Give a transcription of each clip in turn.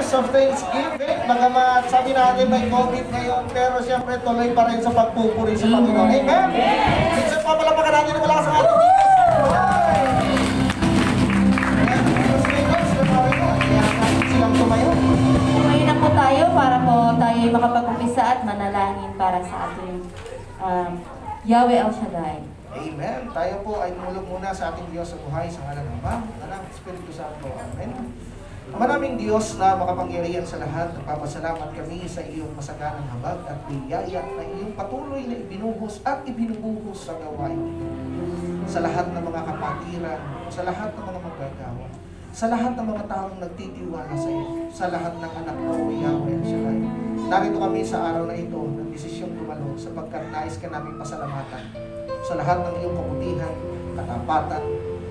times of Thanksgiving. Bagamat sabi natin may COVID ngayon, pero siyempre tuloy pa rin sa pagpupuri sa Panginoon. Amen? Minsan pa pala pagka natin wala sa ating silang tumayo. Kumain na po tayo para po tayo ay makapag-umpisa at manalangin para sa ating um, Yahweh El Shaddai. Amen. Tayo po ay tumulog muna sa ating Diyos sa buhay sa ngalan ng Ama, Anak, Espiritu Santo. Amen. Ama naming Diyos na makapangyarihan sa lahat, nagpapasalamat kami sa iyong masaganang habag at biyaya na iyong patuloy na ibinuhos at ibinubuhos sa gawain. Sa lahat ng mga kapatiran, sa lahat ng mga magagawa, sa lahat ng mga taong nagtitiwala sa iyo, sa lahat ng anak mo, Yahweh at Shaddai. Narito kami sa araw na ito ng desisyong tumalo sapagkat nais ka namin pasalamatan sa lahat ng iyong kabutihan, katapatan,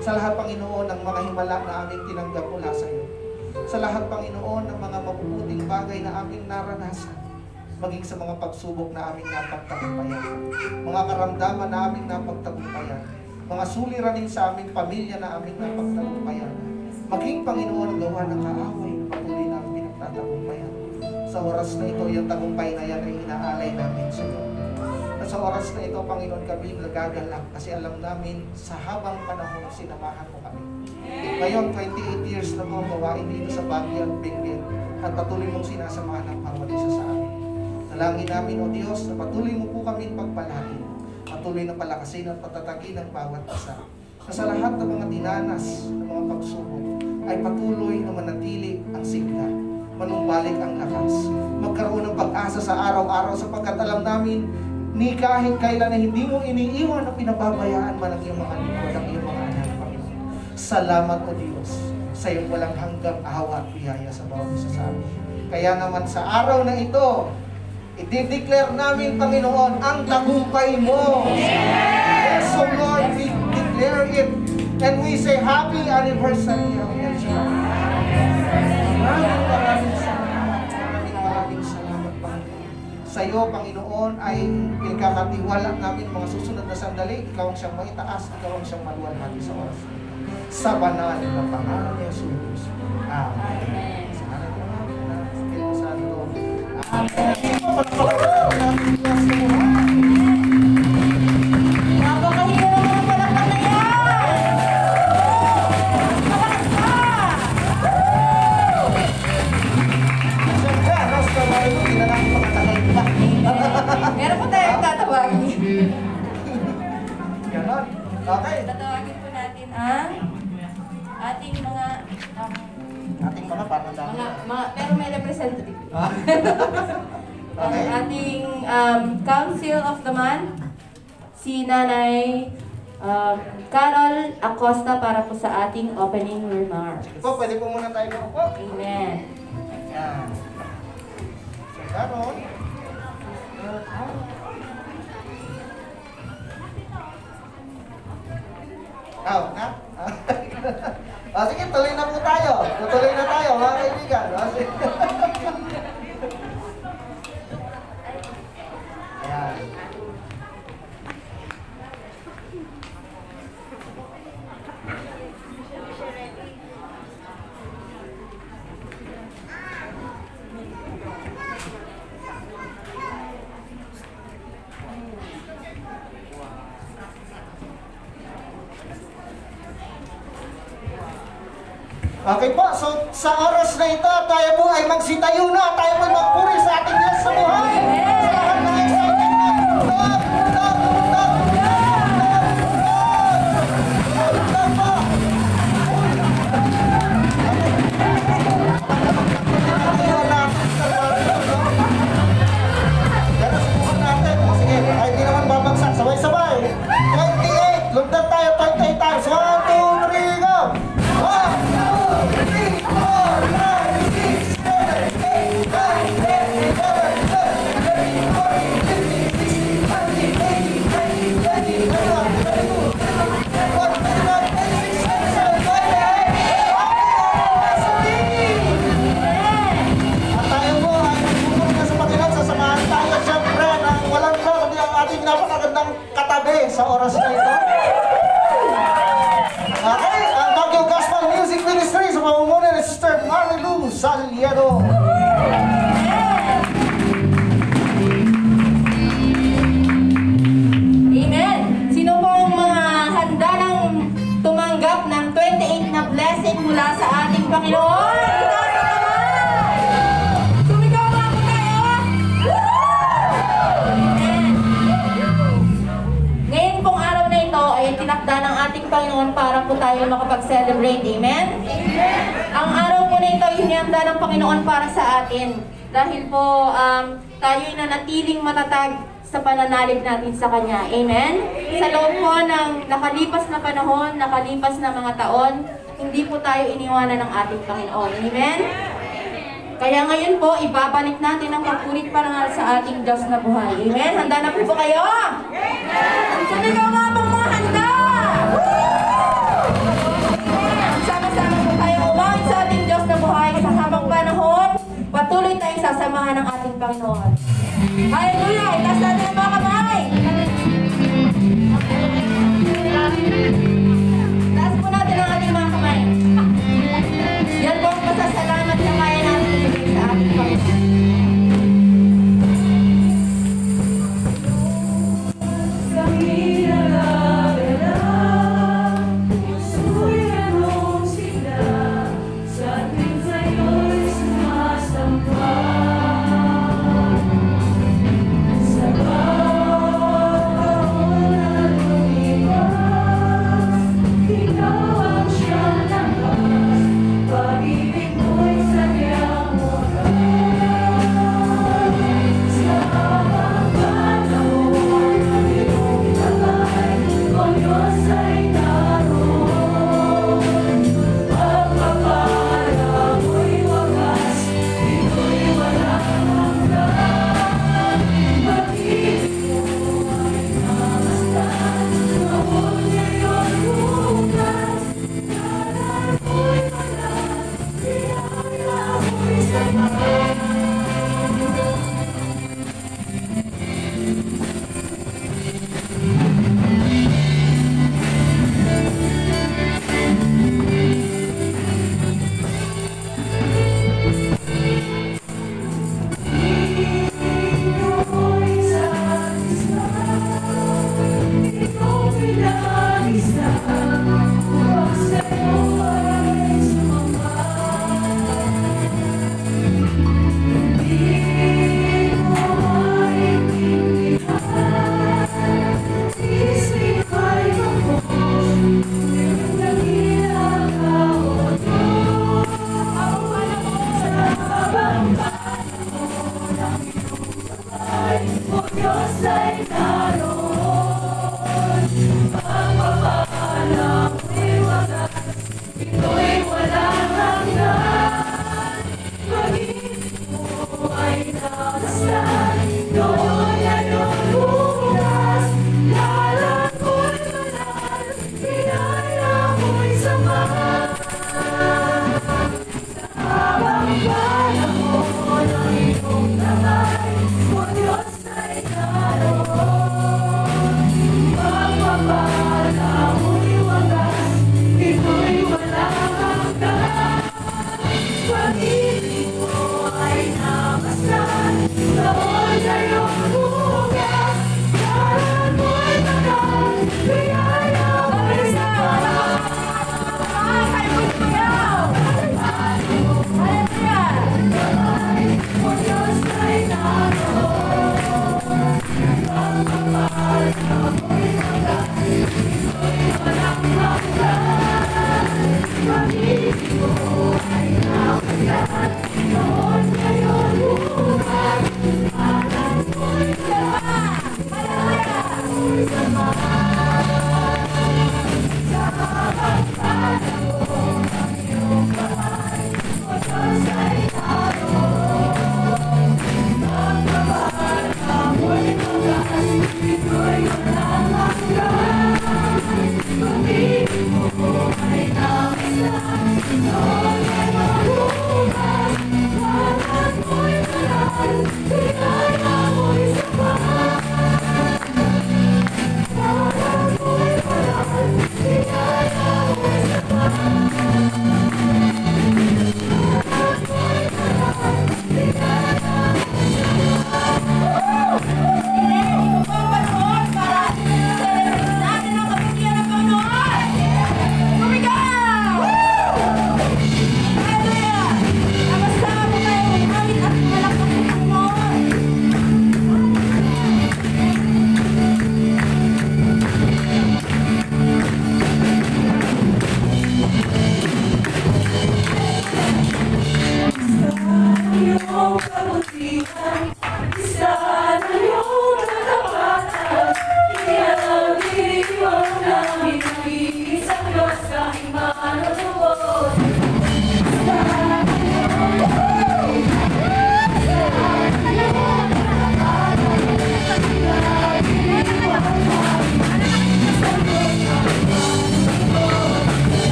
sa lahat, Panginoon, ng mga himala na aming tinanggap mula sa iyo. Sa lahat, Panginoon, ng mga mabubuting bagay na aming naranasan, maging sa mga pagsubok na aming napagtagumpayan, mga karamdaman na aming napagtagumpayan, mga suliranin sa aming pamilya na aming napagtagumpayan, maging Panginoon ang gawa ng kaaway na patuloy na aming pinagtatagumpayan. Sa oras na ito, yung tagumpay na yan ay inaalay namin sa iyo. At sa oras na ito, Panginoon, kami nagagalak kasi alam namin sa habang panahon sinamahan mo. Ngayon, 28 years na po gawain dito sa Baguio Benguet at patuloy mong sinasamahan ang bawat isa sa amin. Dalangin namin, O Diyos, na patuloy mo po kami pagpalain, patuloy na palakasin at patatagin ang bawat isa. Na sa lahat ng mga dinanas, ng mga pagsubok, ay patuloy na manatili ang sigla, manumbalik ang lakas, magkaroon ng pag-asa sa araw-araw sapagkat alam namin ni kahit kailan na hindi mo iniiwan at pinababayaan man ang iyong mga lingkod, Salamat o Diyos sa iyong walang hanggang awa at biyaya sa bawat isa sa amin. Kaya naman sa araw na ito, i-declare namin, Panginoon, ang tagumpay mo. Yes, so Lord, we declare it and we say happy anniversary child. Maraming maraming salamat. Maraming maraming salamat, Panginoon. Sa iyo, Panginoon, ay pinagkakatiwala namin mga susunod na sandali. Ikaw ang siyang maitaas, ikaw ang siyang maluwalhati sa oras. Sa banal na pangalan ni Jesus. Amen. Sa ngalan ng Ama, ng Espiritu Santo. Napakahirap naman ang palakpan na yan! Malakas pa! Siyempre, ano, sa mga ito, hindi na namin makatagal pa. Meron po tayong tatawagin. Ganon. Okay. Parang dami. mga, mga pero may representative. Ah. Ang Okay. ating um, Council of the Month, si Nanay um, Carol Acosta para po sa ating opening remarks. Po, pwede po muna tayo maupo. Amen. Yan. So, ganon. Ah, na? Ah, sige, tuloy na po tayo. Tutuloy na tayo, mga kaibigan. Ah, sige. Ayan. 31 sa oras na ito. Okay, ang Tokyo Gospel Music Ministry sa pamumunan ni Sister Marilu Saliero. Amen! Sino po ang mga handa ng tumanggap ng 28 na blessing mula sa ating Panginoon? tayo makapag-celebrate. Amen? Amen? Ang araw po na ito ay hinihanda ng Panginoon para sa atin. Dahil po um, tayo tayo'y nanatiling matatag sa pananalig natin sa Kanya. Amen? Amen? Sa loob po ng nakalipas na panahon, nakalipas na mga taon, hindi po tayo iniwanan ng ating Panginoon. Amen? Kaya ngayon po, ibabalik natin ang kapulit parangal sa ating Diyos na buhay. Amen? Handa na po ba kayo? Amen! Saan? sasamahan ng ating Panginoon. Hallelujah! Itas natin ang mga kamay! Thank.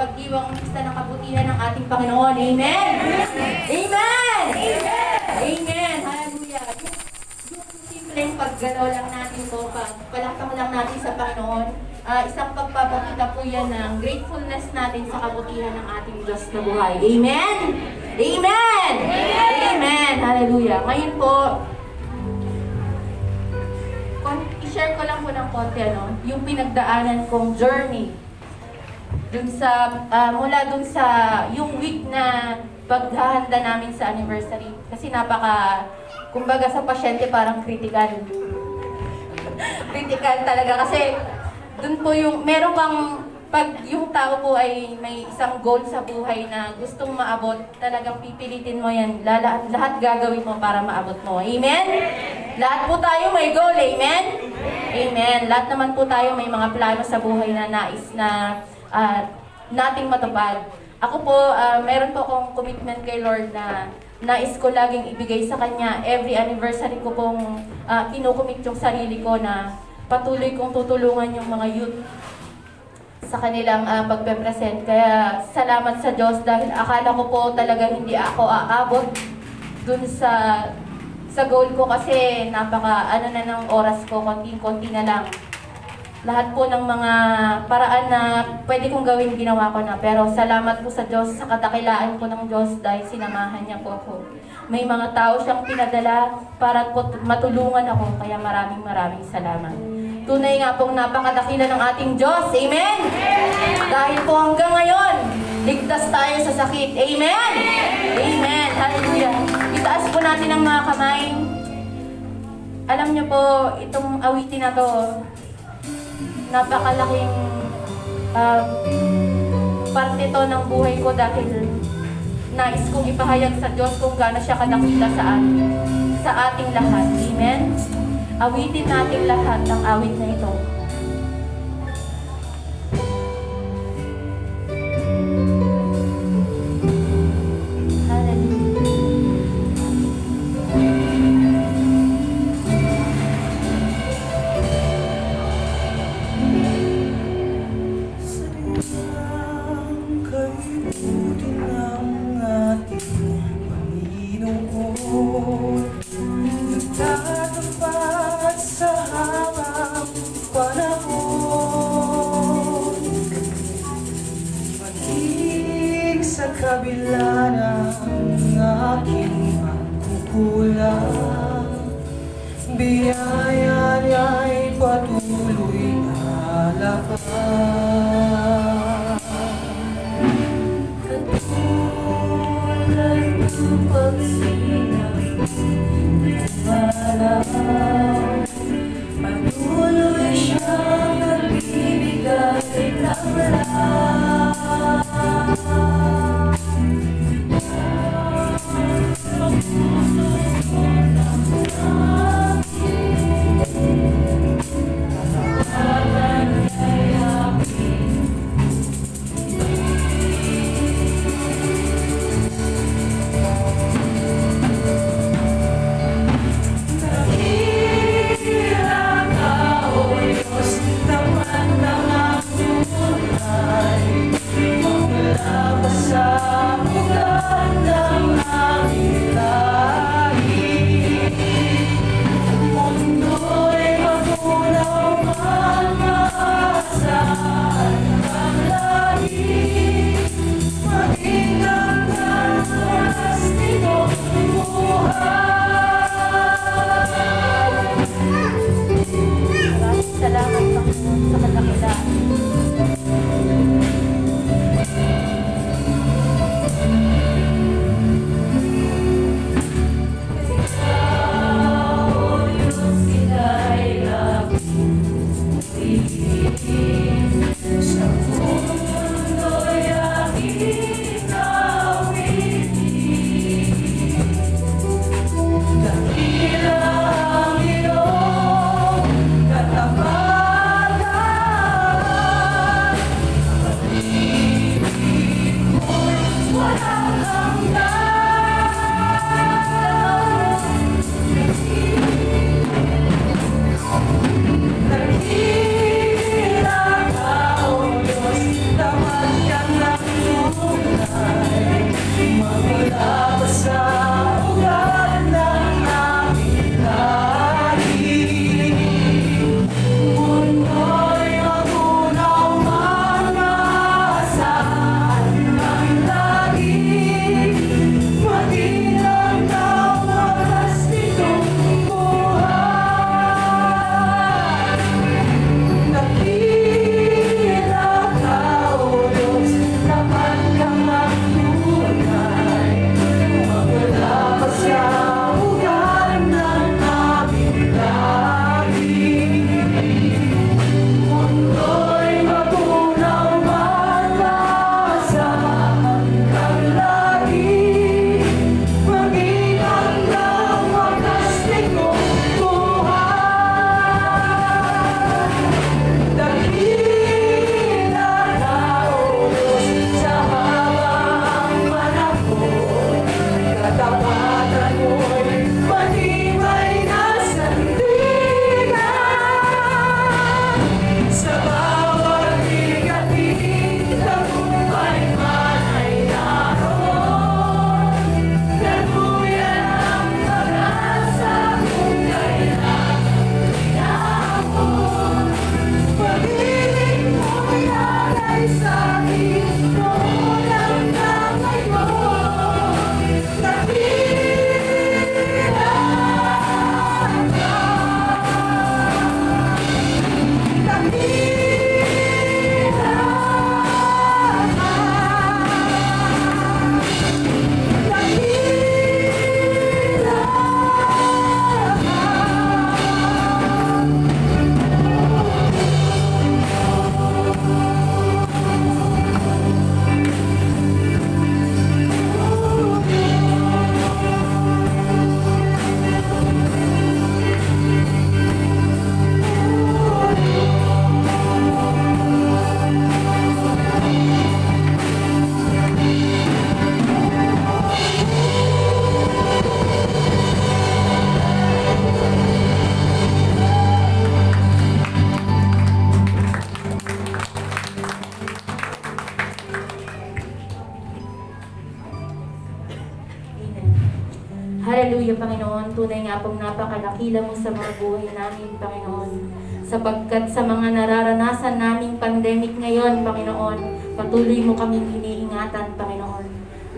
Ito para ipagdiwang ang pista ng kabutihan ng ating Panginoon. Amen! Amen! Amen! Hallelujah! Yung simpleng paggalaw lang natin po, pag palakpak lang natin sa Panginoon, ah, isang pagpapakita po yan ng gratefulness natin sa kabutihan ng ating Diyos na buhay. Amen! Amen! Amen! Hallelujah! Ngayon po, i-share ko lang po ng konti, ano, yung pinagdaanan kong journey dun sa, ah, mula dun sa, yung week na paghahanda namin sa anniversary. Kasi napaka, kumbaga sa pasyente parang critical. critical talaga kasi dun po yung, meron kang, pag yung tao po ay may isang goal sa buhay na gustong maabot, talagang pipilitin mo yan. Lala, lahat gagawin mo para maabot mo. Amen? Lahat po tayo may goal. Amen? Amen. Lahat naman po tayo may mga plano sa buhay na nais na ah, nating matupad. Ako po, ah, meron po akong commitment kay Lord na nais ko laging ibigay sa Kanya. Every anniversary ko pong uh, kinukumit yung sarili ko na patuloy kong tutulungan yung mga youth sa kanilang uh, pagpe-present. Kaya salamat sa Diyos dahil akala ko po talaga hindi ako aabot dun sa sa goal ko kasi napaka ano na ng oras ko, konting-konti na lang. Lahat po ng mga paraan na pwede kong gawin, ginawa ko na. Pero salamat po sa Diyos, sa katakilaan po ng Diyos dahil sinamahan niya po ako. May mga tao siyang pinadala para po matulungan ako. Kaya maraming maraming salamat. Tunay nga pong napakadakila ng ating Diyos. Amen? Dahil po hanggang ngayon, ligtas tayo sa sakit. Amen? Amen. Hallelujah. Itaas po natin ang mga kamay. Alam niyo po, itong awitin na to, napakalaking um, parte to ng buhay ko dahil nais kong ipahayag sa Diyos kung gaano siya kadakila sa atin, sa ating lahat. Amen? Awitin natin lahat ng awit na ito. Pagkukulang Biyaya niya'y patuloy na lakas Hallelujah, napakalakila mo sa mga buhay namin, Panginoon. Sapagkat sa mga nararanasan naming pandemic ngayon, Panginoon, patuloy mo kaming iniingatan, Panginoon.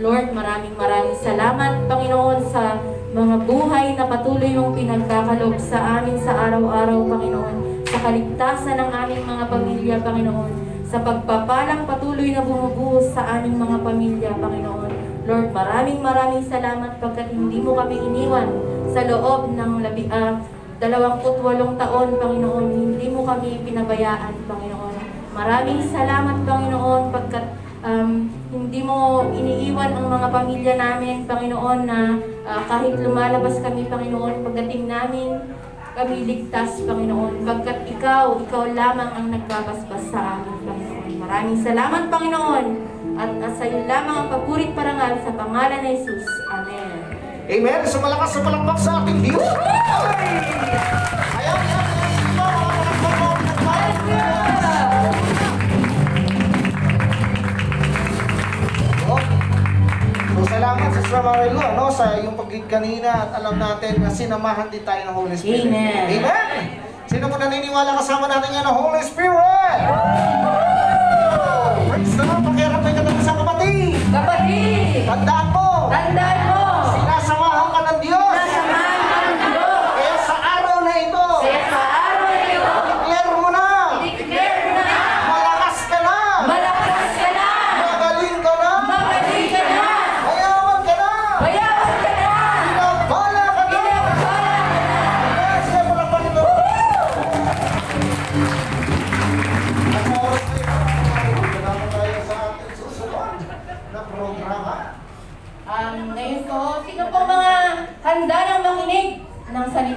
Lord, maraming maraming salamat, Panginoon, sa mga buhay na patuloy mong pinagkakalob sa amin sa araw-araw, Panginoon. Sa kaligtasan ng aming mga pamilya, Panginoon. Sa pagpapalang patuloy na bumubuhos sa aming mga pamilya, Panginoon. Lord, maraming maraming salamat pagkat hindi mo kami iniwan sa loob ng labi, ah, 28 taon, Panginoon. Hindi mo kami pinabayaan, Panginoon. Maraming salamat, Panginoon, pagkat um, hindi mo iniiwan ang mga pamilya namin, Panginoon, na ah, kahit lumalabas kami, Panginoon, pagdating namin, kami ligtas, Panginoon, pagkat ikaw, ikaw lamang ang nagbabasbas sa amin, Panginoon. Maraming salamat, Panginoon, at, at sa iyo lamang ang papurit parangal sa pangalan ni Jesus. Amen. So malakas sa palakpak sa ating Diyos. Ay! Ayan, ayan, salamat sa Samarilu, ano, sa iyong pag kanina at alam natin na sinamahan din tayo ng Holy Spirit. Amen. Amen. Sino mo naniniwala kasama natin yan ng Holy Spirit? Praise the Lord. Pakiharap tayo katabi sa kapatid. Kapatid, Tandaan mo, tandaan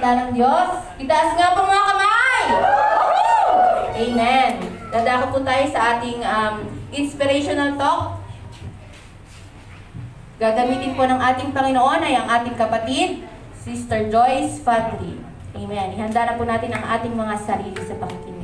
salita ng Diyos? Itaas nga po mga kamay! Amen. Dadako po tayo sa ating um, inspirational talk. Gagamitin po ng ating Panginoon ay ang ating kapatid, Sister Joyce Fadri. Amen. Ihanda na po natin ang ating mga sarili sa pakikinig.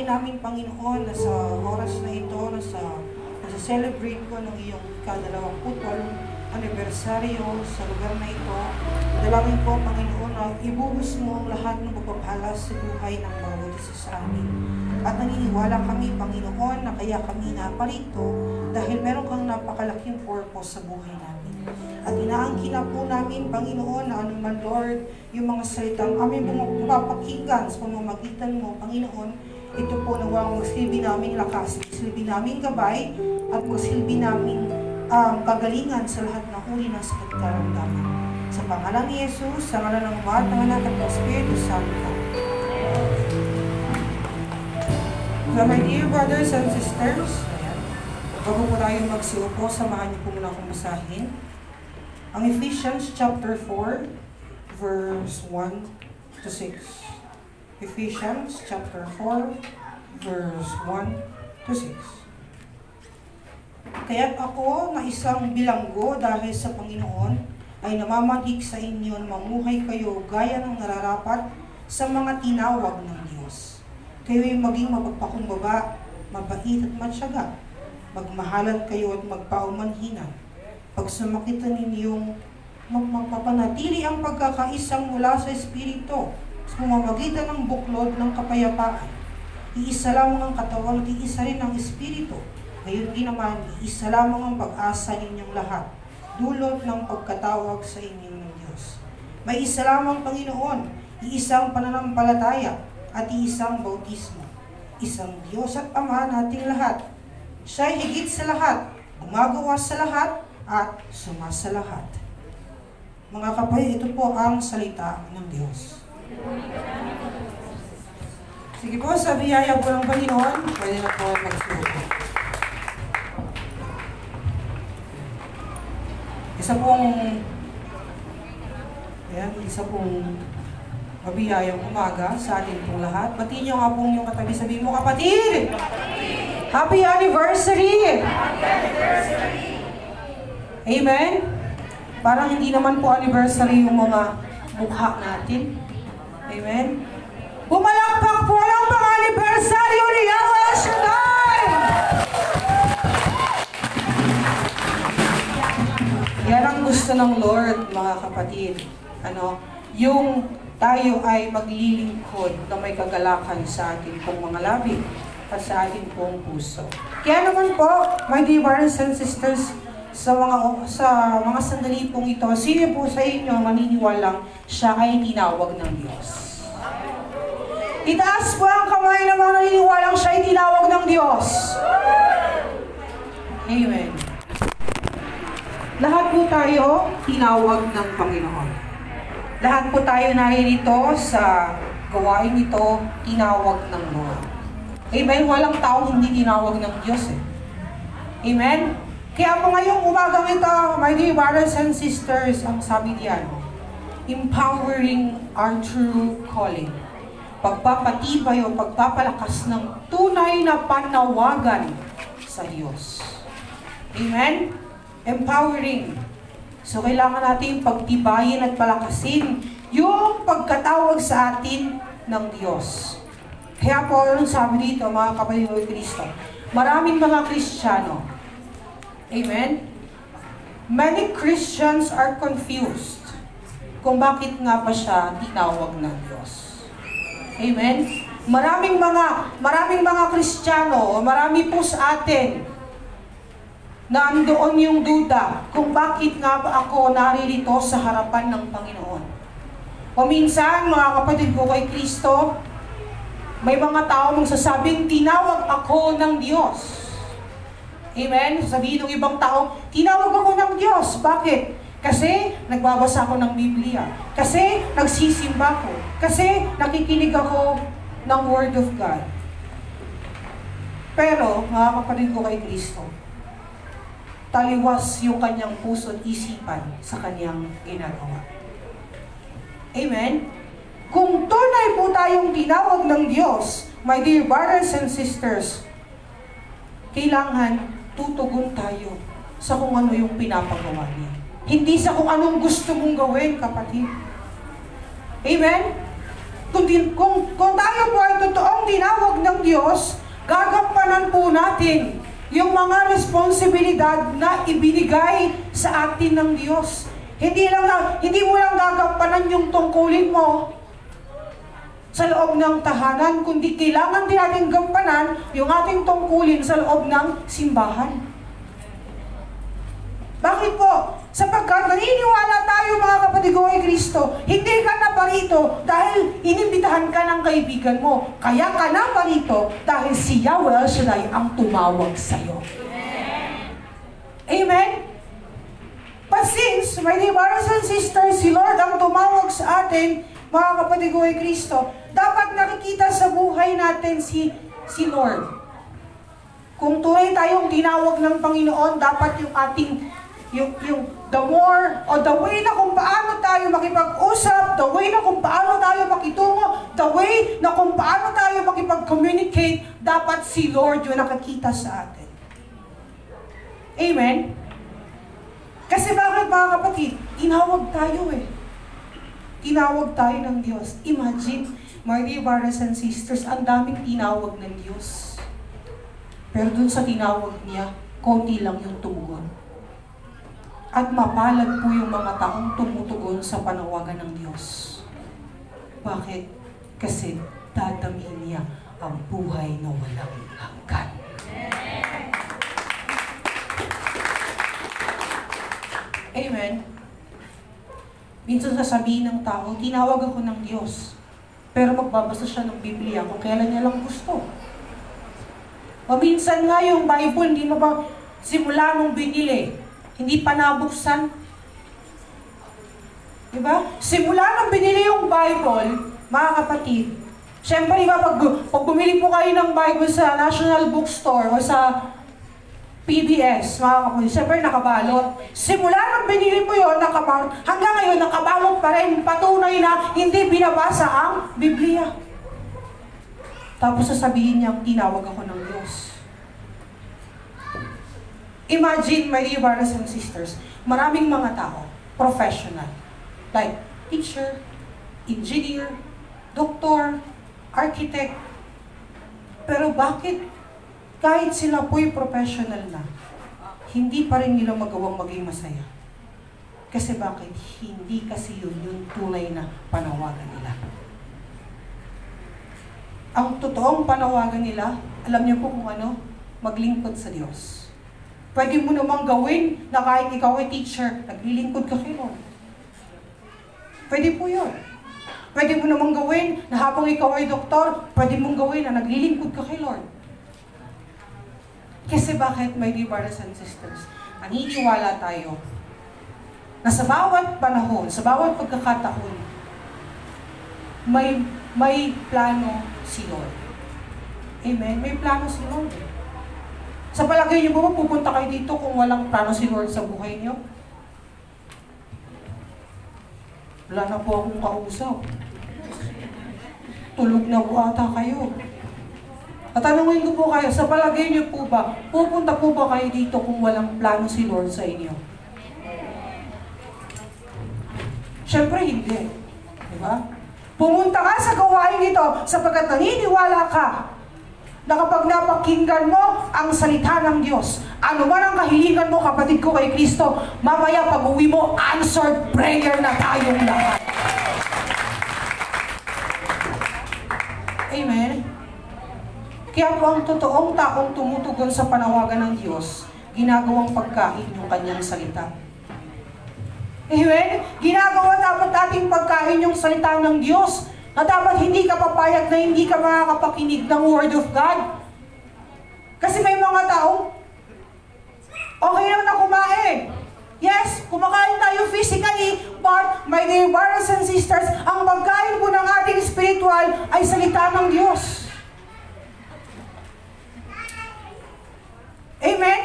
Dalangin namin, Panginoon, na sa oras na ito, na sa nasa-celebrate ko ng iyong ikadalawamputwalong anibersaryo sa lugar na ito. Dalangin ko, Panginoon, na ibuhos mo ang lahat ng pagpapala sa buhay ng bawat isa sa amin. At naniniwala kami, Panginoon, na kaya kami naparito dahil meron kang napakalaking purpose sa buhay namin. At inaangkin na po namin, Panginoon, na anuman, Lord, yung mga salitang aming pumapakinggan sa pamamagitan mo, Panginoon, ito po nawang magsilbi naming lakas, magsilbi naming gabay, at magsilbi naming um, kagalingan sa lahat ng uri ng sakit karamdaman. Sa pangalan ni Jesus, sa ngalan ng Ama at ng at ng Espiritu Santo. So my dear brothers and sisters, bago po tayo magsiupo, samahan niyo po muna akong basahin. ang Ephesians chapter 4, verse 1 to 6. Ephesians chapter 4, verse 1 to 6. Kaya't ako na isang bilanggo dahil sa Panginoon ay namamatig sa inyo na mamuhay kayo gaya ng nararapat sa mga tinawag ng Diyos. Kayo'y maging mapagpakumbaba, mabait at matyaga. Magmahalan kayo at magpaumanhinan. Pag sumakitan ninyong mag- magpapanatili ang pagkakaisang mula sa Espiritu sa pamamagitan ng buklod ng kapayapaan. Iisa lamang ang katawan at iisa rin ang Espiritu. Ngayon din naman, iisa lamang ang pag-asa ninyong lahat, dulot ng pagkatawag sa inyo ng Diyos. May isa lamang Panginoon, iisang pananampalataya, at iisang bautismo. Isang Diyos at Ama nating lahat. Siya ay higit sa lahat, gumagawa sa lahat, at sumasa lahat. Mga kapay, ito po ang salita ng Diyos. Sige po, sa biyaya po ng Panginoon, pwede na po magsuko. Isa pong, ayan, isa pong mabiyayang umaga sa atin pong lahat. Batiin niyo nga pong yung katabi. Sabihin mo, kapatid! Happy anniversary! Amen? Parang hindi naman po anniversary yung mga mukha natin. Amen? Pumalakpak po ang mga anibersaryo ni Yahweh Shaddai! Yan ang gusto ng Lord, mga kapatid. Ano, yung tayo ay maglilingkod na may kagalakan sa ating pong mga labi at sa ating pong puso. Kaya naman po, my dear brothers and sisters, sa mga sa mga sandali pong ito, sino po sa inyo maniniwalang siya ay tinawag ng Diyos? Itaas po ang kamay ng mga naniniwalang siya ay tinawag ng Diyos. Amen. Lahat po tayo tinawag ng Panginoon. Lahat po tayo naririto sa gawain ito, tinawag ng Lord. Amen? Walang tao hindi tinawag ng Diyos eh. Amen? Kaya po ngayong umagang ito, my dear brothers and sisters, ang sabi diyan, empowering our true calling. Pagpapatibay o pagpapalakas ng tunay na panawagan sa Diyos. Amen? Empowering. So, kailangan natin pagtibayin at palakasin yung pagkatawag sa atin ng Diyos. Kaya po, anong sabi dito, mga kapatid ng Kristo? Maraming mga Kristiyano, Amen? Many Christians are confused kung bakit nga ba siya tinawag ng Diyos. Amen? Maraming mga maraming mga Kristiyano, marami po sa atin na andoon yung duda kung bakit nga ba ako naririto sa harapan ng Panginoon. O minsan, mga kapatid ko kay Kristo, may mga tao magsasabing, tinawag ako ng Diyos. Amen? Sabihin ng ibang tao, tinawag ako ng Diyos. Bakit? Kasi nagbabasa ako ng Biblia. Kasi nagsisimba ko. Kasi nakikinig ako ng Word of God. Pero, mga kapatid ko kay Kristo, taliwas yung kanyang puso at isipan sa kanyang ginagawa. Amen? Kung tunay po tayong tinawag ng Diyos, my dear brothers and sisters, kailangan tutugon tayo sa kung ano yung pinapagawa niya. Hindi sa kung anong gusto mong gawin, kapatid. Amen? Kung, kung, kung tayo po ay totoong tinawag ng Diyos, gagampanan po natin yung mga responsibilidad na ibinigay sa atin ng Diyos. Hindi lang hindi mo lang gagampanan yung tungkulin mo sa loob ng tahanan, kundi kailangan din natin gampanan yung ating tungkulin sa loob ng simbahan. Bakit po? Sapagkat naniniwala tayo mga kapatid ko kay Kristo, hindi ka na parito dahil inimbitahan ka ng kaibigan mo. Kaya ka na parito dahil si Yahweh Shaddai ang tumawag sa iyo. Amen? But since, my dear brothers and sisters, si Lord ang tumawag sa atin, mga kapatid ko kay Kristo, dapat nakikita sa buhay natin si, si Lord. Kung tunay tayong tinawag ng Panginoon, dapat yung ating yung, yung the more, o the way na kung paano tayo makipag-usap, the way na kung paano tayo makitungo, the way na kung paano tayo makipag-communicate, dapat si Lord yung nakakita sa atin. Amen? Kasi bakit mga kapatid? Tinawag tayo eh. Tinawag tayo ng Diyos. Imagine, my dear brothers and sisters, ang daming tinawag ng Diyos. Pero dun sa tinawag niya, konti lang yung tumugon. At mapalad po yung mga taong tumutugon sa panawagan ng Diyos. Bakit? Kasi dadamihin niya ang buhay na walang hanggan. Amen. Minsan sasabihin ng tao, tinawag ako ng Diyos. Pero magbabasa siya ng Biblia kung kailan niya lang gusto. O minsan nga yung Bible, hindi mo ba simula nung binili, hindi pa nabuksan. Diba? Simula nung binili yung Bible, mga kapatid, syempre diba, pag, pag bumili po kayo ng Bible sa National Bookstore o sa PBS, mga syempre nakabalot. Simula nung binili mo yon nakabalot, hanggang ngayon nakabalot pa rin, patunay na hindi binabasa ang Biblia. Tapos sasabihin niya, tinawag ako ng Diyos. Imagine, my dear brothers and sisters, maraming mga tao, professional, like teacher, engineer, doktor, architect. Pero bakit kahit sila po'y professional na, hindi pa rin nila magawang maging masaya? Kasi bakit? Hindi kasi yun yung tunay na panawagan nila. Ang totoong panawagan nila, alam niyo po kung ano? Maglingkod sa Diyos. Pwede mo namang gawin na kahit ikaw ay teacher, naglilingkod ka kay Lord. Pwede po yun. Pwede mo namang gawin na habang ikaw ay doktor, pwede mong gawin na naglilingkod ka kay Lord. Kasi bakit, my dear brothers and sisters, naniniwala tayo na sa bawat panahon, sa bawat pagkakataon, may may plano si Lord. Amen? May plano si Lord. Sa palagay niyo ba, pupunta kayo dito kung walang plano si Lord sa buhay niyo? Wala na po akong kausap. Tulog na po ata kayo. At tanungin ko po kayo, sa palagay niyo po ba, pupunta po ba kayo dito kung walang plano si Lord sa inyo? Siyempre hindi. Di ba? Pumunta ka sa gawain ito sapagkat naniniwala ka na kapag napakinggan mo ang salita ng Diyos, ano man ang kahilingan mo, kapatid ko kay Kristo, mamaya pag uwi mo, answered prayer na tayong lahat. Amen? Kaya po ang totoong taong tumutugon sa panawagan ng Diyos, ginagawang pagkain yung kanyang salita. Amen? Ginagawa dapat ating pagkain yung salita ng Diyos na dapat hindi ka papayag na hindi ka makakapakinig ng Word of God. Kasi may mga taong okay lang na kumain. Yes, kumakain tayo physically, but my dear brothers and sisters, ang pagkain po ng ating spiritual ay salita ng Diyos. Amen?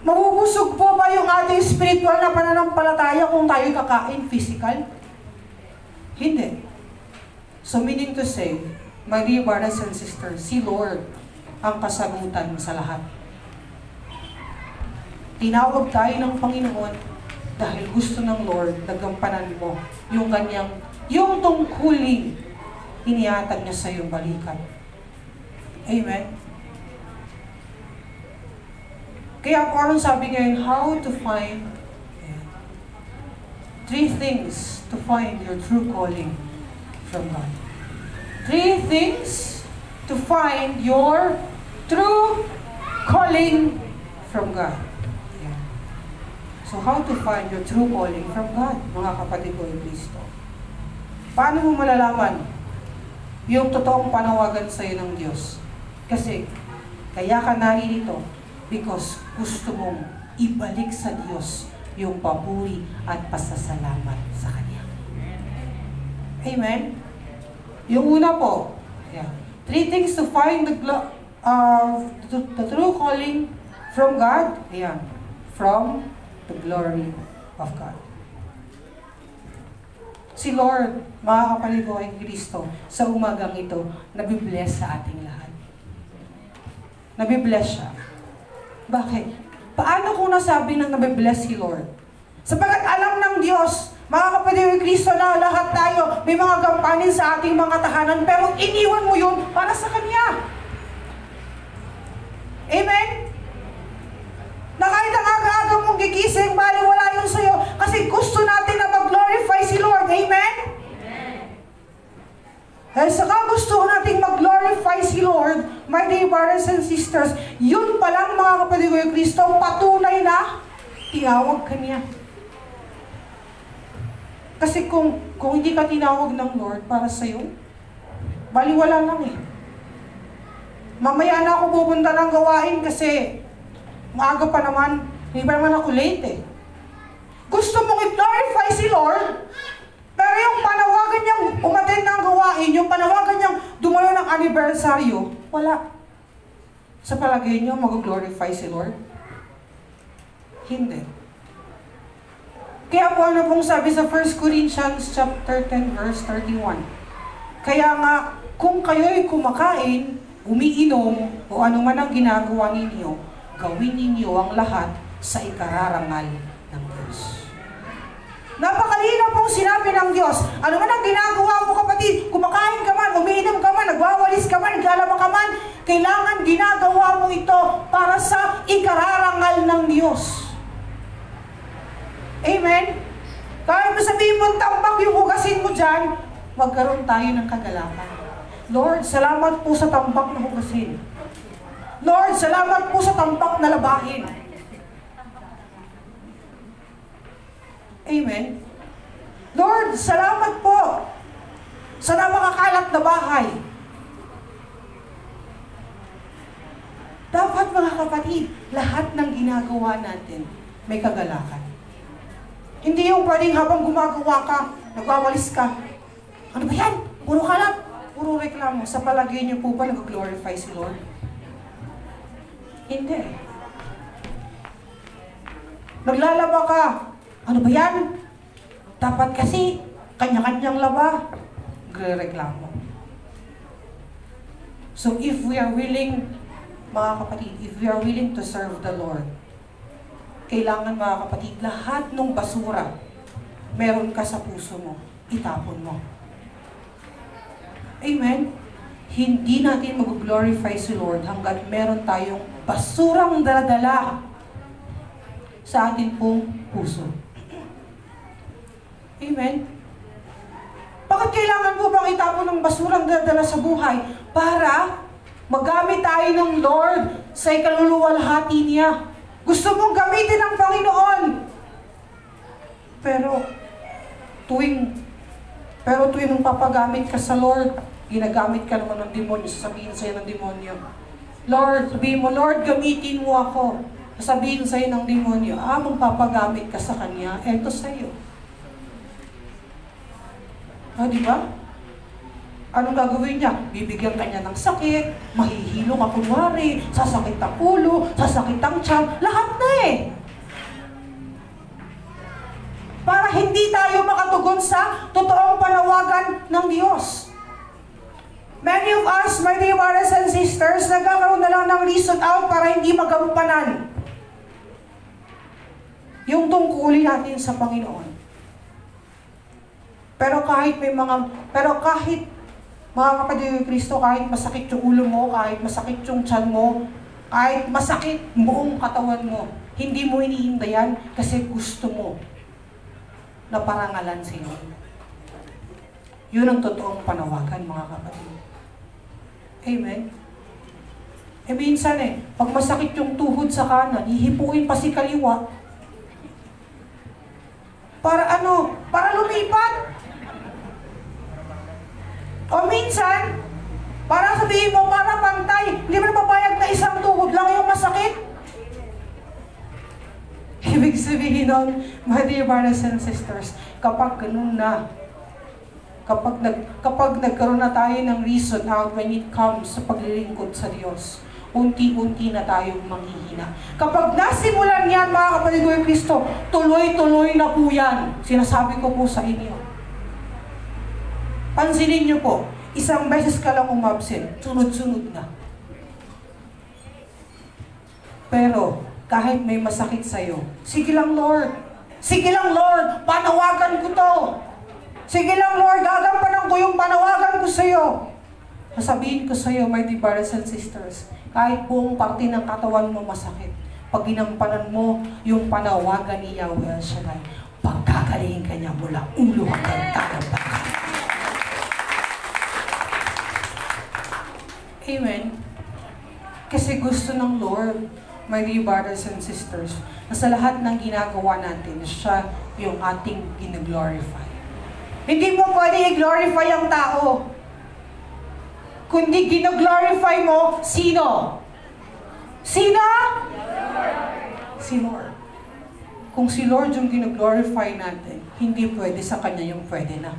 Mabubusog po ba yung ating spiritual na pananampalataya kung tayo kakain physical? Hindi. So meaning to say, my dear brothers and sisters, si Lord ang kasagutan sa lahat. Tinawag tayo ng Panginoon dahil gusto ng Lord na gampanan mo yung kanyang, yung tungkulin iniatag niya sa iyong balikat. Amen? Kaya parang sabi ngayon, how to find three things to find your true calling from God. Three things to find your true calling from God. So how to find your true calling from God, mga kapatid ko in Kristo? Paano mo malalaman yung totoong panawagan sa iyo ng Diyos? Kasi, kaya ka naririto because gusto mong ibalik sa Diyos yung papuri at pasasalamat sa Kanya. Amen? Yung una po, yeah. three things to find the, uh, the, the true calling From God? Ayan. From the glory of God. Si Lord, mga kapatid ko Kristo, sa umagang ito, nabibless sa ating lahat. Nabibless siya. Bakit? Paano kung nasabi na nabibless si Lord? Sapagat alam ng Diyos, mga kapatid ni Kristo na lahat tayo, may mga gampanin sa ating mga tahanan, pero iniwan mo yun para sa Kanya. Amen? Na kahit ang aga-aga mong gigising, bali wala yun sa'yo, kasi gusto natin na mag-glorify si Lord. Amen? Dahil saka gusto nating mag-glorify si Lord, my dear brothers and sisters, yun pa lang mga kapatid ko yung Kristo, patunay na tinawag ka niya. Kasi kung, kung hindi ka tinawag ng Lord para sa'yo, baliwala lang eh. Mamaya na ako pupunta ng gawain kasi maaga pa naman, hindi pa naman ako late eh. Gusto mong i-glorify si Lord, pero yung panawagan niyang umatin ng gawain, yung panawagan niyang dumalo ng anibersaryo, wala. Sa palagay niyo, mag-glorify si Lord? Hindi. Kaya po ano pong sabi sa 1 Corinthians chapter 10 verse 31. Kaya nga, kung kayo'y kumakain, umiinom, o ano man ang ginagawa ninyo, gawin ninyo ang lahat sa ikararangal ng Diyos. Napakalinaw pong sinabi ng Diyos. Ano man ang ginagawa mo kapatid, kumakain ka man, umiinom ka man, nagwawalis ka man, naglalaba ka man, kailangan ginagawa mo ito para sa ikararangal ng Diyos. Amen? Kahit mo sabihin mo tambak yung hugasin mo dyan, magkaroon tayo ng kagalakan. Lord, salamat po sa tambak na hugasin. Lord, salamat po sa tambak na labahin. Amen? Lord, salamat po sa napakakalat na bahay. Dapat mga kapatid, lahat ng ginagawa natin may kagalakan. Hindi yung pwedeng habang gumagawa ka, nagwawalis ka. Ano ba yan? Puro kalat, puro reklamo. Sa palagay niyo po ba nag-glorify si Lord? Hindi. Naglalaba ka. Ano ba yan? Dapat kasi, kanya-kanyang laba. Nagreklamo. So if we are willing, mga kapatid, if we are willing to serve the Lord, kailangan mga kapatid, lahat ng basura meron ka sa puso mo, itapon mo. Amen? Hindi natin mag-glorify si Lord hanggat meron tayong basurang daladala sa ating pong puso. Amen? Bakit kailangan mo bang itapon ng basurang daladala sa buhay? Para magamit tayo ng Lord sa ikaluluwalhati niya. Gusto mong gamitin ng Panginoon. Pero, tuwing, pero tuwing papagamit ka sa Lord, ginagamit ka naman ng demonyo, sasabihin sa'yo ng demonyo, Lord, sabihin mo, Lord, gamitin mo ako. Sabihin sa'yo ng demonyo, ah, magpapagamit ka sa Kanya, eto sa'yo. Ah, di ba? Anong gagawin niya? Bibigyan ka niya ng sakit, mahihilo ka kunwari, sasakit ang ulo, sasakit ang tiyan, lahat na eh. Para hindi tayo makatugon sa totoong panawagan ng Diyos. Many of us, my dear brothers and sisters, nagkakaroon na lang ng reason out para hindi magampanan yung tungkulin natin sa Panginoon. Pero kahit may mga, pero kahit mga kapatid ng Kristo, kahit masakit yung ulo mo, kahit masakit yung tiyan mo, kahit masakit buong katawan mo, hindi mo iniindayan kasi gusto mo na parangalan si Lord. Yun ang totoong panawagan, mga kapatid. Amen? Eh minsan eh, pag masakit yung tuhod sa kanan, hihipuin pa si kaliwa. Para ano? Para lumipat. O minsan, para sabihin mo, para pantay, hindi mo napapayag na isang tuhod lang yung masakit. Ibig sabihin nun, my dear brothers and sisters, kapag ganun na, kapag, nag, kapag nagkaroon na tayo ng reason out when it comes sa paglilingkod sa Diyos, unti-unti na tayong manghihina. Kapag nasimulan yan, mga kapatid ko Kristo, tuloy-tuloy na po yan. Sinasabi ko po sa inyo. Pansinin niyo po, isang beses ka lang umabsent, sunod-sunod na. Pero, kahit may masakit sa'yo, sige lang Lord. Sige lang Lord, panawagan ko to. Sige lang Lord, gagampanan ko yung panawagan ko sa'yo. Sasabihin ko sa'yo, my dear brothers and sisters, kahit buong parte ng katawan mo masakit, pag ginampanan mo yung panawagan ni Yahweh Shaddai, pagkagalingin ka niya mula ulo hanggang talampakan. Amen. Kasi gusto ng Lord, my dear brothers and sisters, na sa lahat ng ginagawa natin, siya yung ating ginaglorify. Hindi mo pwede i-glorify ang tao. Kundi ginaglorify mo, sino? Sino? Si Lord. Kung si Lord yung ginaglorify natin, hindi pwede sa Kanya yung pwede na.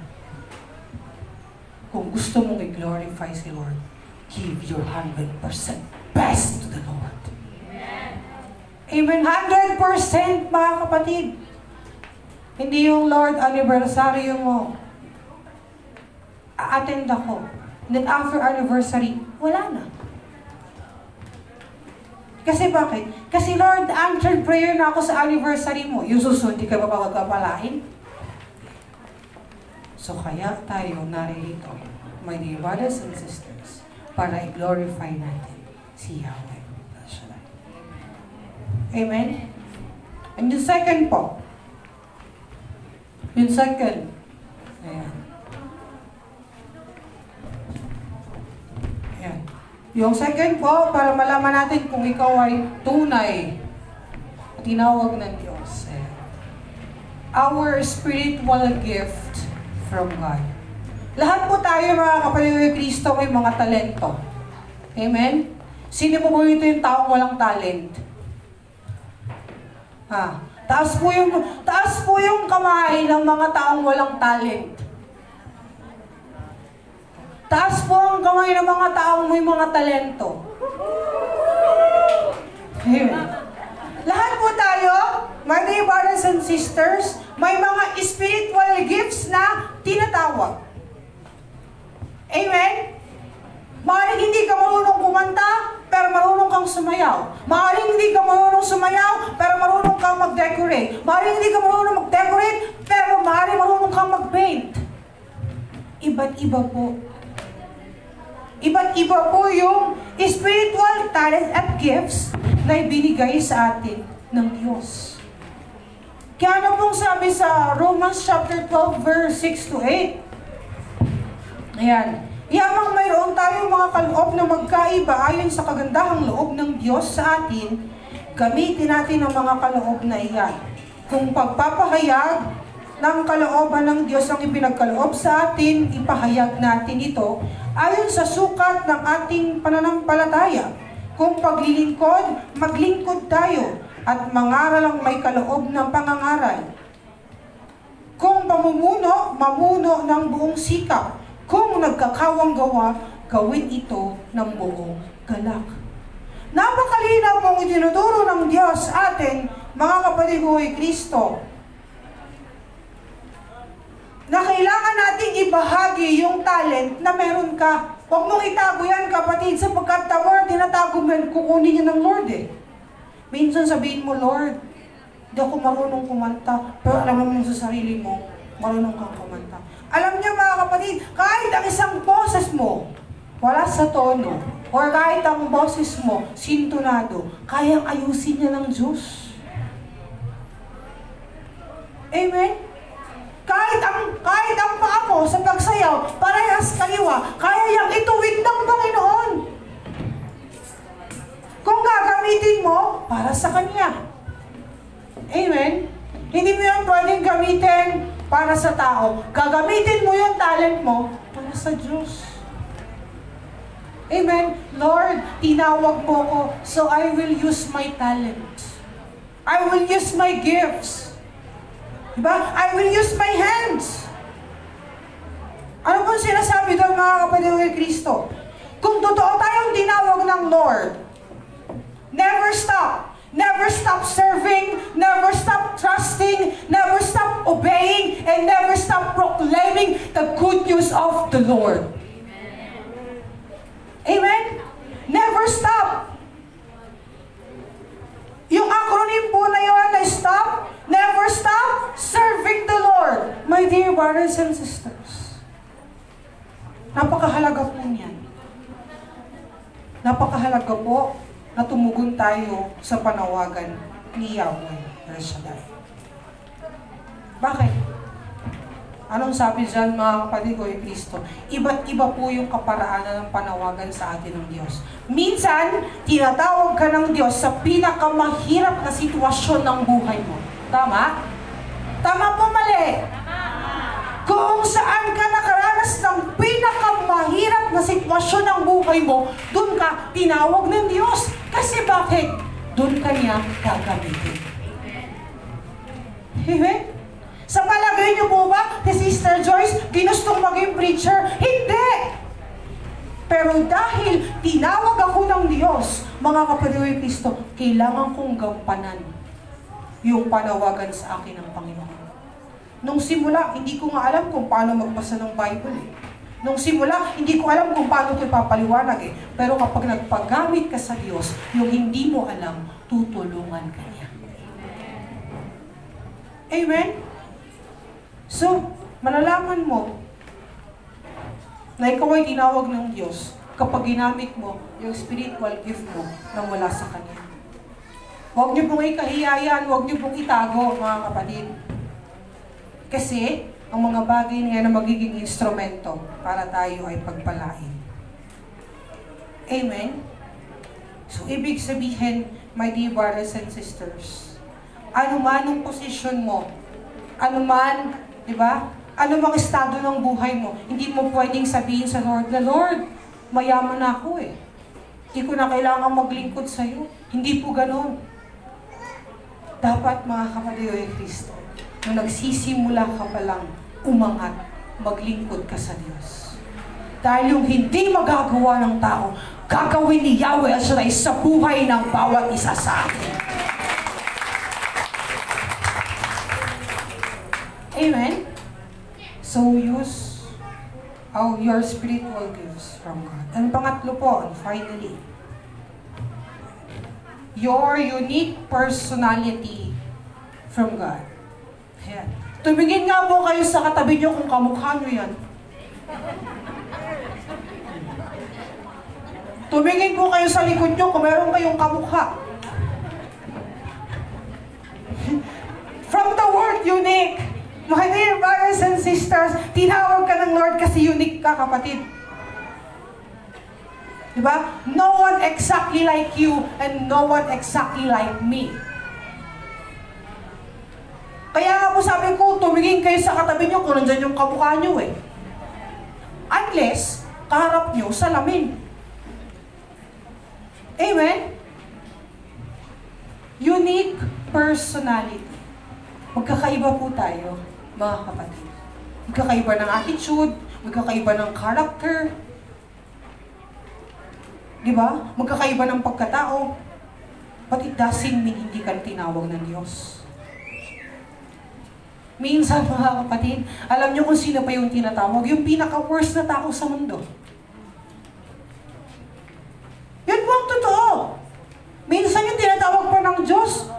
Kung gusto mong i-glorify si Lord, give your 100% best to the Lord. Amen. 100% mga kapatid. Hindi yung Lord anniversary mo. A-attend ako. Then after anniversary, wala na. Kasi bakit? Kasi Lord, answered prayer na ako sa anniversary mo. Yung susunod, di ka ba pagkapalain? So kaya tayo naririto, my dear brothers and sisters, para i-glorify natin si Yahweh. Amen? And the second po, yung second, ayan. Ayan. Yung second po, para malaman natin kung ikaw ay tunay at tinawag ng Diyos. Ayan. Our spiritual gift from God. Lahat po tayo mga kapatid ng Kristo may mga talento. Amen? Sino po po ito yung taong walang talent? Ha? Taas po yung taas po yung kamay ng mga taong walang talent. Taas po ang kamay ng mga taong may mga talento. Amen. Lahat po tayo, my dear brothers and sisters, may mga spiritual gifts na tinatawag. Amen? Maaaring hindi ka marunong kumanta, pero marunong kang sumayaw. Maaaring hindi ka marunong sumayaw, pero marunong kang mag-decorate. Maaaring hindi ka marunong mag-decorate, pero maaaring marunong kang mag-paint. Iba't iba po. Iba't iba po yung spiritual talent at gifts na ibinigay sa atin ng Diyos. Kaya ano pong sabi sa Romans chapter 12 verse 6 to 8? Ayan. Yamang mayroon tayong mga kaloob na magkaiba ayon sa kagandahang loob ng Diyos sa atin, gamitin natin ang mga kaloob na iyan. Kung pagpapahayag ng kalooban ng Diyos ang ipinagkaloob sa atin, ipahayag natin ito ayon sa sukat ng ating pananampalataya. Kung paglilingkod, maglingkod tayo at mangaral ang may kaloob ng pangangaral. Kung pamumuno, mamuno ng buong sikap. Kung nagkakawang gawa, gawin ito ng buong galak. Napakalinaw pong itinuturo ng Diyos atin, mga kapatid ko Kristo, na kailangan nating ibahagi yung talent na meron ka. Huwag mong itago yan, kapatid, sapagkat the word, tinatago mo yan, kukunin niya ng Lord eh. Minsan sabihin mo, Lord, hindi ako marunong kumanta, pero alam mo sa sarili mo, marunong kang kumanta. Alam niyo mga kapatid, kahit ang isang boses mo, wala sa tono, or kahit ang boses mo, sintonado, kayang ayusin niya ng Diyos. Amen? Kahit ang kahit ang paa mo sa pagsayaw, parehas kaliwa, kaya yang ituwid ng Panginoon. Kung gagamitin mo, para sa Kanya. Amen? Hindi mo yan pwedeng gamitin para sa tao. Gagamitin mo yung talent mo para sa Diyos. Amen? Lord, tinawag mo ko, so I will use my talent. I will use my gifts. Diba? I will use my hands. Ano pong sinasabi doon mga kapatid kay Kristo? Kung totoo tayong tinawag ng Lord, stop serving, never stop trusting, never stop obeying, and never stop proclaiming the good news of the Lord. Amen? Never stop. Yung acronym po na yun na stop, never stop, serving the Lord. My dear brothers and sisters, napakahalaga po niyan. Napakahalaga po na tumugon tayo sa panawagan ni Yahweh El Shaddai. Bakit? Anong sabi dyan mga kapatid ko ni Kristo? Iba't iba po yung kaparaanan ng panawagan sa atin ng Diyos. Minsan, tinatawag ka ng Diyos sa pinakamahirap na sitwasyon ng buhay mo. Tama? Tama po mali? Kung saan ka nakaranas ng pinakamahirap na sitwasyon ng buhay mo, doon ka tinawag ng Diyos. Kasi bakit? Doon ka niya gagamitin. Amen? Sa palagay niyo po ba, ni Sister Joyce, ginustong maging preacher? Hindi! Pero dahil tinawag ako ng Diyos, mga kapatid Kristo, kailangan kong gampanan yung panawagan sa akin ng Panginoon. Nung simula, hindi ko nga alam kung paano magbasa ng Bible eh. Nung simula, hindi ko alam kung paano ko ipapaliwanag eh. Pero kapag nagpagamit ka sa Diyos, yung hindi mo alam, tutulungan ka niya. Amen? So, malalaman mo na ikaw ay tinawag ng Diyos kapag ginamit mo yung spiritual gift mo nang wala sa Kanya. Huwag niyo pong ikahiyayan, huwag niyo pong itago, mga kapatid. Kasi, ang mga bagay na yan na magiging instrumento para tayo ay pagpalain. Amen? So, ibig sabihin, my dear brothers and sisters, ano man ang posisyon mo, ano man, di ba? Ano mang estado ng buhay mo, hindi mo pwedeng sabihin sa Lord, na Lord, mayaman na ako eh. Hindi ko na kailangan maglingkod sa iyo. Hindi po ganon. Dapat mga kapatid ni Kristo, nung nagsisimula ka pa lang, umangat, maglingkod ka sa Diyos. Dahil yung hindi magagawa ng tao, gagawin ni Yahweh Shaddai sa buhay ng bawat isa sa atin. Amen? So use oh, your spiritual gifts from God. And pangatlo po, and finally, your unique personality from God. Tumingin nga po kayo sa katabi nyo kung kamukha nyo yan. Tumingin po kayo sa likod nyo kung meron kayong kamukha. From the word unique, my dear brothers and sisters, tinawag ka ng Lord kasi unique ka, kapatid. Diba? No one exactly like you and no one exactly like me. Kaya nga po sabi ko, tumingin kayo sa katabi nyo kung nandyan yung kamukha nyo eh. Unless, kaharap nyo sa lamin. Amen? Unique personality. Magkakaiba po tayo, mga kapatid. Magkakaiba ng attitude, magkakaiba ng character. Di ba? Magkakaiba ng pagkatao. But it doesn't mean hindi ka tinawag ng Diyos. Minsan, mga kapatid, alam niyo kung sino pa yung tinatawag? Yung pinaka-worst na tao sa mundo. Yun po ang totoo. Minsan yung tinatawag pa ng Diyos.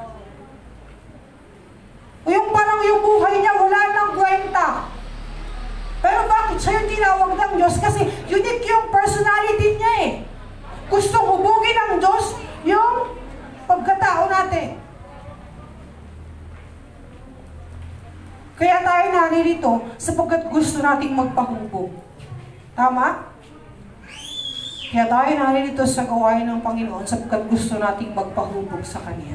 Yung parang yung buhay niya wala nang kwenta. Pero bakit siya yung tinawag ng Diyos? Kasi unique yung personality niya eh. Gustong hubugin ng Diyos yung pagkatao natin. Kaya tayo naririto sapagkat gusto nating magpahubog. Tama? Kaya tayo naririto sa gawain ng Panginoon sapagkat gusto nating magpahubog sa Kanya.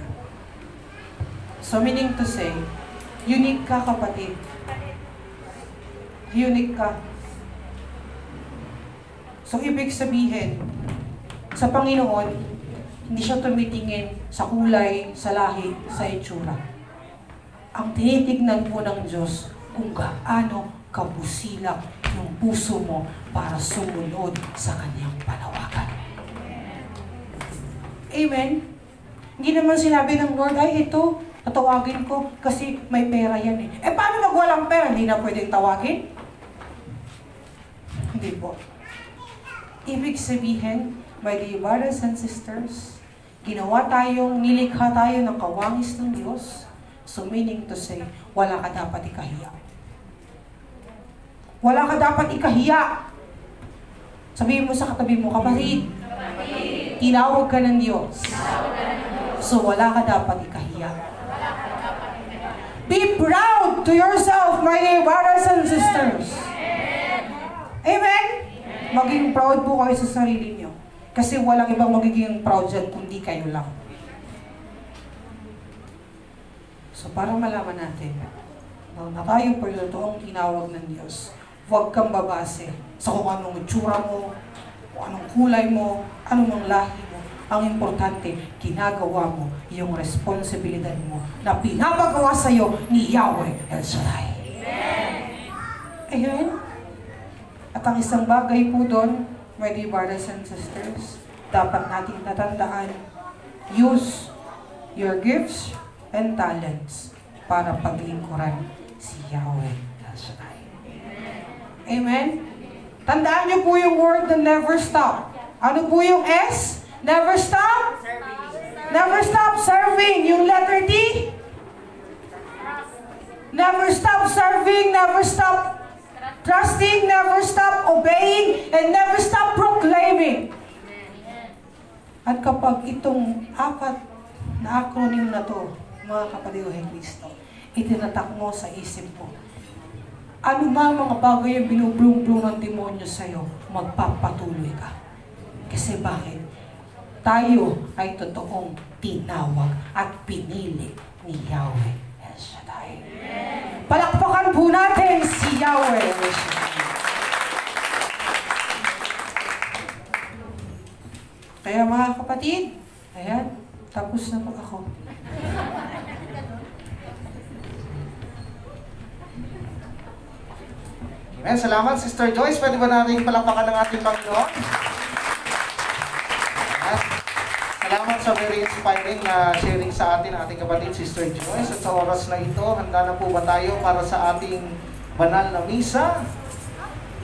So meaning to say, unique ka kapatid. Unique ka. So ibig sabihin, sa Panginoon, hindi siya tumitingin sa kulay, sa lahi, sa itsura. Ang tinitignan po ng Diyos kung gaano kabusilak yung puso mo para sumunod sa kanyang panawagan. Amen? Hindi naman sinabi ng Lord, ay ito, tatawagin ko kasi may pera yan eh. Eh paano pag walang pera, hindi na pwedeng tawagin? Hindi po. Ibig sabihin, my dear brothers and sisters, ginawa tayong, nilikha tayo ng kawangis ng Diyos. So meaning to say, wala ka dapat ikahiya. Wala ka dapat ikahiya. Sabihin mo sa katabi mo, kapatid, tinawag ka ng Diyos. So wala ka dapat ikahiya. Be proud to yourself, my dear brothers and sisters. Amen? Maging proud po kayo sa sarili niyo. Kasi walang ibang magiging proud dyan kundi kayo lang. So para malaman natin na tayo po yung totoong tinawag ng Diyos, huwag kang babase sa kung anong itsura mo, kung anong kulay mo, anong lahi mo. Ang importante, ginagawa mo yung responsibilidad mo na pinapagawa sa'yo ni Yahweh El Shaddai. Amen? At ang isang bagay po doon, my dear brothers and sisters, dapat nating natandaan, use your gifts and talents para paglingkuran si Yahweh El Shaddai. Amen? Tandaan niyo po yung word na never stop. Ano po yung S? Never stop? Never stop serving. Yung letter D? Never stop serving, never stop trusting, never stop obeying, and never stop proclaiming. At kapag itong apat na acronym na to, mga kapatid kay Kristo, itinatak mo sa isip mo, ano ba ang mga bagay yung binublong-blong ng demonyo sa'yo, magpapatuloy ka. Kasi bakit? Tayo ay totoong tinawag at pinili ni Yahweh El Shaddai. Palakpakan po natin si Yahweh El Shaddai. Kaya mga kapatid, ayan, tapos na po ako. Amen. Salamat, Sister Joyce. Pwede ba natin palakpakan ng ating Panginoon? Salamat sa very inspiring na sharing sa atin ating kapatid, Sister Joyce. At sa oras na ito, handa na po ba tayo para sa ating banal na misa?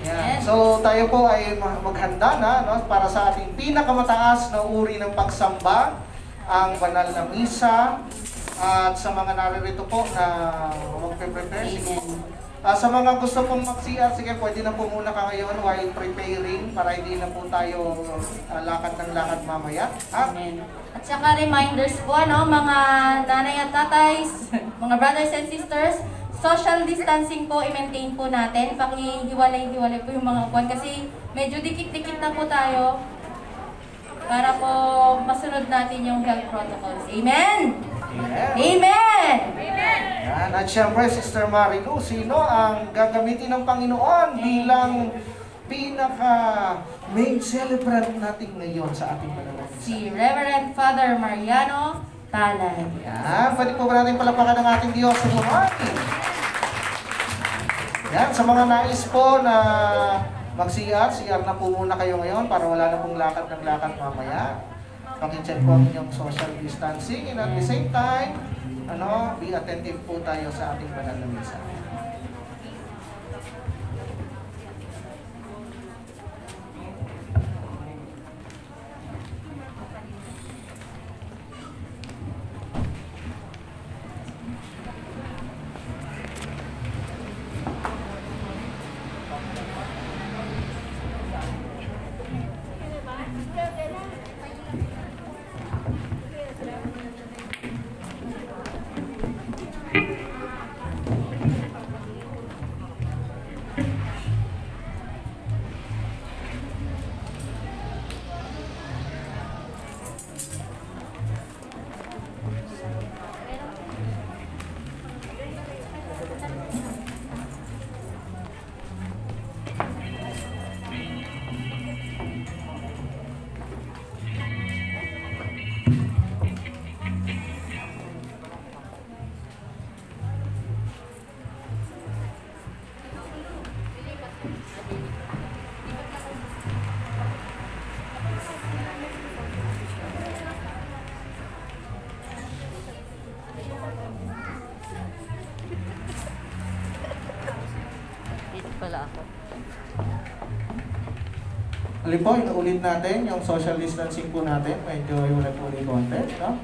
Yan. So tayo po ay ma- maghanda na no, para sa ating pinakamataas na uri ng pagsamba, ang banal na misa. At sa mga naririto po na magpe-prepare, siguro Ah, sa mga gusto pong mag-CR, sige, pwede na po muna ka ngayon while preparing para hindi na po tayo ah, lakad ng lakad mamaya. Ha? Amen. At saka reminders po, ano, mga nanay at tatay, mga brothers and sisters, social distancing po, i-maintain po natin. Pakihiwalay-hiwalay po yung mga upuan kasi medyo dikit-dikit na po tayo para po masunod natin yung health protocols. Amen! Amen. Amen! Yan. At syempre, Sister Marilu, sino ang gagamitin ng Panginoon bilang pinaka main celebrant natin ngayon sa ating panalangin? Si Reverend Father Mariano Talay. Yan. Pwede po ba natin palapakan ng ating Diyos sa buhay? Yan. Sa mga nais po na mag-CR, CR na po muna kayo ngayon para wala na pong lakad ng lakad mamaya. Pakicheck po ang inyong social distancing and at the same time, ano, be attentive po tayo sa ating banal na misa. Hali po, inuulit natin yung social distancing po natin. Medyo yung po ni konti, no?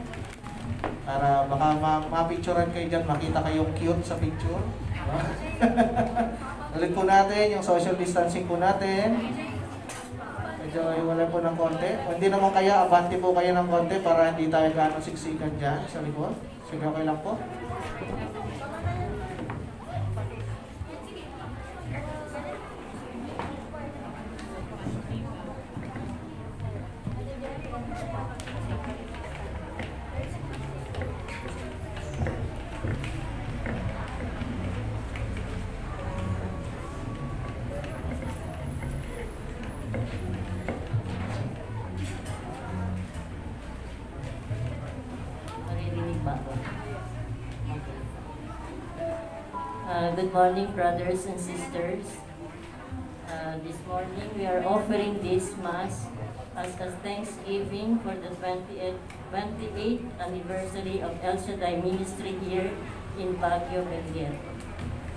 Para baka ma- mapicturean kayo dyan, makita kayong cute sa picture. No? Ulit po natin yung social distancing po natin. Medyo iwalay po ng konti. Kung hindi naman kaya, abante po kayo ng konti para hindi tayo gano'ng siksikan dyan sa likod. Sige, okay lang po. Morning, brothers and sisters. Uh, this morning, we are offering this Mass as a thanksgiving for the 28th, 28th anniversary of El Shaddai Ministry here in Baguio, Benguet.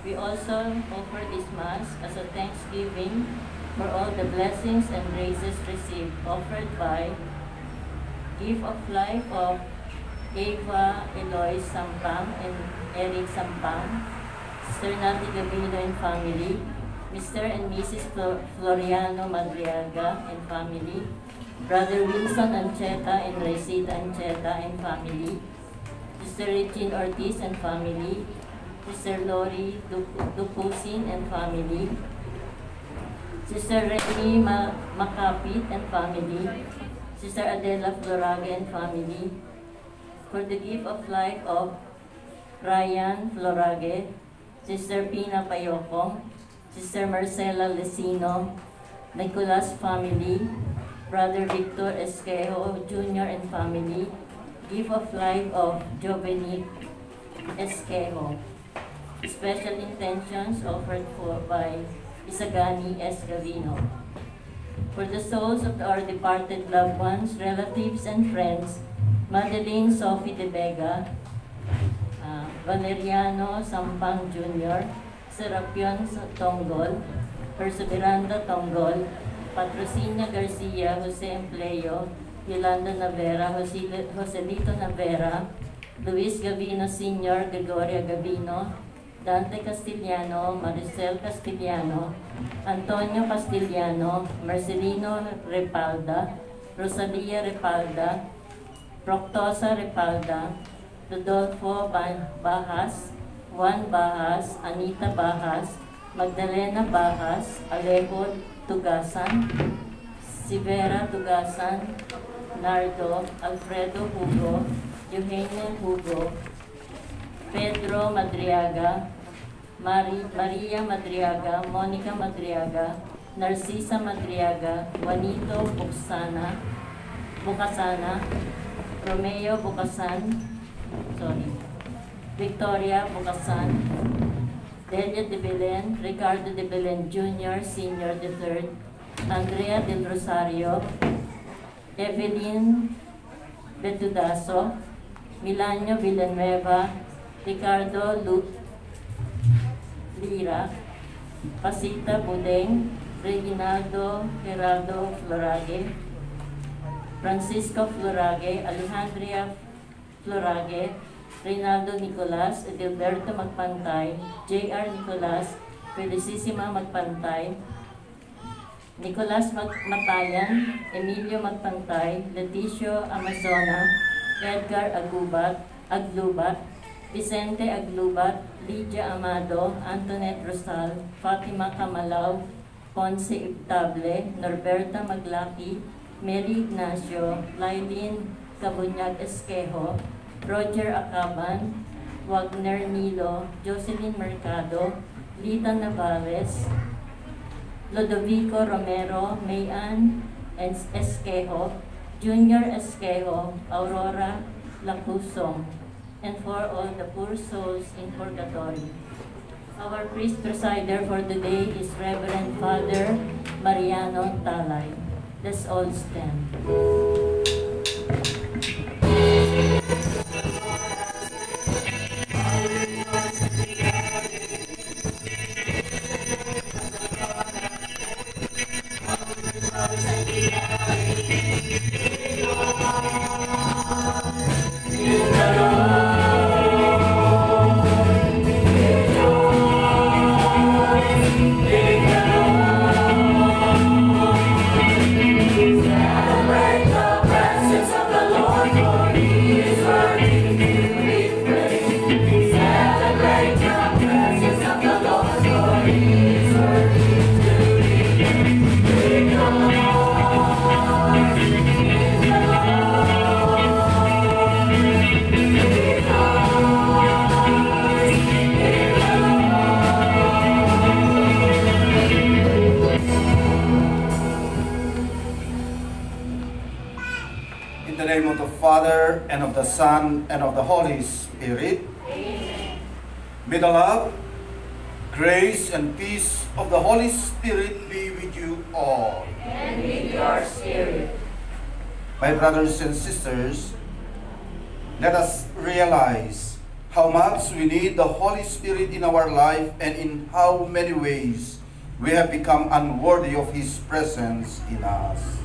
We also offer this Mass as a thanksgiving for all the blessings and graces received offered by Gift of Life of Eva Eloy Sampang and Eric Sampang, Sister Nati Gabino and family, Mr. and Mrs. Flo- Floriano Madriaga and family, Brother Wilson Ancheta and Resita Ancheta and family, Sister Regine Ortiz and family, Sister Lori Ducusin and family, Sister Remy Ma- Makapit and family, Sister Adela Floraga and family, for the gift of life of Ryan Florage, Sister Pina Payocong, Sister Marcela Lecino, Nicolas family, Brother Victor Esquejo Jr. and family, gift of life of Jovenic Esquejo. Special intentions offered for by Isagani S. Gavino. For the souls of our departed loved ones, relatives, and friends, Madeline Sophie de Vega, Valeriano Sampang Jr., Serapion Tonggol, Perseveranda Tonggol, Patrocinia Garcia, Jose Empleo, Yolanda Navera, Jose, Joselito Navera, Luis Gavino Sr., Gregoria Gavino, Dante Castellano, Maricel Castellano, Antonio Castellano, Marcelino Repalda, Rosalia Repalda, Proctosa Repalda, Rodolfo Ba- Bahas, Juan Bahas, Anita Bahas, Magdalena Bahas, Alejo Tugasan, Sivera Tugasan, Nardo, Alfredo Hugo, Eugenia Hugo, Pedro Madriaga, Mari- Maria Madriaga, Monica Madriaga, Narcisa Madriaga, Juanito Buksana, Bukasana, Romeo Bukasan, sorry, Victoria Bukasan, Delia de Belen, Ricardo de Belen Jr., Senior the Third, Andrea del Rosario, Evelyn Betudaso, Milanio Villanueva, Ricardo Lu Lira, Pasita Budeng, Reginaldo Geraldo Florage, Francisco Florage, Alejandria Florage, Reynaldo Nicolas, Edilberto Magpantay, J.R. Nicolas, Felicissima Magpantay, Nicolas Matayan, Emilio Magpantay, Leticio Amazona, Edgar Agubat, Aglubat, Vicente Aglubat, Lydia Amado, Antoinette Rosal, Fatima Kamalaw, Ponce Ibtable, Norberta Maglaki, Mary Ignacio, Lylene Cabunyag Esquejo, Roger Acaban, Wagner Nilo, Jocelyn Mercado, Lita Navales, Lodovico Romero, Mayan and Esquejo, Junior Esquejo, Aurora Lacusong, and for all the poor souls in purgatory. Our priest presider for the day is Reverend Father Mariano Talay. Let's all stand. The name of the Father, and of the Son, and of the Holy Spirit. Amen. May the love, grace, and peace of the Holy Spirit be with you all. And with your spirit. My brothers and sisters, let us realize how much we need the Holy Spirit in our life and in how many ways we have become unworthy of His presence in us.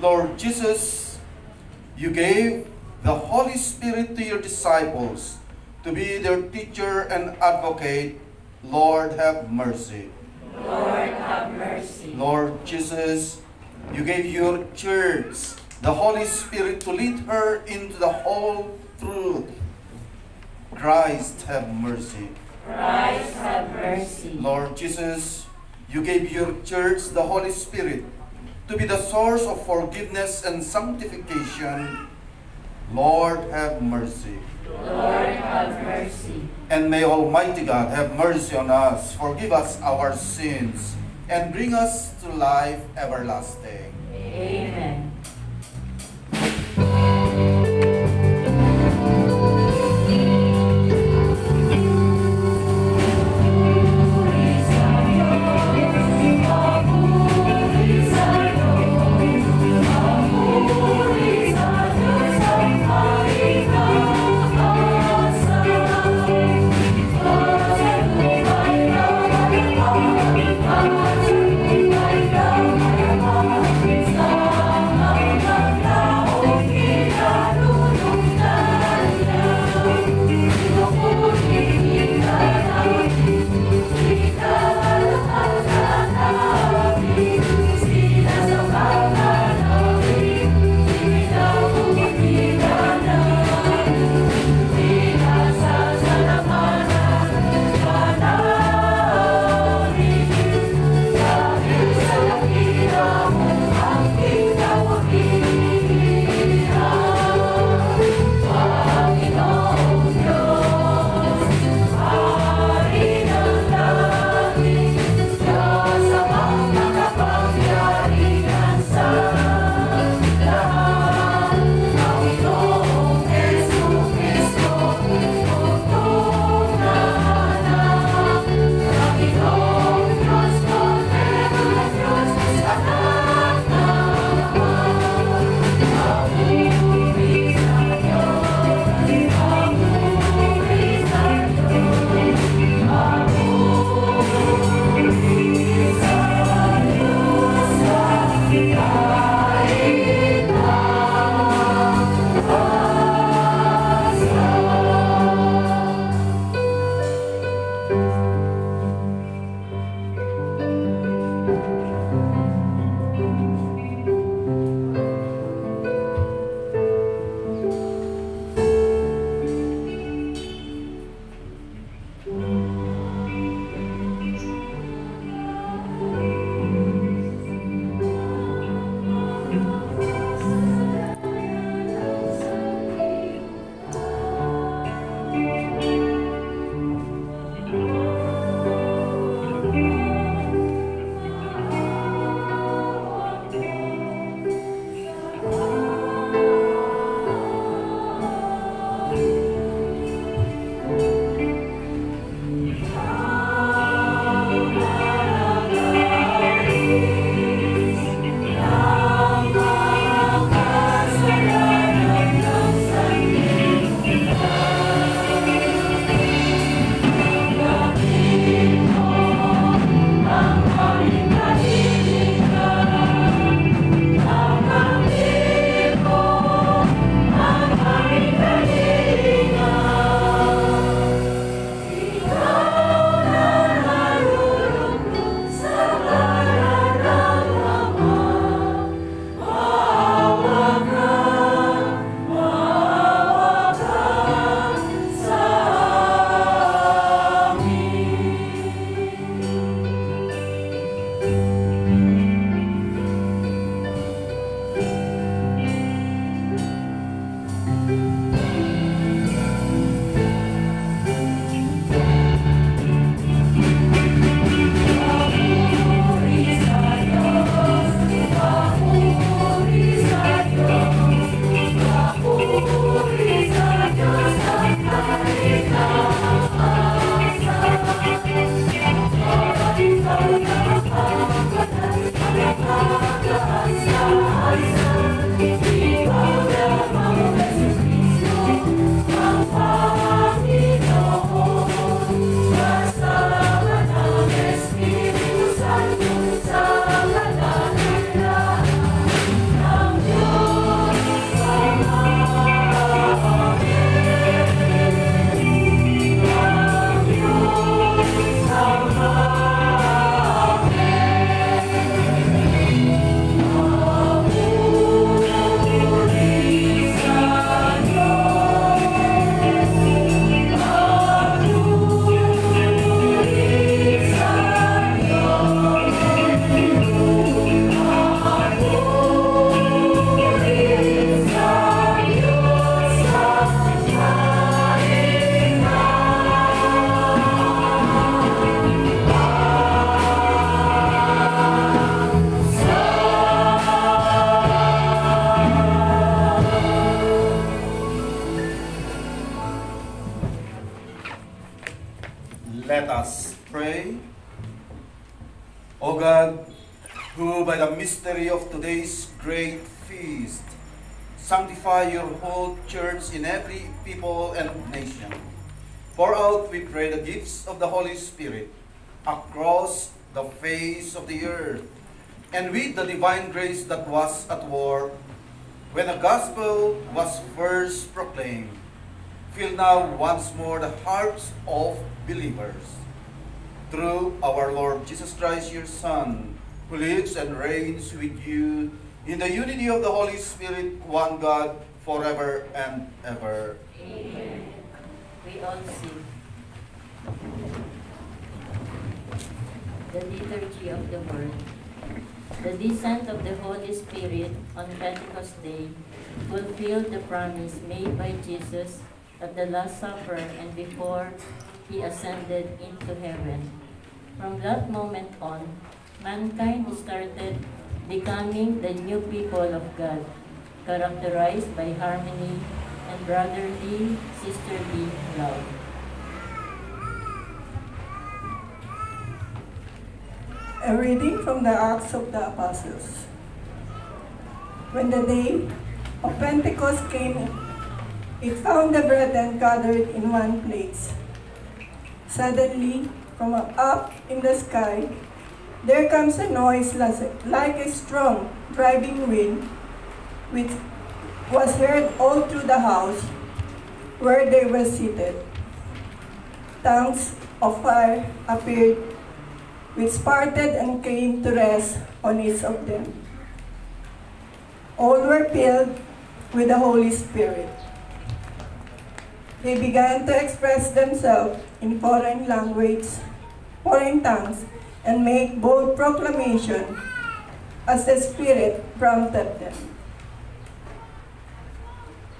Lord Jesus, you gave the Holy Spirit to your disciples to be their teacher and advocate. Lord, have mercy. Lord, have mercy. Lord Jesus, you gave your church the Holy Spirit to lead her into the whole truth. Christ, have mercy. Christ, have mercy. Lord Jesus, you gave your church the Holy Spirit to be the source of forgiveness and sanctification. Lord, have mercy. Lord, have mercy. And may Almighty God have mercy on us, forgive us our sins, and bring us to life everlasting. Amen. Divine grace that was at work when the gospel was first proclaimed. Fill now once more the hearts of believers. Through our Lord Jesus Christ, your Son, who lives and reigns with you in the unity of the Holy Spirit, one God, forever and ever. Amen. We all sing. The Liturgy of the Word. The descent of the Holy Spirit on Pentecost Day fulfilled the promise made by Jesus at the Last Supper and before he ascended into heaven. From that moment on, mankind started becoming the new people of God, characterized by harmony and brotherly, sisterly love. A reading from the Acts of the Apostles. When the day of Pentecost came, it found the brethren gathered in one place. Suddenly, from up in the sky, there comes a noise like a strong driving wind, which was heard all through the house where they were seated. Tongues of fire appeared which parted and came to rest on each of them. All were filled with the Holy Spirit. They began to express themselves in foreign language, foreign tongues, and make bold proclamation as the Spirit prompted them.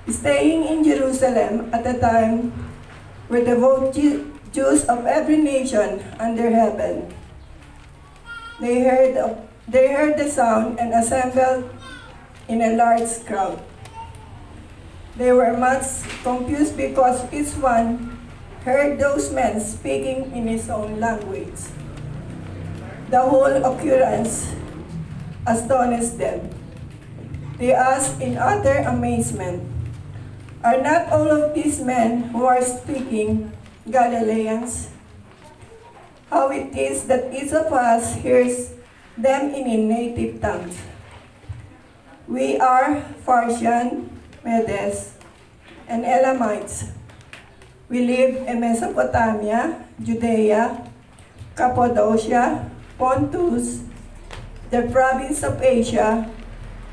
Staying in Jerusalem at the time were devout Jews of every nation under heaven. They heard, they heard the sound and assembled in a large crowd. They were much confused because each one heard those men speaking in his own language. The whole occurrence astonished them. They asked in utter amazement, Are not all of these men who are speaking Galileans? How it is that each of us hears them in a native tongues. We are Pharsian, Medes, and Elamites. We live in Mesopotamia, Judea, Cappadocia, Pontus, the province of Asia,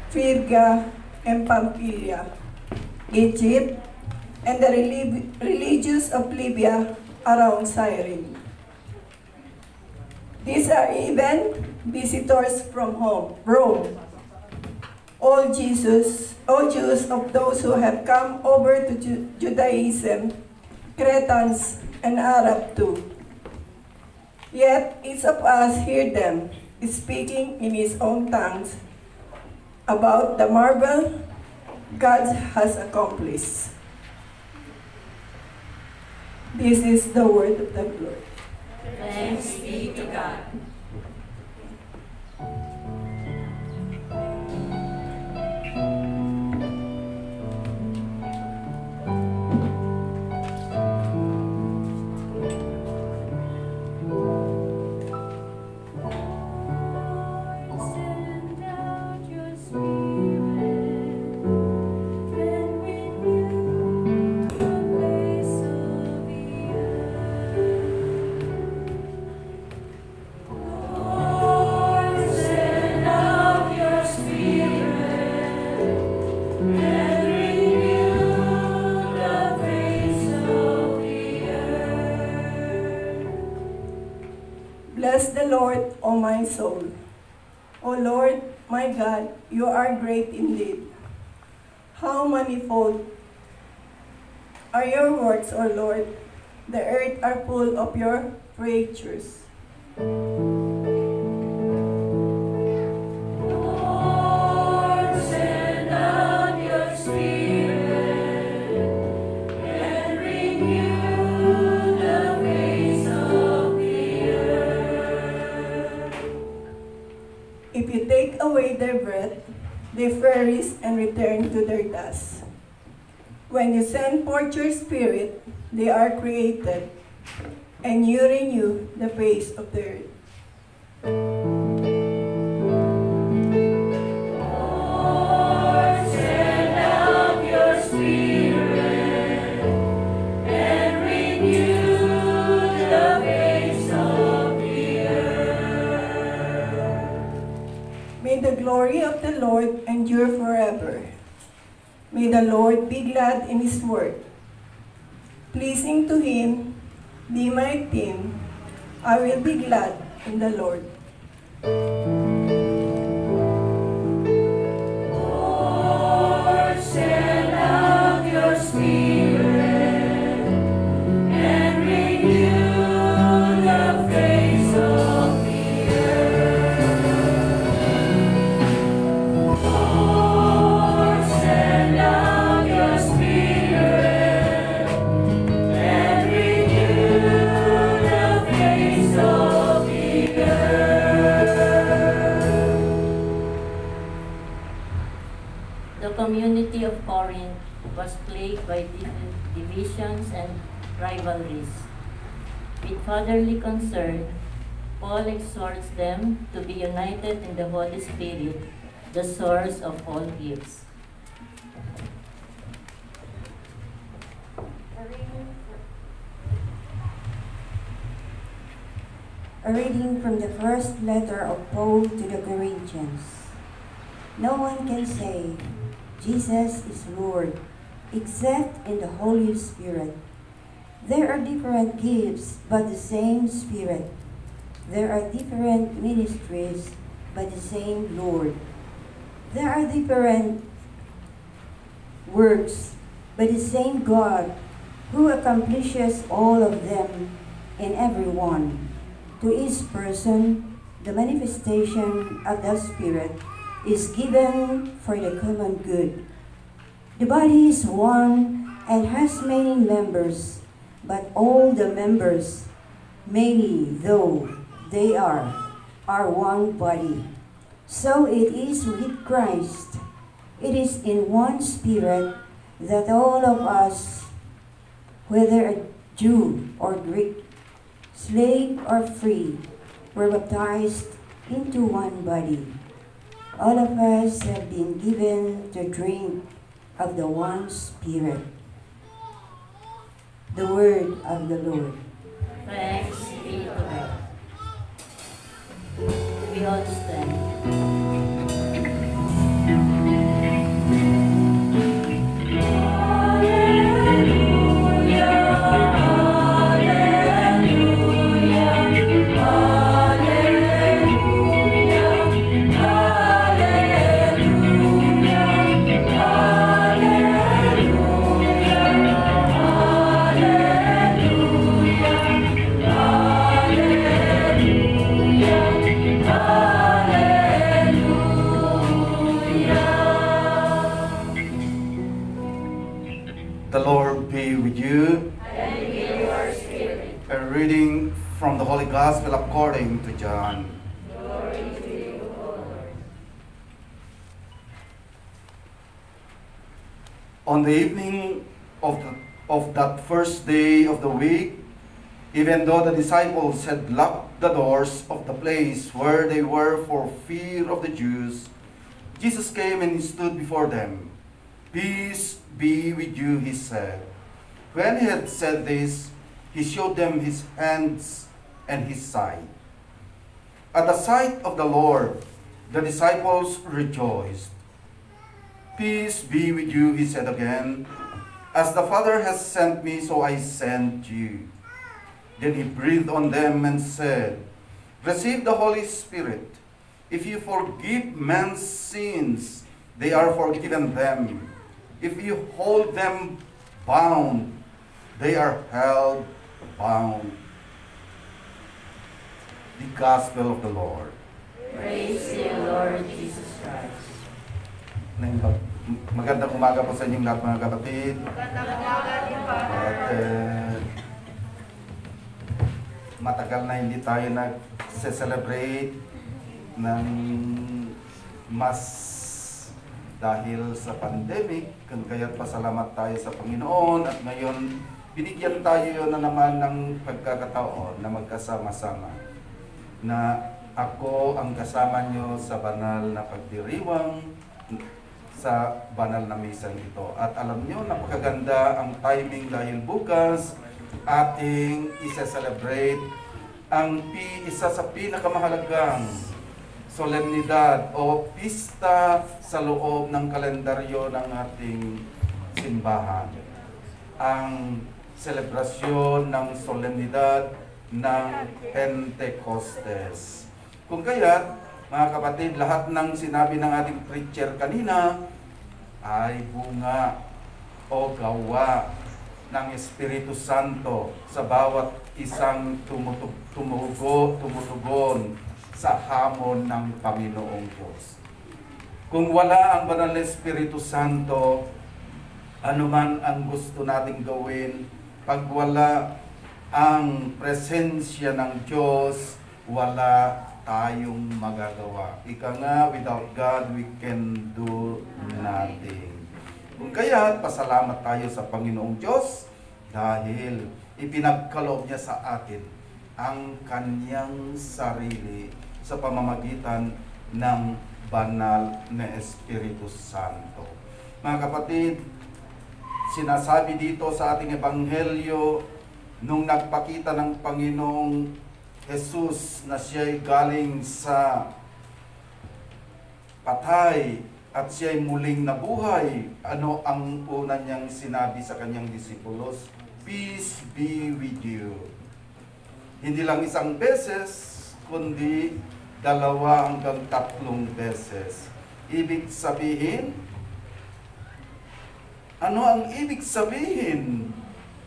Phrygia, and Pamphylia, Egypt, and the religious of Libya around Cyrene. These are even visitors from home, Rome. All Jesus, all Jews of those who have come over to Ju Judaism, Cretans and Arab too. Yet each of us hear them speaking in his own tongues about the marvel God has accomplished. This is the word of the Lord. Thanks be to God. Soul. O Lord, my God, you are great indeed. How manifold are your works, O Lord. The earth are full of your creatures. Take their breath, they perish and return to their dust. When you send forth your spirit, they are created, and you renew the face of the earth. Lord, glory of the Lord endure forever. May the Lord be glad in his word. Pleasing to him, be my theme. I will be glad in the Lord. Lord, send out your spirit plagued by div- divisions and rivalries. With fatherly concern, Paul exhorts them to be united in the Holy Spirit, the source of all gifts. A reading from the first letter of Paul to the Corinthians. No one can say, Jesus is Lord, except in the Holy Spirit. There are different gifts, but the same Spirit. There are different ministries, but the same Lord. There are different works, but the same God, who accomplishes all of them in everyone. To each person, the manifestation of the Spirit is given for the common good. The body is one and has many members, but all the members, many though they are, are one body. So it is with Christ. It is in one Spirit that all of us, whether a Jew or Greek, slave or free, were baptized into one body. All of us have been given to drink of the one Spirit. The word of the Lord. Thanks be to God. We all stand. First day of the week, even though the disciples had locked the doors of the place where they were for fear of the Jews, Jesus came and stood before them. Peace be with you, he said. When he had said this, he showed them his hands and his side. At the sight of the Lord, the disciples rejoiced. Peace be with you, he said again. As the Father has sent me, so I send you. Then he breathed on them and said, Receive the Holy Spirit. If you forgive men's sins, they are forgiven them. If you hold them bound, they are held bound. The Gospel of the Lord. Praise you, Lord Jesus Christ. Magandang umaga po sa inyong lahat mga kapatid. At eh, matagal na hindi tayo nag-celebrate ng mas dahil sa pandemic, kaya't pasalamat tayo sa Panginoon at ngayon binigyan tayo na naman ng pagkakataon na magkasama-sama na ako ang kasama nyo sa banal na pagdiriwang sa banal na misang ito. At alam nyo, napakaganda ang timing dahil bukas ating isa-celebrate ang pi, isa sa pinakamahalagang solemnidad o pista sa loob ng kalendaryo ng ating simbahan. Ang selebrasyon ng solemnidad ng Pentecostes. Kung kaya, mga kapatid, lahat ng sinabi ng ating preacher kanina ay bunga o gawa ng Espiritu Santo sa bawat isang tumutug, tumugo, tumutugon sa hamon ng Panginoong Diyos. Kung wala ang banal na Espiritu Santo, anuman ang gusto nating gawin, pag wala ang presensya ng Diyos, wala tayong magagawa. Ika nga, without God, we can do nothing. Kung kaya, pasalamat tayo sa Panginoong Diyos dahil ipinagkaloob niya sa atin ang kanyang sarili sa pamamagitan ng banal na Espiritu Santo. Mga kapatid, sinasabi dito sa ating ebanghelyo nung nagpakita ng Panginoong Jesus na siya'y galing sa patay at siya'y muling nabuhay, ano ang una niyang sinabi sa kanyang disipulos? Peace be with you. Hindi lang isang beses, kundi dalawa hanggang tatlong beses. Ibig sabihin, ano ang ibig sabihin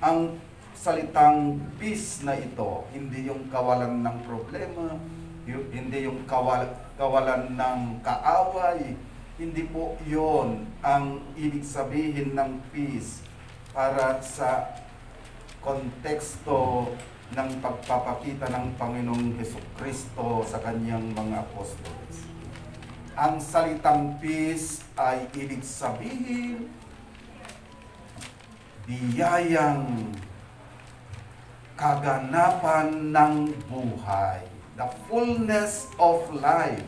ang salitang peace na ito? Hindi yung kawalan ng problema, hindi yung kawal, kawalan ng kaaway, hindi po yon ang ibig sabihin ng peace para sa konteksto ng pagpapakita ng Panginoong Heso Kristo sa kanyang mga apostoles. Ang salitang peace ay ibig sabihin biyayang kaganapan ng buhay, the fullness of life.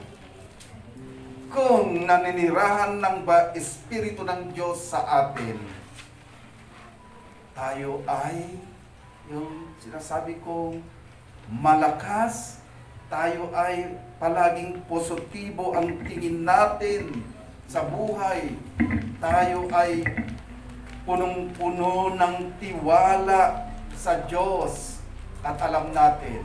Kung naninirahan ng ba Espiritu ng Diyos sa atin, tayo ay yung sinasabi ko malakas, tayo ay palaging positibo ang tingin natin sa buhay. Tayo ay punong-puno ng tiwala sa Diyos at alam natin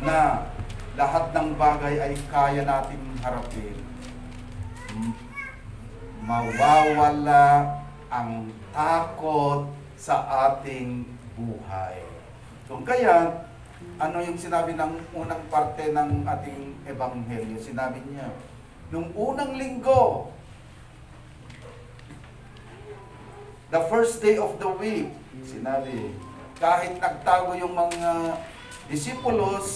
na lahat ng bagay ay kaya natin harapin. Mawawala ang takot sa ating buhay. Kung kaya, ano yung sinabi ng unang parte ng ating ebanghelyo? Sinabi niya, nung unang linggo, the first day of the week, sinabi, kahit nagtago yung mga disipulos,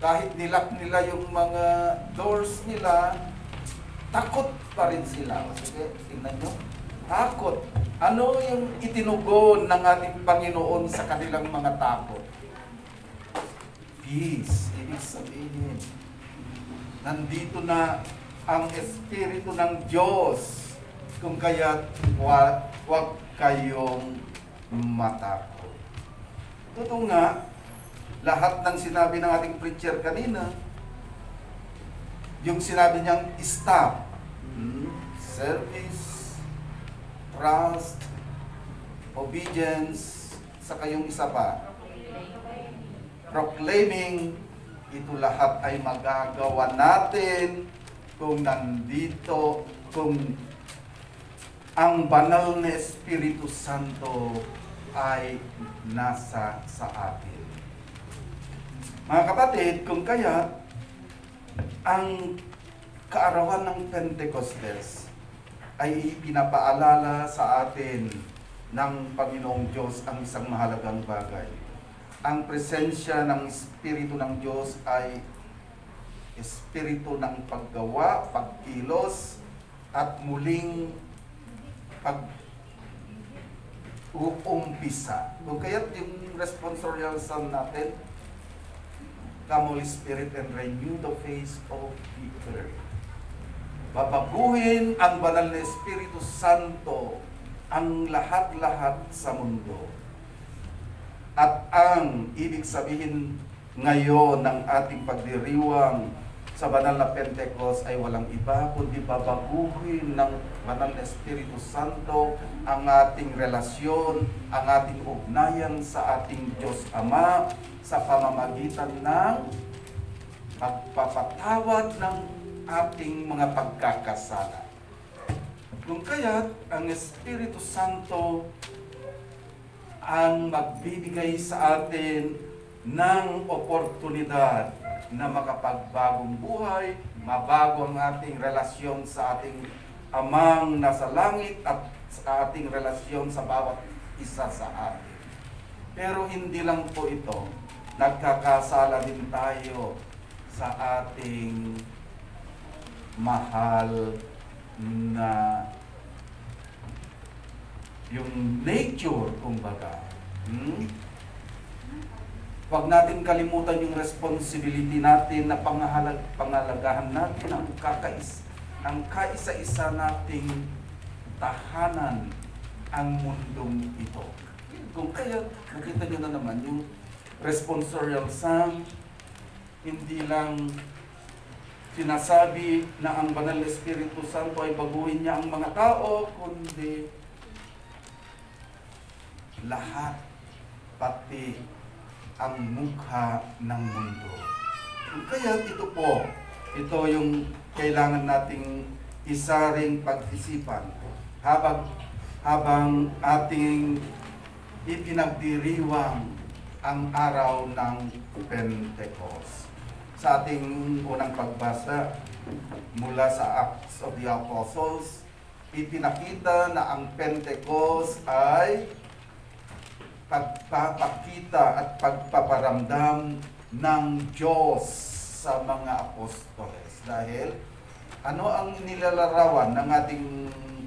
kahit nilak nila yung mga doors nila, takot pa rin sila. Sige, tingnan nyo. Takot. Ano yung itinugon ng ating Panginoon sa kanilang mga takot? Peace. Ibig sabihin, nandito na ang Espiritu ng Diyos. Kung kaya, wa- huwag kayong matakot. Totoo nga, lahat ng sinabi ng ating preacher kanina, yung sinabi niyang stop, hmm, service, trust, obedience, sa kayong isa pa, proclaiming, ito lahat ay magagawa natin kung nandito, kung ang banal na Espiritu Santo ay nasa sa atin. Mga kapatid, kung kaya, ang kaarawan ng Pentecostes ay pinapaalala sa atin ng Panginoong Diyos ang isang mahalagang bagay. Ang presensya ng Espiritu ng Diyos ay espiritu ng paggawa, pagkilos, at muling pag uumpisa. Kung kaya't yung responsorial psalm natin, Come Holy Spirit and renew the face of the earth. Babaguhin ang banal na Espiritu Santo ang lahat-lahat sa mundo. At ang ibig sabihin ngayon ng ating pagdiriwang sa banal na Pentecost ay walang iba kundi babaguhin ng banal na Espiritu Santo ang ating relasyon, ang ating ugnayan sa ating Diyos Ama sa pamamagitan ng pagpapatawad ng ating mga pagkakasala. Kung kaya't ang Espiritu Santo ang magbibigay sa atin ng oportunidad na makapagbagong buhay, mabago ang ating relasyon sa ating amang nasa langit at sa ating relasyon sa bawat isa sa atin. Pero hindi lang po ito, nagkakasala din tayo sa ating mahal na yung nature, kumbaga. Hmm? Huwag natin kalimutan yung responsibility natin na pangahalag, pangalagahan natin ang kakais, ang kaisa-isa nating tahanan ang mundong ito. Kung kaya, nakita nyo na naman yung responsorial psalm, hindi lang sinasabi na ang banal na Espiritu Santo ay baguhin niya ang mga tao, kundi lahat, pati ang mukha ng mundo. Kaya ito po, ito yung kailangan nating isa ring pag-isipan habang habang ating ipinagdiriwang ang araw ng Pentecost. Sa ating unang pagbasa mula sa Acts of the Apostles, ipinakita na ang Pentecost ay pagpapakita at pagpaparamdam ng Diyos sa mga apostoles. Dahil ano ang nilalarawan ng ating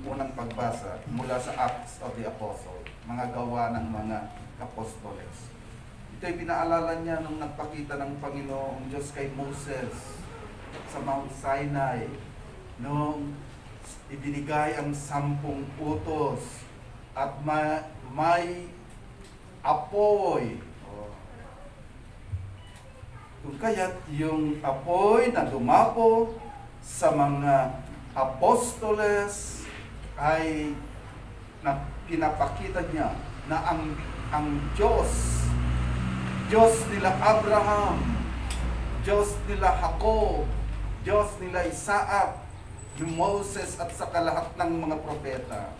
unang pagbasa mula sa Acts of the Apostles, mga gawa ng mga apostoles. Ito'y pinaalala niya nung nagpakita ng Panginoong Diyos kay Moses sa Mount Sinai nung ibinigay ang sampung utos at ma- may apoy. Kung kaya't yung apoy na dumapo sa mga apostoles ay na pinapakita niya na ang ang Diyos Diyos nila Abraham Diyos nila Jacob Diyos nila Isaac ni Moses at sa kalahat ng mga propeta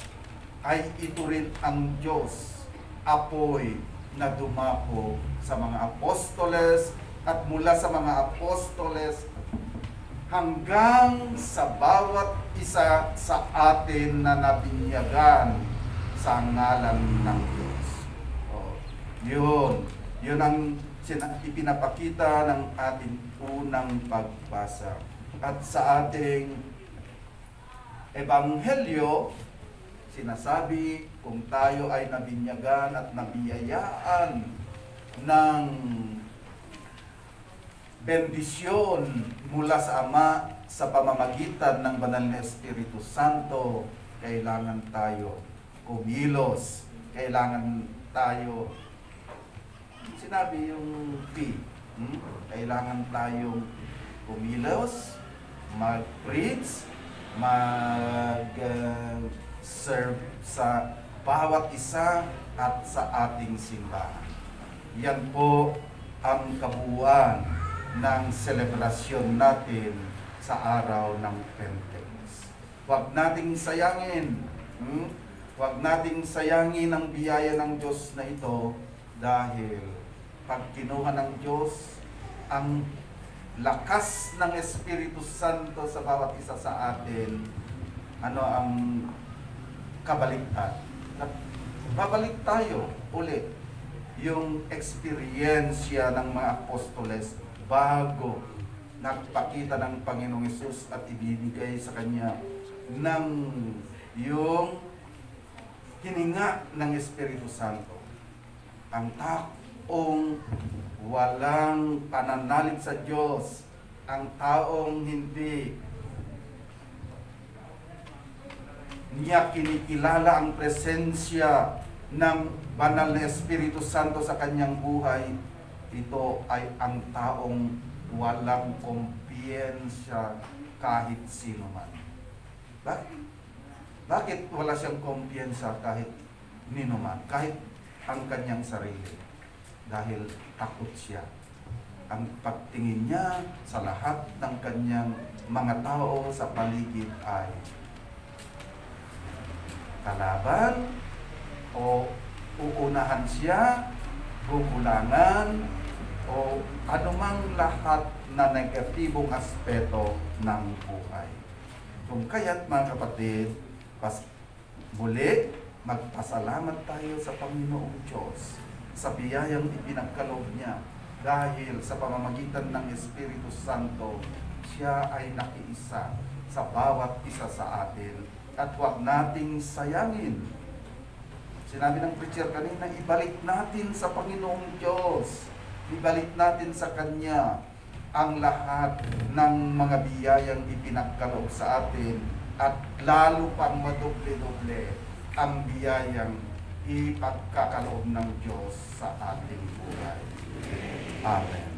ay ito rin ang Diyos apoy na dumapo sa mga apostoles at mula sa mga apostoles hanggang sa bawat isa sa atin na nabinyagan sa ngalan ng Diyos. Oh, yun. Yun ang ipinapakita ng ating unang pagbasa. At sa ating ebanghelyo, sinasabi kung tayo ay nabinyagan at nabiyayaan ng bendisyon mula sa Ama sa pamamagitan ng banal na Espiritu Santo, kailangan tayo kumilos, kailangan tayo sinabi yung P, hmm? kailangan tayong kumilos, mag-preach, mag-serve sa bawat isa at sa ating simbahan. Yan po ang kabuuan ng selebrasyon natin sa araw ng Pentecost. Huwag nating sayangin, hmm? huwag nating sayangin ang biyaya ng Diyos na ito dahil pag kinuha ng Diyos ang lakas ng Espiritu Santo sa bawat isa sa atin, ano ang kabaliktad. Babalik tayo ulit yung eksperyensya ng mga apostoles bago nagpakita ng Panginoong Yesus at ibinigay sa kanya ng yung hininga ng Espiritu Santo. Ang taong walang pananalig sa Diyos, ang taong hindi niya kinikilala ang presensya ng banal na Espiritu Santo sa kanyang buhay, ito ay ang taong walang kumpiyensa kahit sino man. Bakit? Bakit wala siyang kumpiyensa kahit nino man, kahit ang kanyang sarili? Dahil takot siya. Ang pagtingin niya sa lahat ng kanyang mga tao sa paligid ay kalaban o uunahan siya, gugulangan o anumang lahat na negatibong aspeto ng buhay. Kung kaya't mga kapatid, pas muli, magpasalamat tayo sa Panginoong Diyos sa biyayang ipinagkaloob niya dahil sa pamamagitan ng Espiritu Santo, siya ay nakiisa sa bawat isa sa atin at huwag nating sayangin. Sinabi ng preacher kanina, ibalik natin sa Panginoong Diyos. Ibalik natin sa Kanya ang lahat ng mga biyayang ipinagkaloob sa atin at lalo pang madoble-doble ang biyayang ipagkakaloob ng Diyos sa ating buhay. Amen.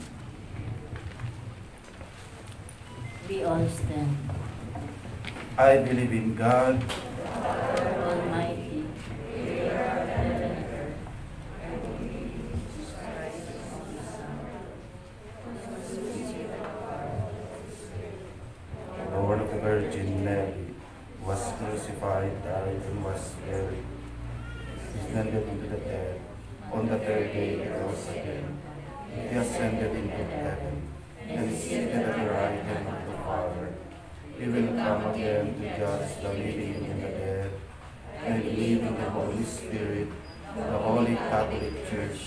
We all stand. I believe in God, Almighty, Virgin Mary, was crucified, died, and was buried. Descended into the dead. On the third day he rose again. He ascended into heaven, and is seated at the right hand of the Father. He will come again to judge the living and the dead. And believe in the Holy Spirit, the Holy Catholic Church,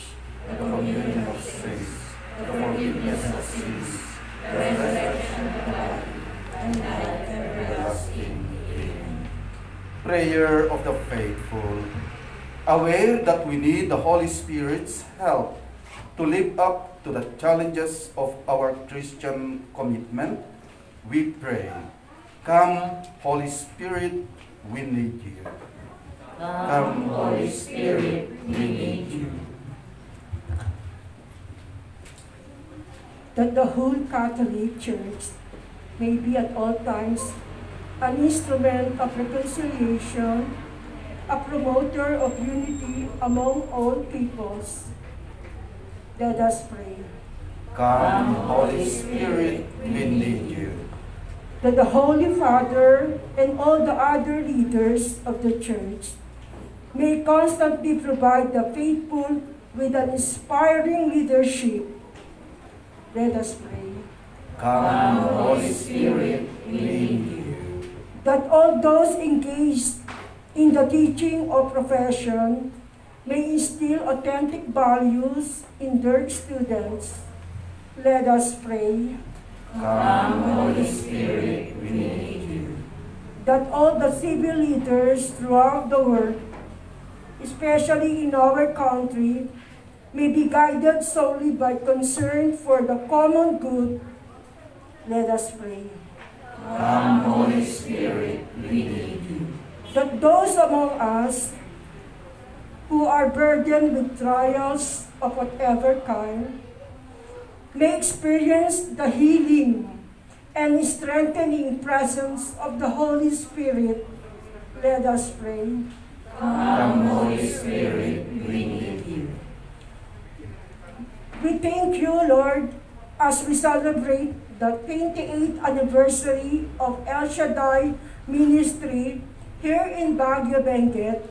and the communion of saints, the forgiveness of sins, the resurrection of body, and life everlasting. Amen. Prayer of the faithful. Aware that we need the Holy Spirit's help to live up to the challenges of our Christian commitment, we pray. Come, Holy Spirit, we need you. Come, Holy Spirit, we need you. that the whole Catholic Church may be at all times an instrument of reconciliation, a promoter of unity among all peoples. Let us pray. Come, Holy Spirit, we need you. That the Holy Father and all the other leaders of the Church may constantly provide the faithful with an inspiring leadership. Let us pray. Come, Holy Spirit, need you. that all those engaged in the teaching or profession may instill authentic values in their students. Let us pray Come, Holy Spirit, we need you. that all the civil leaders throughout the world, especially in our country, may be guided solely by concern for the common good. Let us pray. Come, Holy Spirit, we need you. that those among us who are burdened with trials of whatever kind may experience the healing and strengthening presence of the Holy Spirit. Let us pray. Come, Holy Spirit, we need you. We thank you, Lord, as we celebrate the 28th anniversary of El Shaddai Ministry here in Baguio Benguet,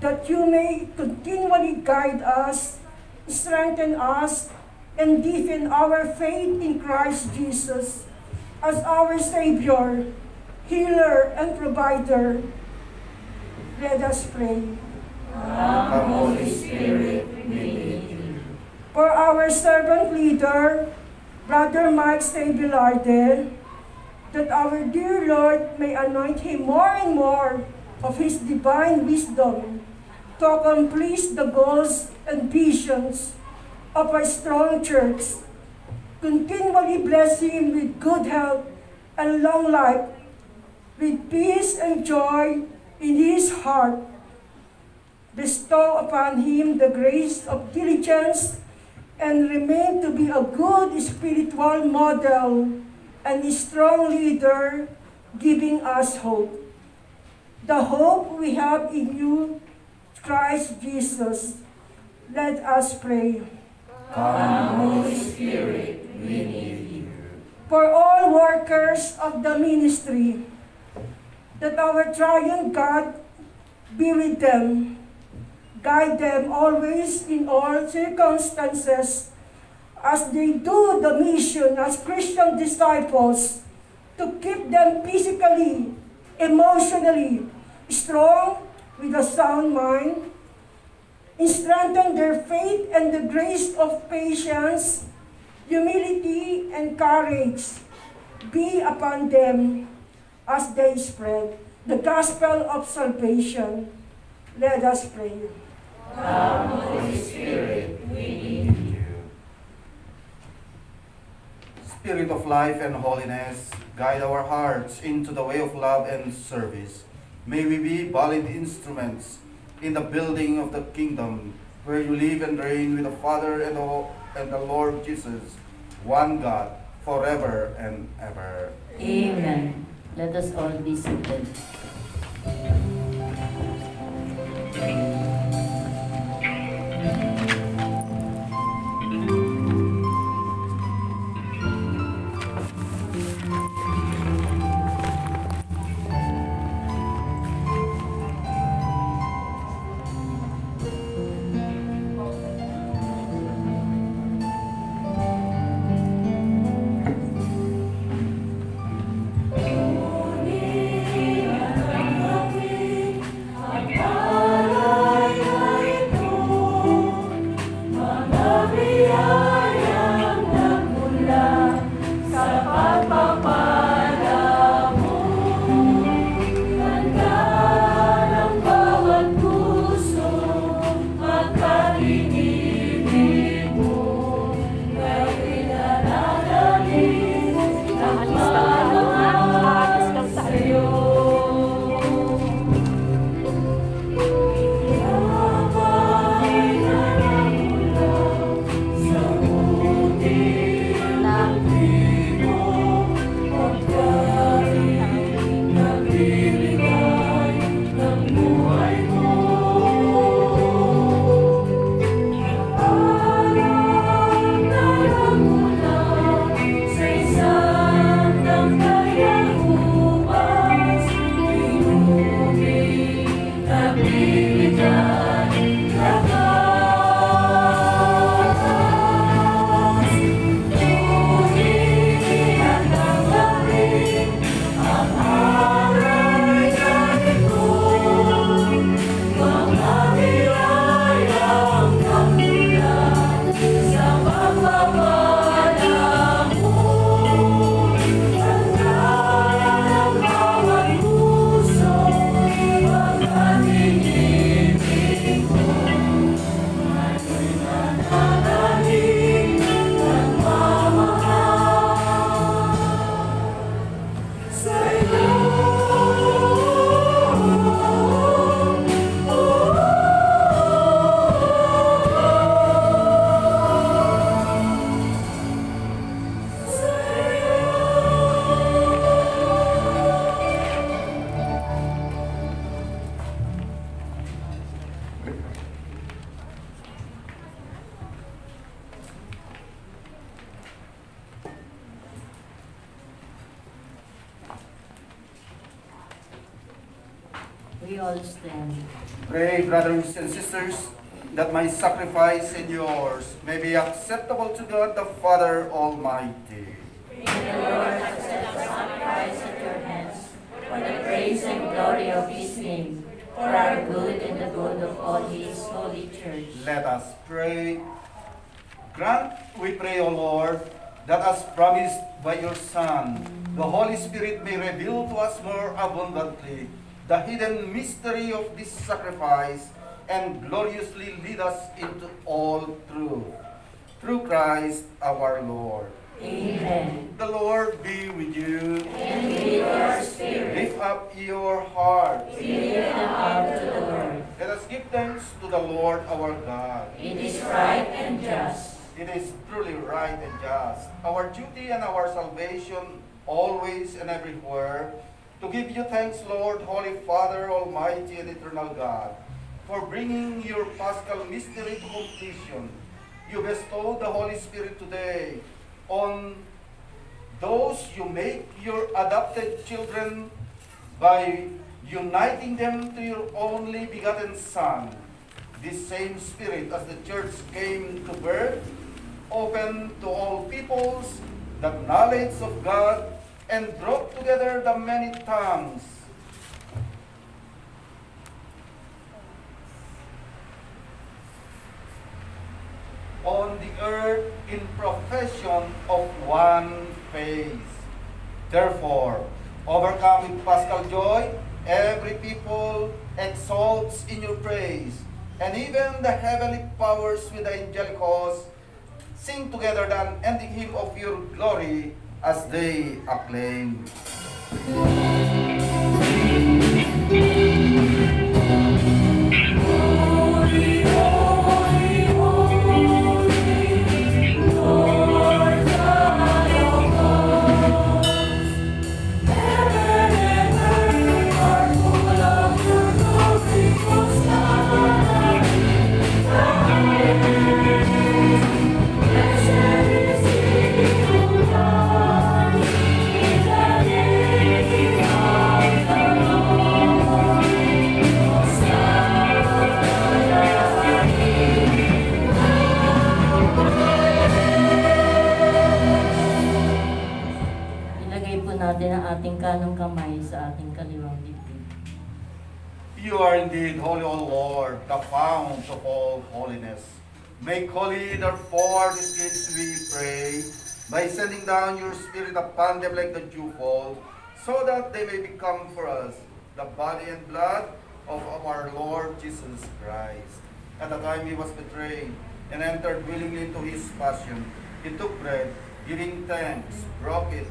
that you may continually guide us, strengthen us, and deepen our faith in Christ Jesus as our Savior, healer, and provider. Let us pray. Come, Holy Spirit, we need you. For our servant leader, Brother Mike St. Velarde, that our dear Lord may anoint him more and more of his divine wisdom to accomplish the goals and visions of our strong church. Continually bless him with good health and long life, with peace and joy in his heart. Bestow upon him the grace of diligence and remain to be a good spiritual model and a strong leader, giving us hope. The hope we have in you, Christ Jesus. Let us pray. Holy Spirit, we need you For all workers of the ministry, that our triune God be with them, guide them always in all circumstances as they do the mission as Christian disciples to keep them physically, emotionally strong with a sound mind, and strengthen their faith and the grace of patience, humility, and courage be upon them as they spread the gospel of salvation. Let us pray. Spirit of life and holiness, guide our hearts into the way of love and service. May we be valid instruments in the building of the kingdom where you live and reign with the Father and the, and the Lord Jesus, one God, forever and ever. Amen. Let us all be seated. We holy church. Let us pray. Grant, we pray, O Lord, that as promised by your Son, the Holy Spirit may reveal to us more abundantly the hidden mystery of this sacrifice and gloriously lead us into all truth. Through Christ our Lord. Amen. The Lord be with you. And with your spirit, Lift up your hearts. we lift them up to the Lord. Let us give thanks to the Lord our God. It is right and just. It is truly right and just, our duty and our salvation, always and everywhere, to give you thanks, Lord, Holy Father, Almighty and Eternal God, for bringing your Paschal mystery to completion. You bestowed the Holy Spirit today on those you make your adopted children by uniting them to your only begotten Son. This same Spirit, as the church came to birth, open to all peoples the knowledge of God and brought together the many tongues. On the earth in profession of one faith. Therefore, overcome with paschal joy, every people exalts in your praise, and even the heavenly powers with the angelic host sing together the unending hymn of your glory as they acclaim. Ating kanong kamay sa ating kaliwang dibdib. You are indeed holy, O Lord, the fount of all holiness. Make holy, therefore, these gifts, we pray, by sending down your Spirit upon them like the dewfall, so that they may become for us the body and blood of our Lord Jesus Christ. At the time he was betrayed and entered willingly into his passion, he took bread, giving thanks, broke it,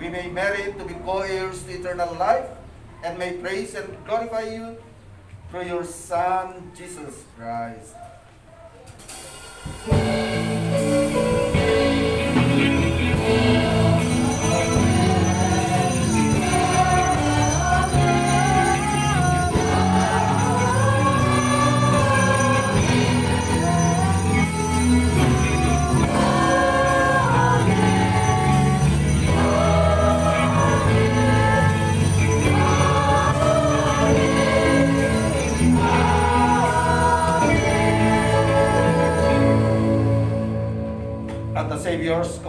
we may merit to be co-heirs to eternal life, and may praise and glorify you through your Son, Jesus Christ.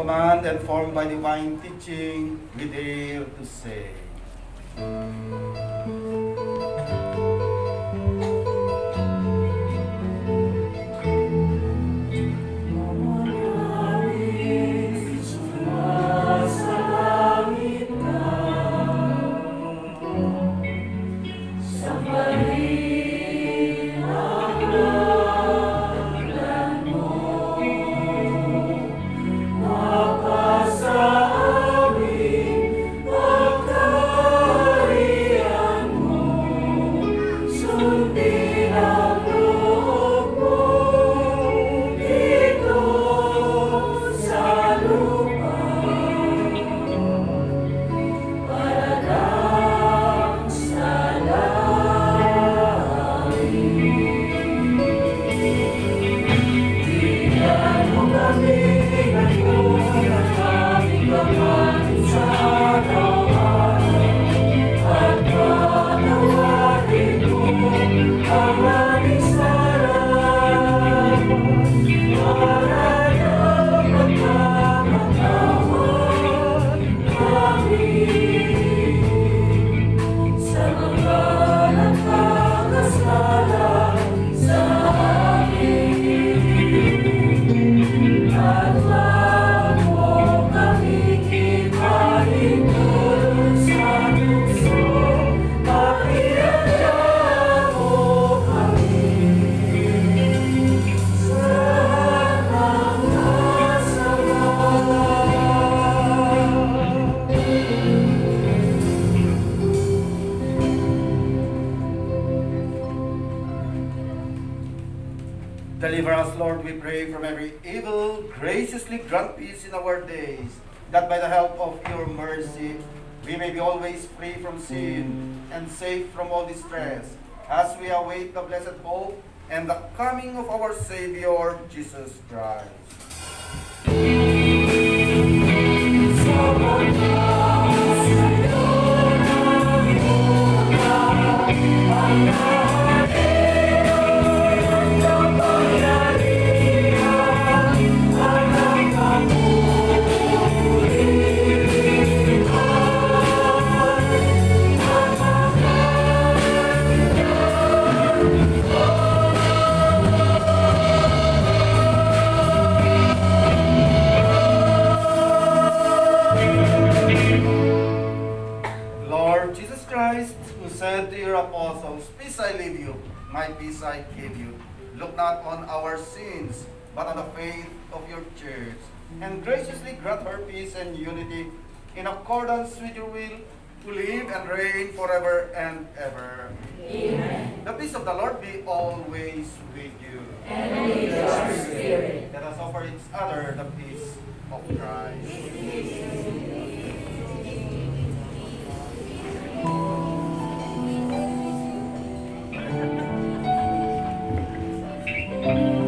Command and formed by divine teaching, we dare to say, Graciously grant peace in our days, that by the help of your mercy, we may be always free from sin and safe from all distress, as we await the blessed hope and the coming of our Savior, Jesus Christ. My peace I give you. Look not on our sins, but on the faith of your church, and graciously grant her peace and unity in accordance with your will, to live and reign forever and ever. Amen. The peace of the Lord be always with you. And with your spirit. Let us offer each other the peace of Christ. Take away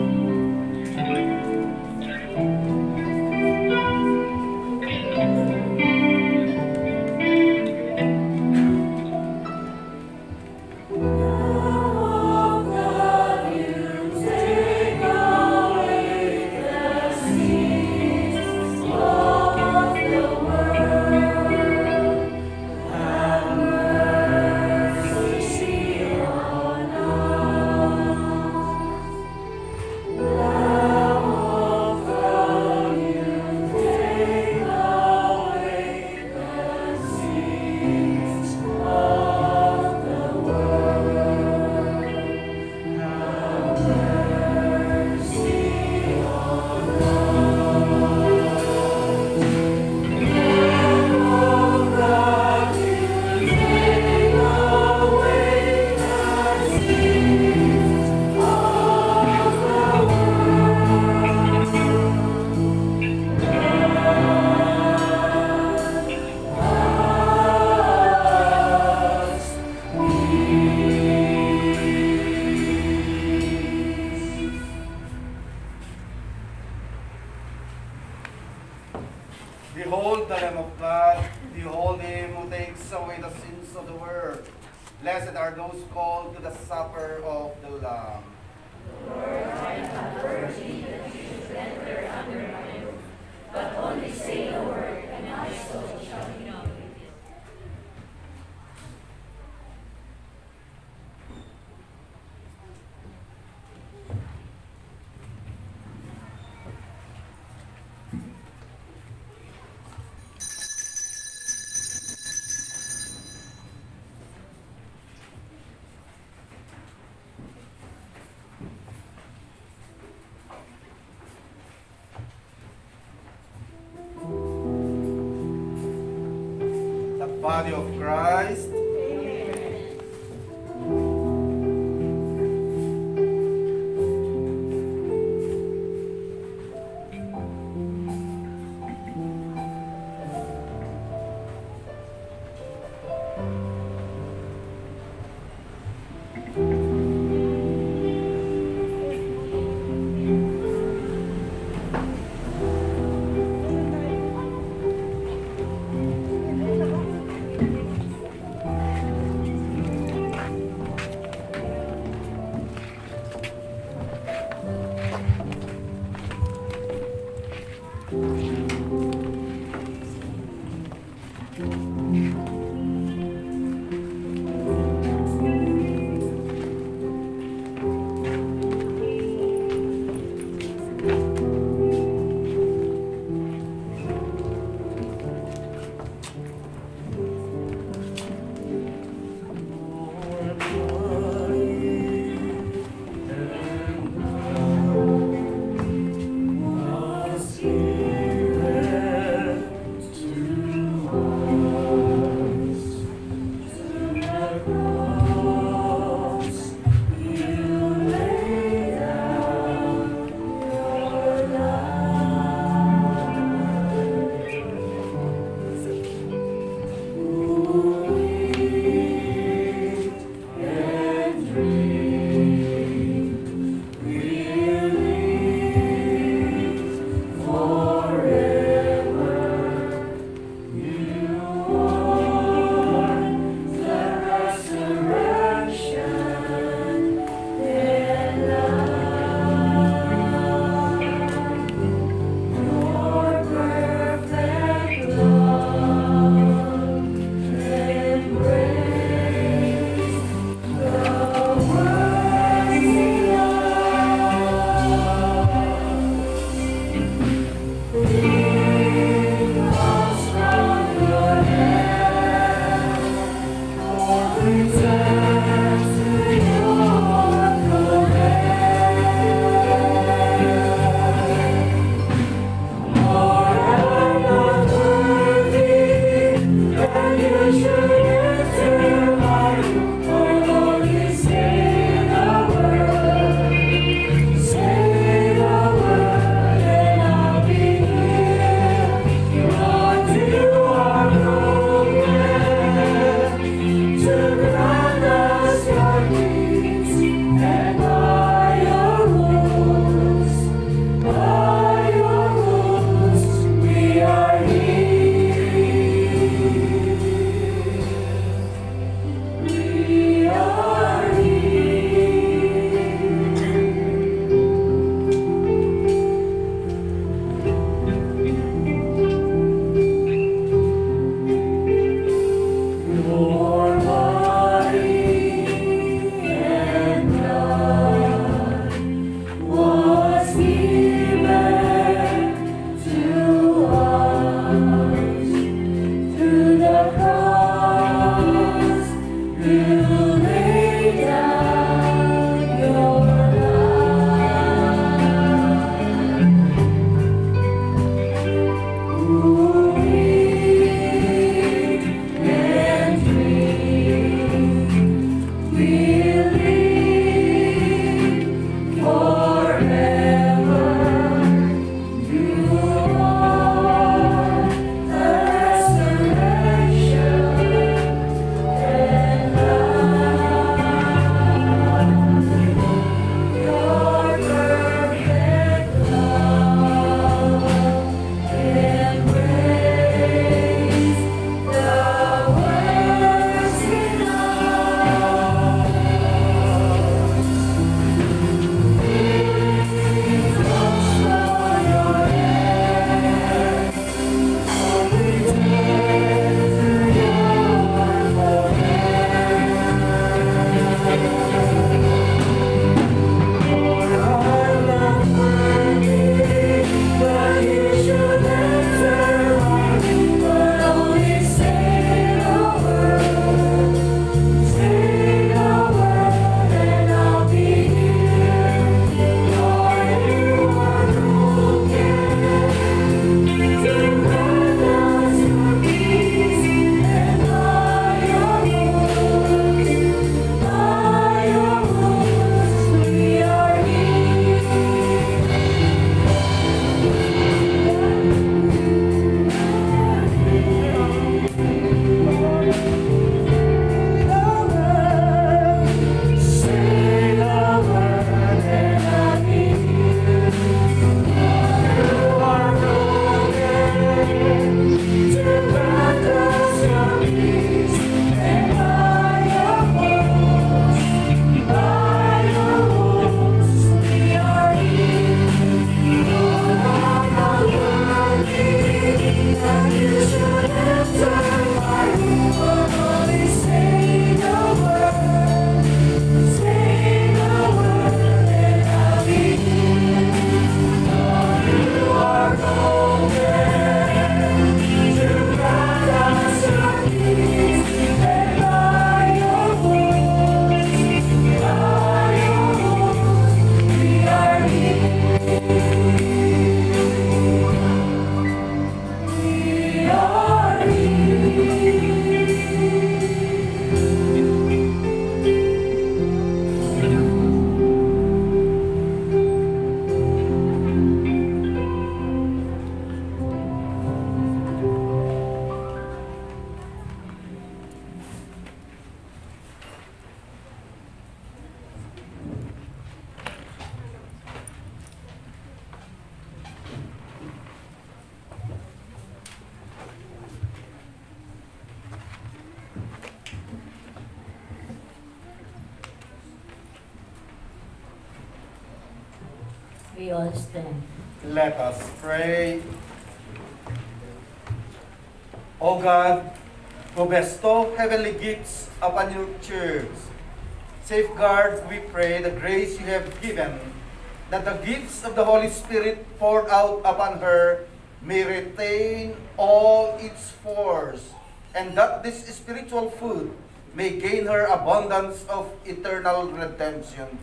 Spirit poured out upon her may retain all its force, and that this spiritual food may gain her abundance of eternal redemption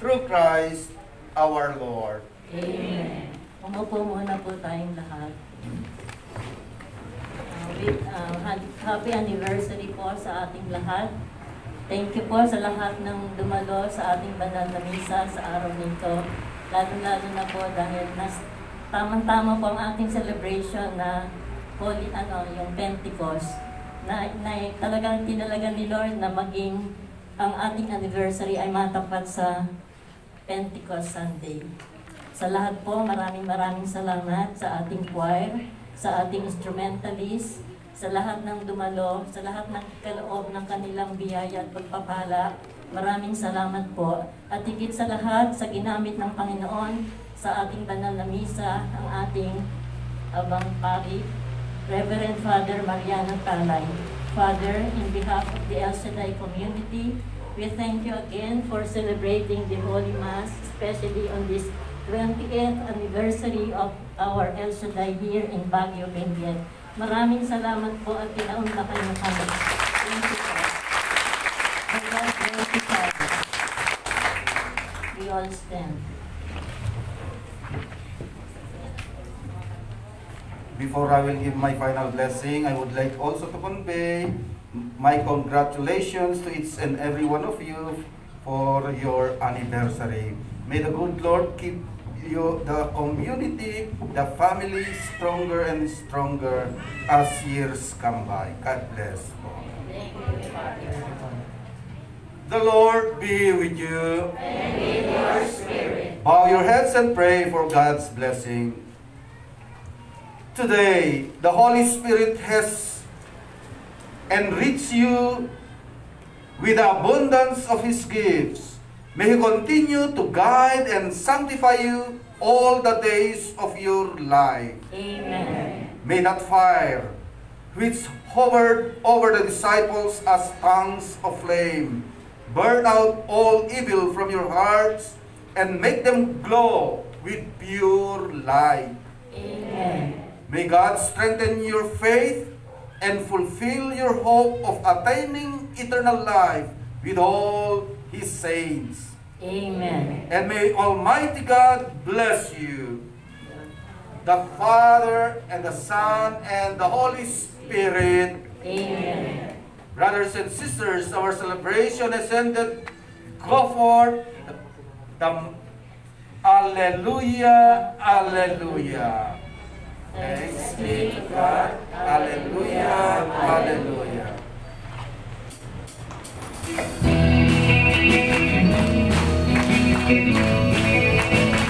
through Christ our Lord. Amen. Umupo muna po tayong lahat. Uh, with, uh, ha- happy anniversary po sa ating lahat. Thank you po sa lahat ng dumalo sa ating banal na misa sa araw nito. Lalo-lalo na po dahil nas, tamang-tama po ang ating celebration na Holy, ano, yung Pentecost. Na, na talagang tinalaga ni Lord na maging ang ating anniversary ay matapat sa Pentecost Sunday. Sa lahat po, maraming maraming salamat sa ating choir, sa ating instrumentalist, sa lahat ng dumalo, sa lahat ng kaloob ng kanilang biyaya at pagpapala. Maraming salamat po. At higit sa lahat, sa ginamit ng Panginoon, sa ating banal na misa, ang ating abang pari, Reverend Father Mariano Talay. Father, in behalf of the El community, we thank you again for celebrating the Holy Mass, especially on this 20th anniversary of our El here in Baguio, Benguet. Maraming salamat po at pinaunla kayo kami. Thank you God bless you, Father. We all stand. Before I will give my final blessing, I would like also to convey my congratulations to each and every one of you for your anniversary. May the good Lord keep you, the community, the family stronger and stronger as years come by. God bless. po. Thank you, Father. The Lord be with you. And with your spirit. Bow your heads and pray for God's blessing. Today, the Holy Spirit has enriched you with the abundance of His gifts. May He continue to guide and sanctify you all the days of your life. Amen. May that fire, which hovered over the disciples as tongues of flame, burn out all evil from your hearts and make them glow with pure light. Amen. May God strengthen your faith and fulfill your hope of attaining eternal life with all His saints. Amen. And may Almighty God bless you, the Father and the Son and the Holy Spirit. Amen. Brothers and sisters, our celebration has ended. Go for The, Alleluia, Alleluia. Thanks be to God. Alleluia, Alleluia.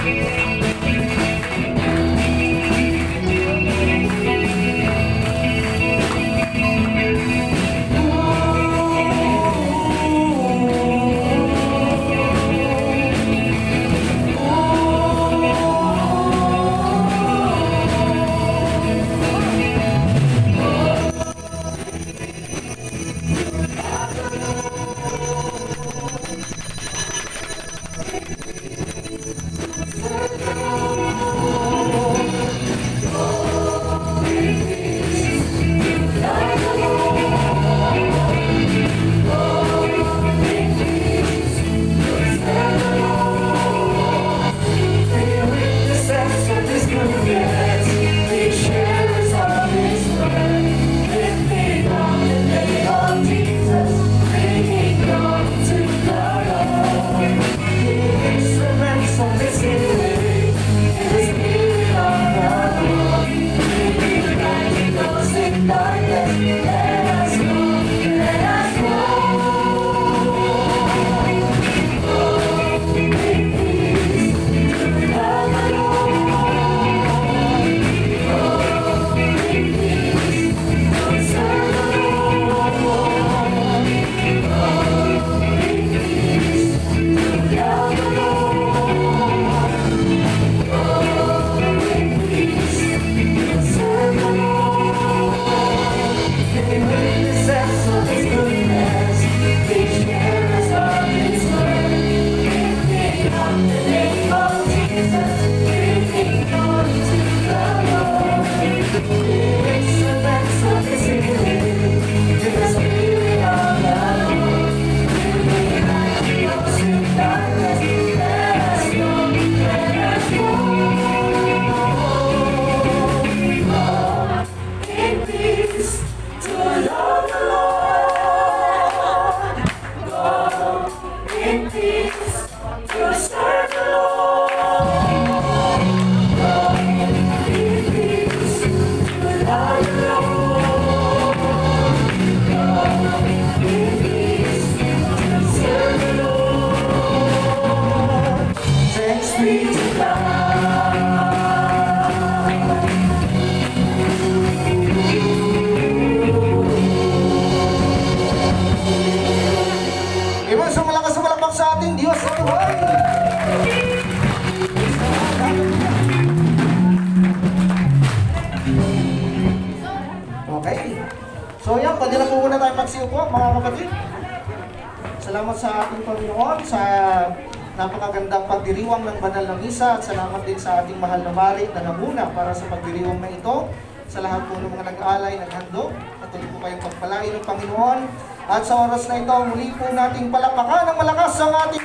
Alleluia. Misa at salamat din sa ating mahal na Mari na namuna para sa pagdiriwang na ito. Sa lahat po ng mga nag-aalay, naghandog, patuloy po kayong pagpalain ng Panginoon. At sa oras na ito, muli po nating palakpakan ng malakas ang ating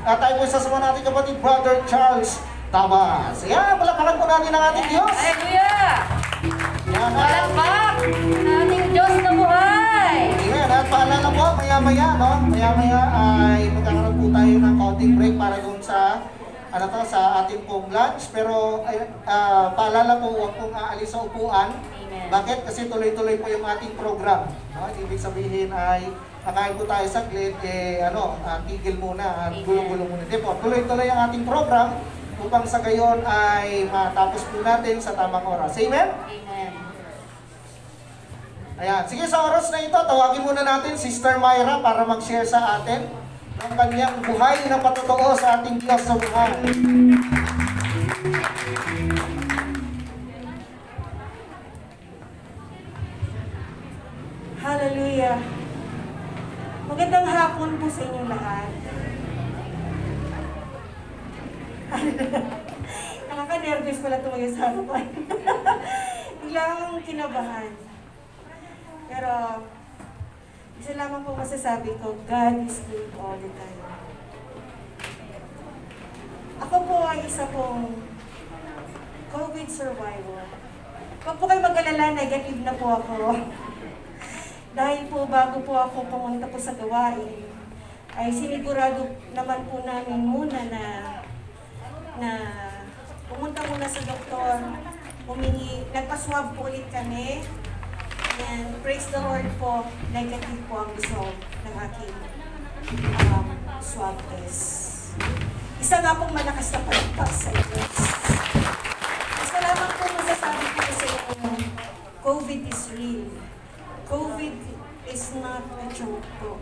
At tayo po sasama natin kapatid Brother Charles Tabas. Yan, palakpakan po natin ang ating Diyos. Hallelujah! Yan, at, Palakpak sa ating Diyos na buhay! Amen. At paalala po, maya-maya, no? Maya-maya ay magkakaroon po tayo ng counting break para doon sa ano to, sa ating pong lunch. Pero ay, ah, paalala po, huwag pong aalis sa upuan. Amen. Bakit? Kasi tuloy-tuloy po yung ating program. No? Ibig sabihin ay kakain po tayo saglit, eh ano, ah, tigil muna at gulong-gulong muna. Di po, tuloy-tuloy ang ating program upang sa gayon ay matapos po natin sa tamang oras. Amen? Amen. Ayan. Sige, sa oras na ito, tawagin muna natin Sister Myra para mag-share sa atin ng kanyang buhay na patotoo sa ating Diyos sa buhay. Hapon po sa inyong lahat. Nakaka-nervous pala tumayo sa harapan. Bigla kinabahan. Pero, isa lamang po masasabi ko, God is good all the time. Ako po ay isa pong COVID survivor. Huwag po kayo mag-alala, negative na po ako. Dahil po bago po ako pumunta po sa gawain, ay sinigurado naman po namin muna na na pumunta muna sa doktor, humingi, nagpa-swab po ulit kami. And praise the Lord po, negative po ang result ng aking um, swab test. Isa nga pong malakas na palagpas sa Diyos. Isa lamang po masasabi ko sa inyo, COVID is real. COVID is not a joke po.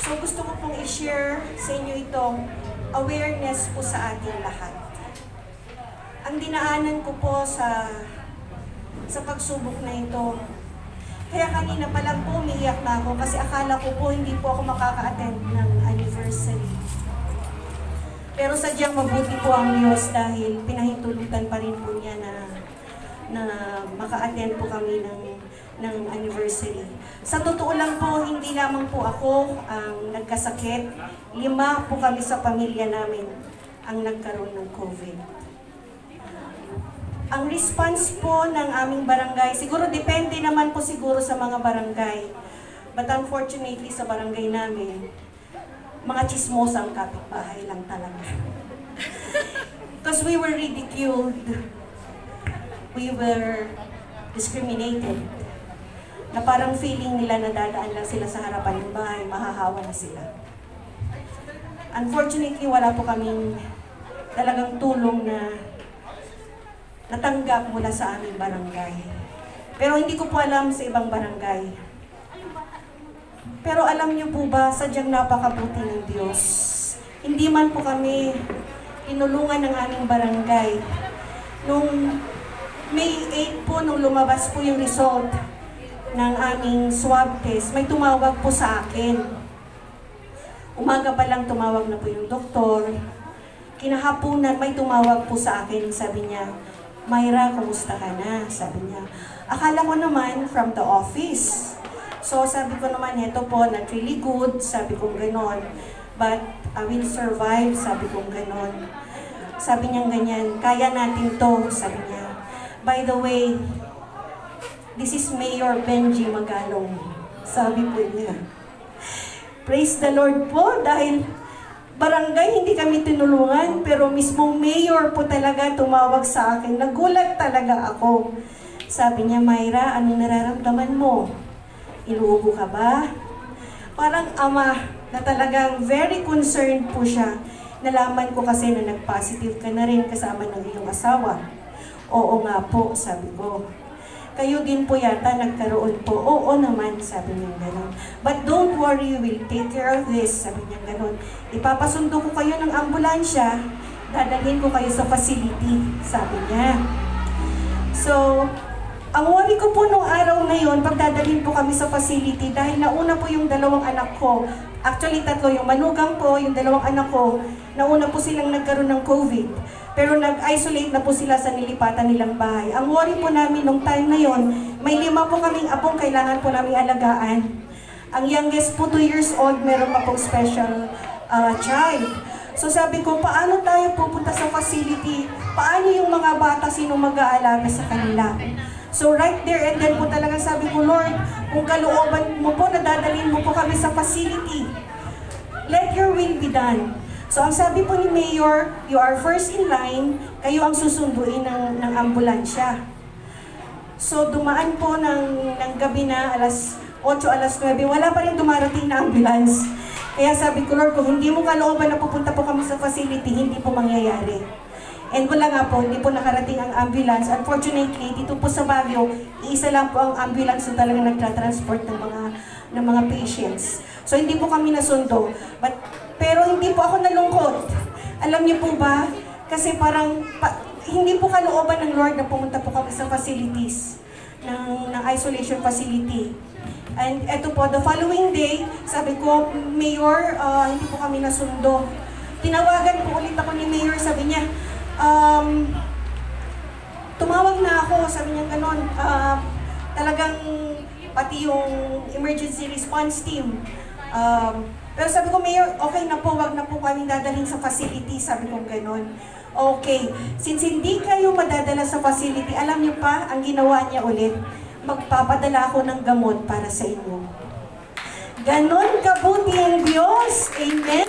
So gusto ko pong i-share sa inyo itong awareness po sa ating lahat. Ang dinaanan ko po sa sa pagsubok na ito. Kaya kanina pa lang po umiiyak na ako kasi akala ko po hindi po ako makaka-attend ng anniversary. Pero sadyang mabuti po ang Diyos dahil pinahintulutan pa rin po niya na na maka-attend po kami ng ng anniversary. Sa totoo lang po, hindi lamang po ako ang nagkasakit. Lima po kami sa pamilya namin ang nagkaroon ng COVID. Ang response po ng aming barangay, siguro depende naman po siguro sa mga barangay. But unfortunately sa barangay namin, mga chismosang kapitbahay lang talaga. Because we were ridiculed. We were discriminated. Na parang feeling nila na dadaan lang sila sa harapan ng bahay, mahahawa na sila. Unfortunately, wala po kaming talagang tulong na natanggap mula sa aming barangay. Pero hindi ko po alam sa ibang barangay. Pero alam niyo po ba, sadyang napakabuti ng Diyos. Hindi man po kami tinulungan ng aming barangay. Nung May 8 po, nung lumabas po yung result ng aming swab test, may tumawag po sa akin. Umaga pa lang tumawag na po yung doktor. Kinahaponan, may tumawag po sa akin. Sabi niya, Myra, kumusta ka na? Sabi niya. Akala ko naman from the office. So sabi ko naman, eto po, not really good. Sabi ko ganon. But I will survive. Sabi ko ganon. Sabi niya ganyan, kaya natin to. Sabi niya. By the way, this is Mayor Benji Magalong. Sabi po niya. Praise the Lord po dahil barangay hindi kami tinulungan pero mismo mayor po talaga tumawag sa akin. Nagulat talaga ako. Sabi niya, Myra, ano nararamdaman mo? Inuubo ka ba? Parang ama na talagang very concerned po siya. Nalaman ko kasi na nag-positive ka na rin kasama ng iyong asawa. Oo nga po, sabi ko. Kayo din po yata nagkaroon po. Oo naman, sabi niya gano'n. But don't worry, we'll take care of this, sabi niya gano'n. Ipapasundo ko kayo ng ambulansya, dadalhin ko kayo sa facility, sabi niya. So, ang worry ko po nung araw na yon, pagdadalhin po kami sa facility, dahil nauna po yung dalawang anak ko, actually tatlo, yung manugang ko, yung dalawang anak ko, nauna po silang nagkaroon ng COVID. Pero nag-isolate na po sila sa nilipatan nilang bahay. Ang worry po namin nung time na yon, may lima po kaming apong kailangan po namin alagaan. Ang youngest po, 2 years old, meron pa pong special uh, child. So sabi ko, paano tayo pupunta sa facility? Paano yung mga bata, sino mag-aalaga sa kanila? So right there and then po talaga sabi ko, Lord, kung kalooban mo po, nadadalhin mo po kami sa facility. Let your will be done. So ang sabi po ni Mayor, you are first in line, kayo ang susunduin ng, ng ambulansya. So dumaan po ng, ng gabi na alas 8, alas 9, wala pa rin dumarating na ambulance. Kaya sabi ko, Lord, kung hindi mo kalooban na pupunta po kami sa facility, hindi po mangyayari. And wala nga po, hindi po nakarating ang ambulance. Unfortunately, dito po sa Baguio, iisa lang po ang ambulance na talagang nagtra-transport ng mga ng mga patients. So hindi po kami nasundo. But pero hindi po ako nalungkot. Alam niyo po ba? Kasi parang pa, hindi po kalooban ng Lord na pumunta po kami sa facilities ng, ng isolation facility. And eto po, the following day, sabi ko, Mayor, uh, hindi po kami nasundo. Tinawagan po ulit ako ni Mayor, sabi niya, um, tumawag na ako, sabi niya ganon, uh, talagang pati yung emergency response team. Um, pero sabi ko, Mayor, okay na po, wag na po kami dadalhin sa facility, sabi ko ganon. Okay, since hindi kayo madadala sa facility, alam niyo pa, ang ginawa niya ulit, magpapadala ako ng gamot para sa inyo. Ganon kabuti ang Diyos. Amen?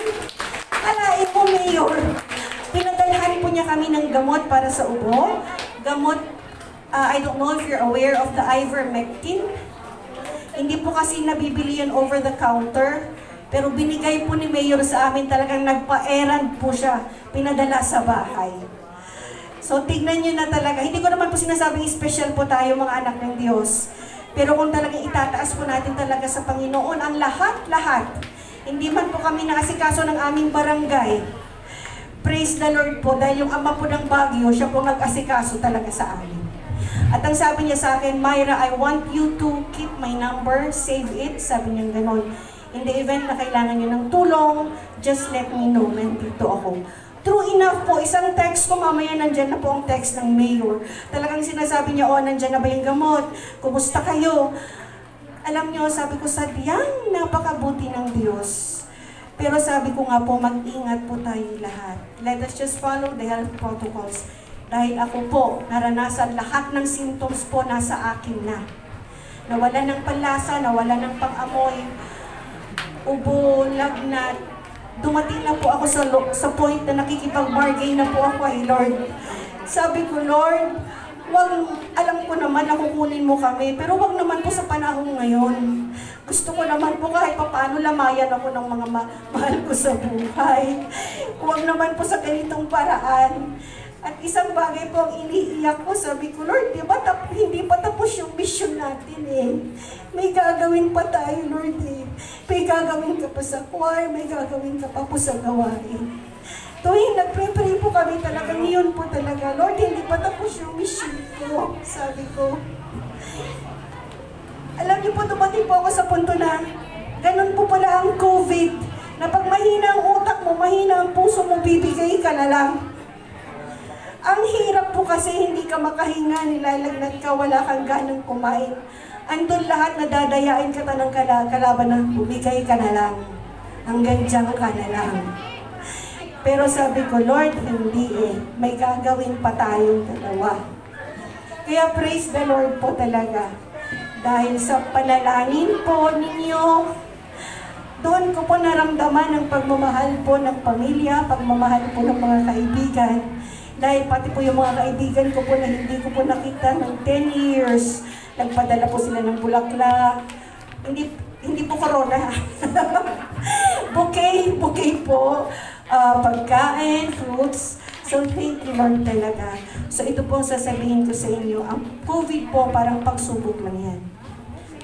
Alain mo, Mayor, pinadalhan po niya kami ng gamot para sa ubo. Gamot, uh, I don't know if you're aware of the ivermectin. Hindi po kasi nabibili yun over the counter. Pero binigay po ni Mayor sa amin talagang nagpa-errand po siya. Pinadala sa bahay. So tignan nyo na talaga. Hindi ko naman po sinasabing special po tayo mga anak ng Diyos. Pero kung talagang itataas po natin talaga sa Panginoon ang lahat-lahat. Hindi man po kami naasikaso ng aming barangay. Praise the Lord po dahil yung ama po ng Baguio, siya po nag-asikaso talaga sa amin. At ang sabi niya sa akin, Myra, I want you to keep my number, save it. Sabi niya gano'n. In the event na kailangan niyo ng tulong, just let me know, nandito ako. True enough po, isang text ko, mamaya nandyan na po ang text ng mayor. Talagang sinasabi niya, oh, nandyan na ba yung gamot? Kumusta kayo? Alam niyo, sabi ko, sadyang napakabuti ng Diyos. Pero sabi ko nga po, mag-ingat po tayo lahat. Let us just follow the health protocols. Dahil ako po, naranasan lahat ng symptoms po nasa akin na. Nawala ng panlasa, nawala ng pang-amoy, ubo, lagnat. Dumating na po ako sa, sa point na nakikipag-bargain na po ako ay Lord. Sabi ko, Lord, wag, alam ko naman na kukunin mo kami, pero wag naman po sa panahon ngayon. Gusto ko naman po kahit paano lamayan ako ng mga ma- mahal ko sa buhay. Huwag naman po sa ganitong paraan. At isang bagay po ang iniiyak ko, sabi ko, Lord, di ba tap- hindi pa tapos yung mission natin eh. May gagawin pa tayo, Lord eh. May gagawin ka pa sa choir, may gagawin ka pa po sa gawain. Tuwing nagpre-pray po kami talaga, ngayon po talaga, Lord, hindi pa tapos yung mission ko, sabi ko. Alam niyo po, dumating po ako sa punto na, ganun po pala ang COVID, na pag mahina ang utak mo, mahina ang puso mo, bibigay ka na lang. Ang hirap po kasi hindi ka makahinga, nilalagnat ka, wala kang ganang kumain. Andun lahat na dadayain ka ta ng kala, kalaban na bumigay ka na lang. Hanggang dyan ka na lang. Pero sabi ko, Lord, hindi eh. May gagawin pa tayong dalawa. Kaya praise the Lord po talaga. Dahil sa panalangin po ninyo, doon ko po naramdaman ang pagmamahal po ng pamilya, pagmamahal po ng mga kaibigan. Dahil pati po yung mga kaibigan ko po na hindi ko po nakita ng 10 years, nagpadala po sila ng bulaklak. Hindi, hindi po corona. bouquet, bouquet po. ah, pagkain, fruits. So, thank you Lord talaga. So, ito po ang sasabihin ko sa inyo. Ang COVID po, parang pagsubok lang yan.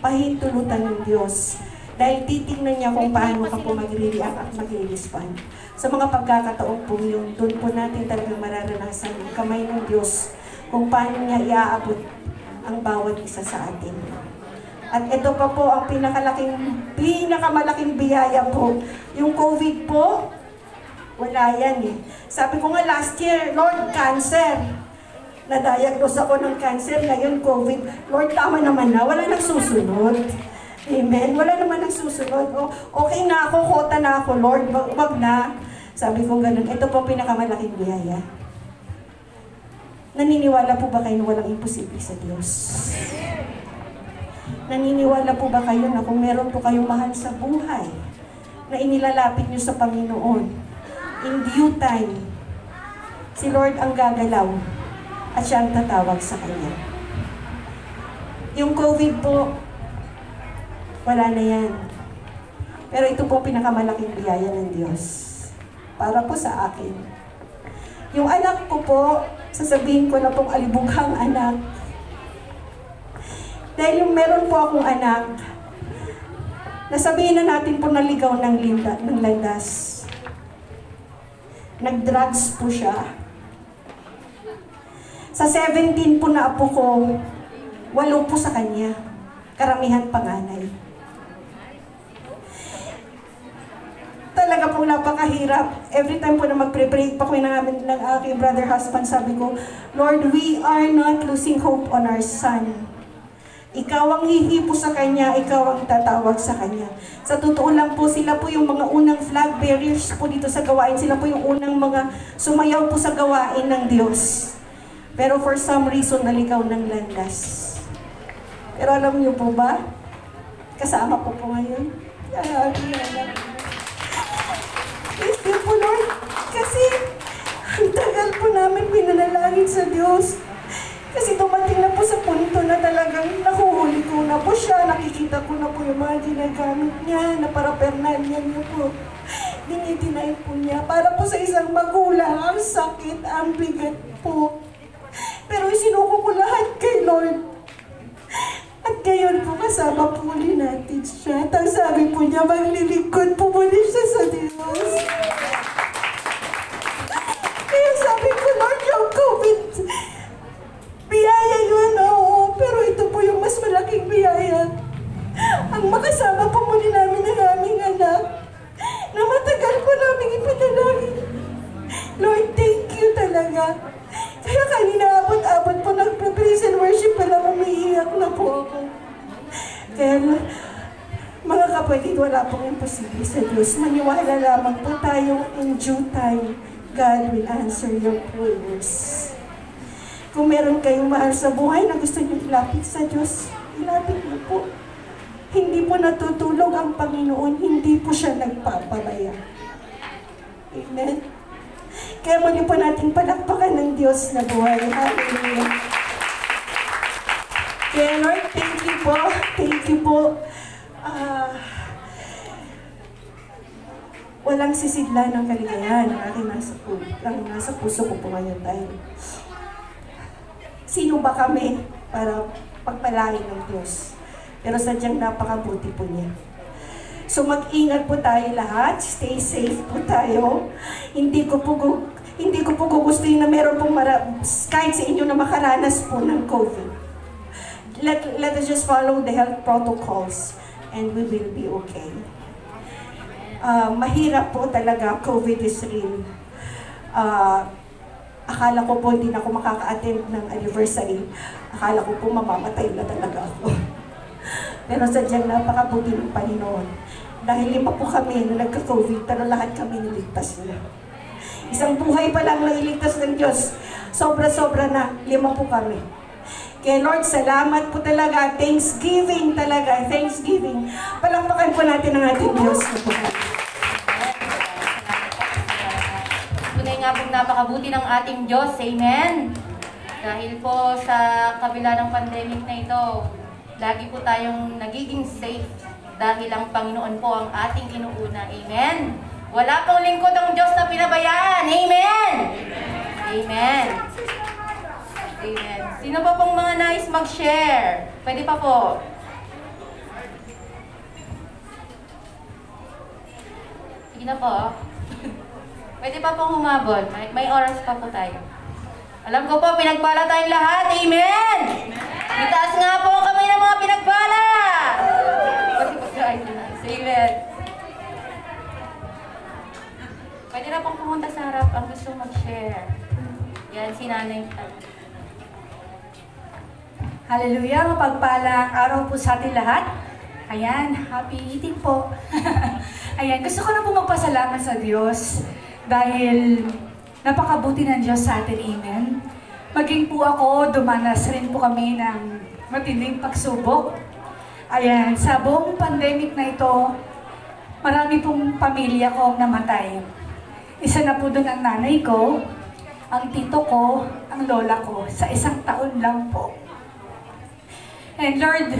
Pahintulutan ng Diyos. Dahil titingnan niya kung paano ka po magre-react at magre-respond. Sa mga pagkakataon po yun, doon po natin talagang mararanasan ang kamay ng Diyos kung paano niya iaabot ang bawat isa sa atin. At ito pa po ang pinakalaking, pinakamalaking biyaya po. Yung COVID po, wala yan eh. Sabi ko nga last year, Lord, cancer. Na-diagnose ako ng cancer, ngayon COVID. Lord, tama naman na, wala nang susunod. Amen. Wala naman nang susunod. O, okay na ako, kota na ako, Lord, wag, na. Sabi ko ganun. Ito po ang pinakamalaking biyaya. Naniniwala po ba kayo na walang imposible sa Diyos? Naniniwala po ba kayo na kung meron po kayong mahal sa buhay, na inilalapit nyo sa Panginoon, in due time, si Lord ang gagalaw at siya ang tatawag sa Kanya. Yung COVID po, wala na yan. Pero ito po pinakamalaking biyaya ng Diyos. Para po sa akin. Yung anak ko po, sasabihin ko na pong alibughang anak. Dahil yung meron po akong anak, nasabihin na natin po naligaw ng, linda, ng landas. Nag-drugs po siya. Sa 17 po na apo ko, walo po sa kanya. Karamihan panganay. Talaga po napakahirap. Every time po na magpre-pray pa ko namin ng aking brother husband, sabi ko, Lord, we are not losing hope on our son. Ikaw ang hihipo sa kanya, ikaw ang tatawag sa kanya. Sa totoo lang po, sila po yung mga unang flag bearers po dito sa gawain. Sila po yung unang mga sumayaw po sa gawain ng Diyos. Pero for some reason, naligaw ng landas. Pero alam niyo po ba, kasama ko po ngayon. Ah, Thank Kasi, ang tagal po namin pinanalangin sa Diyos. Kasi dumating na po sa punto na talagang nakuhuli ko na po siya, nakikita ko na po yung mga ginagamit niya, na para pernalyan niya po. Dinidinay po niya. Para po sa isang magulang, ang sakit, ang bigat po. Pero isinuko ko lahat kay Lord. At ngayon po kasama po muli natin siya. At ang sabi po niya, maglilingkod po muli siya sa Diyos. Kaya sabi ko, Lord, yung COVID, biyaya yun, oo. Pero ito po yung mas malaking biyaya. Ang makasama po muli namin ng aming anak na matagal po namin ipanalangin. Lord, thank you talaga. Kaya kanina abot-abot po nagpe-praise and worship pa lang umiiyak na po ako. Kaya mga kapatid, wala pong imposible sa Diyos. Maniwala lamang po tayo in due time. God will answer your prayers. Kung meron kayong mahal sa buhay na gusto niyo ilapit sa Diyos, ilapit niyo po. Hindi po natutulog ang Panginoon, hindi po siya nagpapabaya. Amen. Kaya muli po natin palakpakan ng Diyos na buhay. Hallelujah. Kaya Lord, thank you po. Thank you po. Ah, walang sisidla ng kaligayahan ang aking nasa, ang nasa puso ko po ngayon dahil sino ba kami para pagpalain ng Diyos? Pero sadyang napakabuti po niya. So mag-ingat po tayo lahat, stay safe po tayo. Hindi ko po hindi ko po gugustuhin na meron pong mara- kahit sa inyo na makaranas po ng COVID. Let, let us just follow the health protocols and we will be okay. Ah, mahirap po talaga, COVID is real. Ah, akala ko po hindi na ako makaka-attend ng anniversary. Akala ko po mamamatay na talaga ako. Pero sadyang napakabuti ng Panginoon. Dahil lima po kami na nagka-COVID, pero lahat kami niligtas niya. Isang buhay pa lang na iligtas ng Diyos. Sobra-sobra na, lima po kami. Kay Lord, salamat po talaga. Thanksgiving talaga. Thanksgiving. Palakpakan po natin ang ating Diyos. Tunay nga pong napakabuti ng ating Diyos. Amen. Dahil po sa kabila ng pandemic na ito, lagi po tayong nagiging safe dahil ang Panginoon po ang ating inuuna. Amen. Wala pong lingkod ang Diyos na pinabayaan. Amen. Amen. Amen. Sino pa pong mga nais mag-share? Pwede pa po. Sige na po. Pwede pa pong humabol. May, may oras pa po tayo. Alam ko po, pinagpala tayong lahat. Amen! Itaas nga po ang ng mga pinagpala! Amen. Pwede na pong pumunta sa harap ang gusto mag-share. Yan, si Nanay. Hallelujah, mapagpalang araw po sa ating lahat. Ayan, happy eating po. Ayan, gusto ko na po magpasalamat sa Diyos dahil napakabuti ng Diyos sa atin, amen. Maging po ako, dumanas rin po kami ng matinding pagsubok. Ayan, sa buong pandemic na ito, marami pong pamilya ko namatay. Isa na po doon ang nanay ko, ang tito ko, ang lola ko, sa isang taon lang po. And Lord,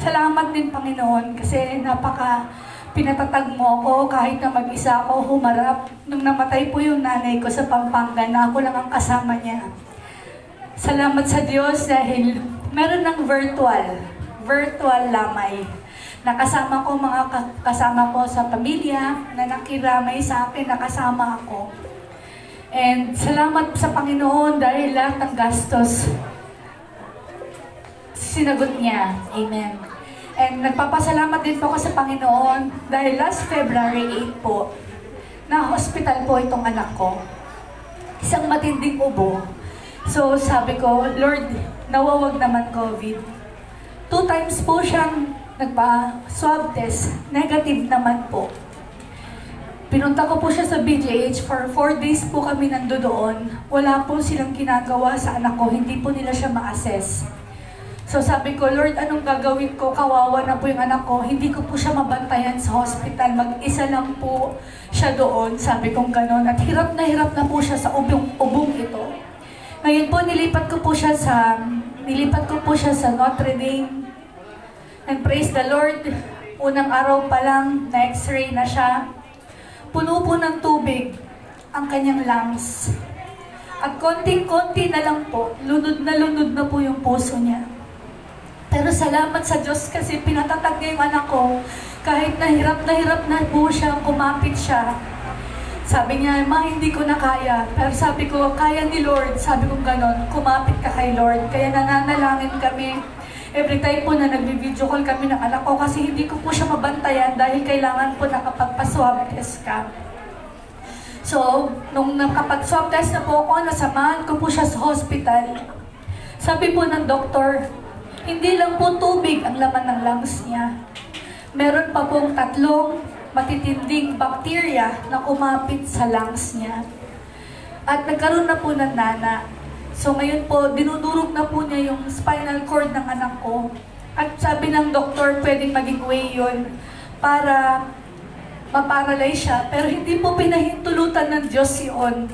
salamat din Panginoon kasi napaka pinatatag mo ako kahit na mag-isa ako humarap. Nung namatay po yung nanay ko sa Pampanga na ako lang ang kasama niya. Salamat sa Diyos dahil meron ng virtual, virtual lamay. Nakasama ko mga ka- kasama ko sa pamilya na nakiramay sa akin, nakasama ako. And salamat sa Panginoon dahil lahat ng gastos sinagot niya. Amen. And nagpapasalamat din po ako sa Panginoon dahil last February 8 po, na hospital po itong anak ko. Isang matinding ubo. So sabi ko, Lord, nawawag naman COVID. Two times po siyang nagpa-swab test. Negative naman po. Pinunta ko po siya sa BGH for 4 days po kami nando doon. Wala po silang ginagawa sa anak ko. Hindi po nila siya ma-assess. So sabi ko, Lord, anong gagawin ko? Kawawa na po yung anak ko. Hindi ko po siya mabantayan sa hospital. Mag-isa lang po siya doon. Sabi kong ganon. At hirap na hirap na po siya sa ubong, ubong ito. Ngayon po, nilipat ko po siya sa, nilipat ko po siya sa Notre Dame. And praise the Lord, unang araw pa lang, na x-ray na siya. Puno po ng tubig ang kanyang lungs. At konting-konti na lang po, lunod na lunod na po yung puso niya. Pero salamat sa Diyos kasi pinatatag niya yung anak ko. Kahit nahirap na hirap na po siya, kumapit siya. Sabi niya, ma, hindi ko na kaya. Pero sabi ko, kaya ni Lord. Sabi ko ganon, kumapit ka kay Lord. Kaya nananalangin kami. Every time po na nagbi-video call kami ng anak ko kasi hindi ko po siya mabantayan dahil kailangan po nakapagpa-swab test ka. So, nung nakapag-swab test na po ako, nasamahan ko po siya sa hospital. Sabi po ng doktor, hindi lang po tubig ang laman ng lungs niya. Meron pa pong tatlong matitinding bakterya na kumapit sa lungs niya. At nagkaroon na po ng nana. So ngayon po, dinudurog na po niya yung spinal cord ng anak ko. At sabi ng doktor, pwedeng maging way yun para maparalyze siya. Pero hindi po pinahintulutan ng Diyos yun.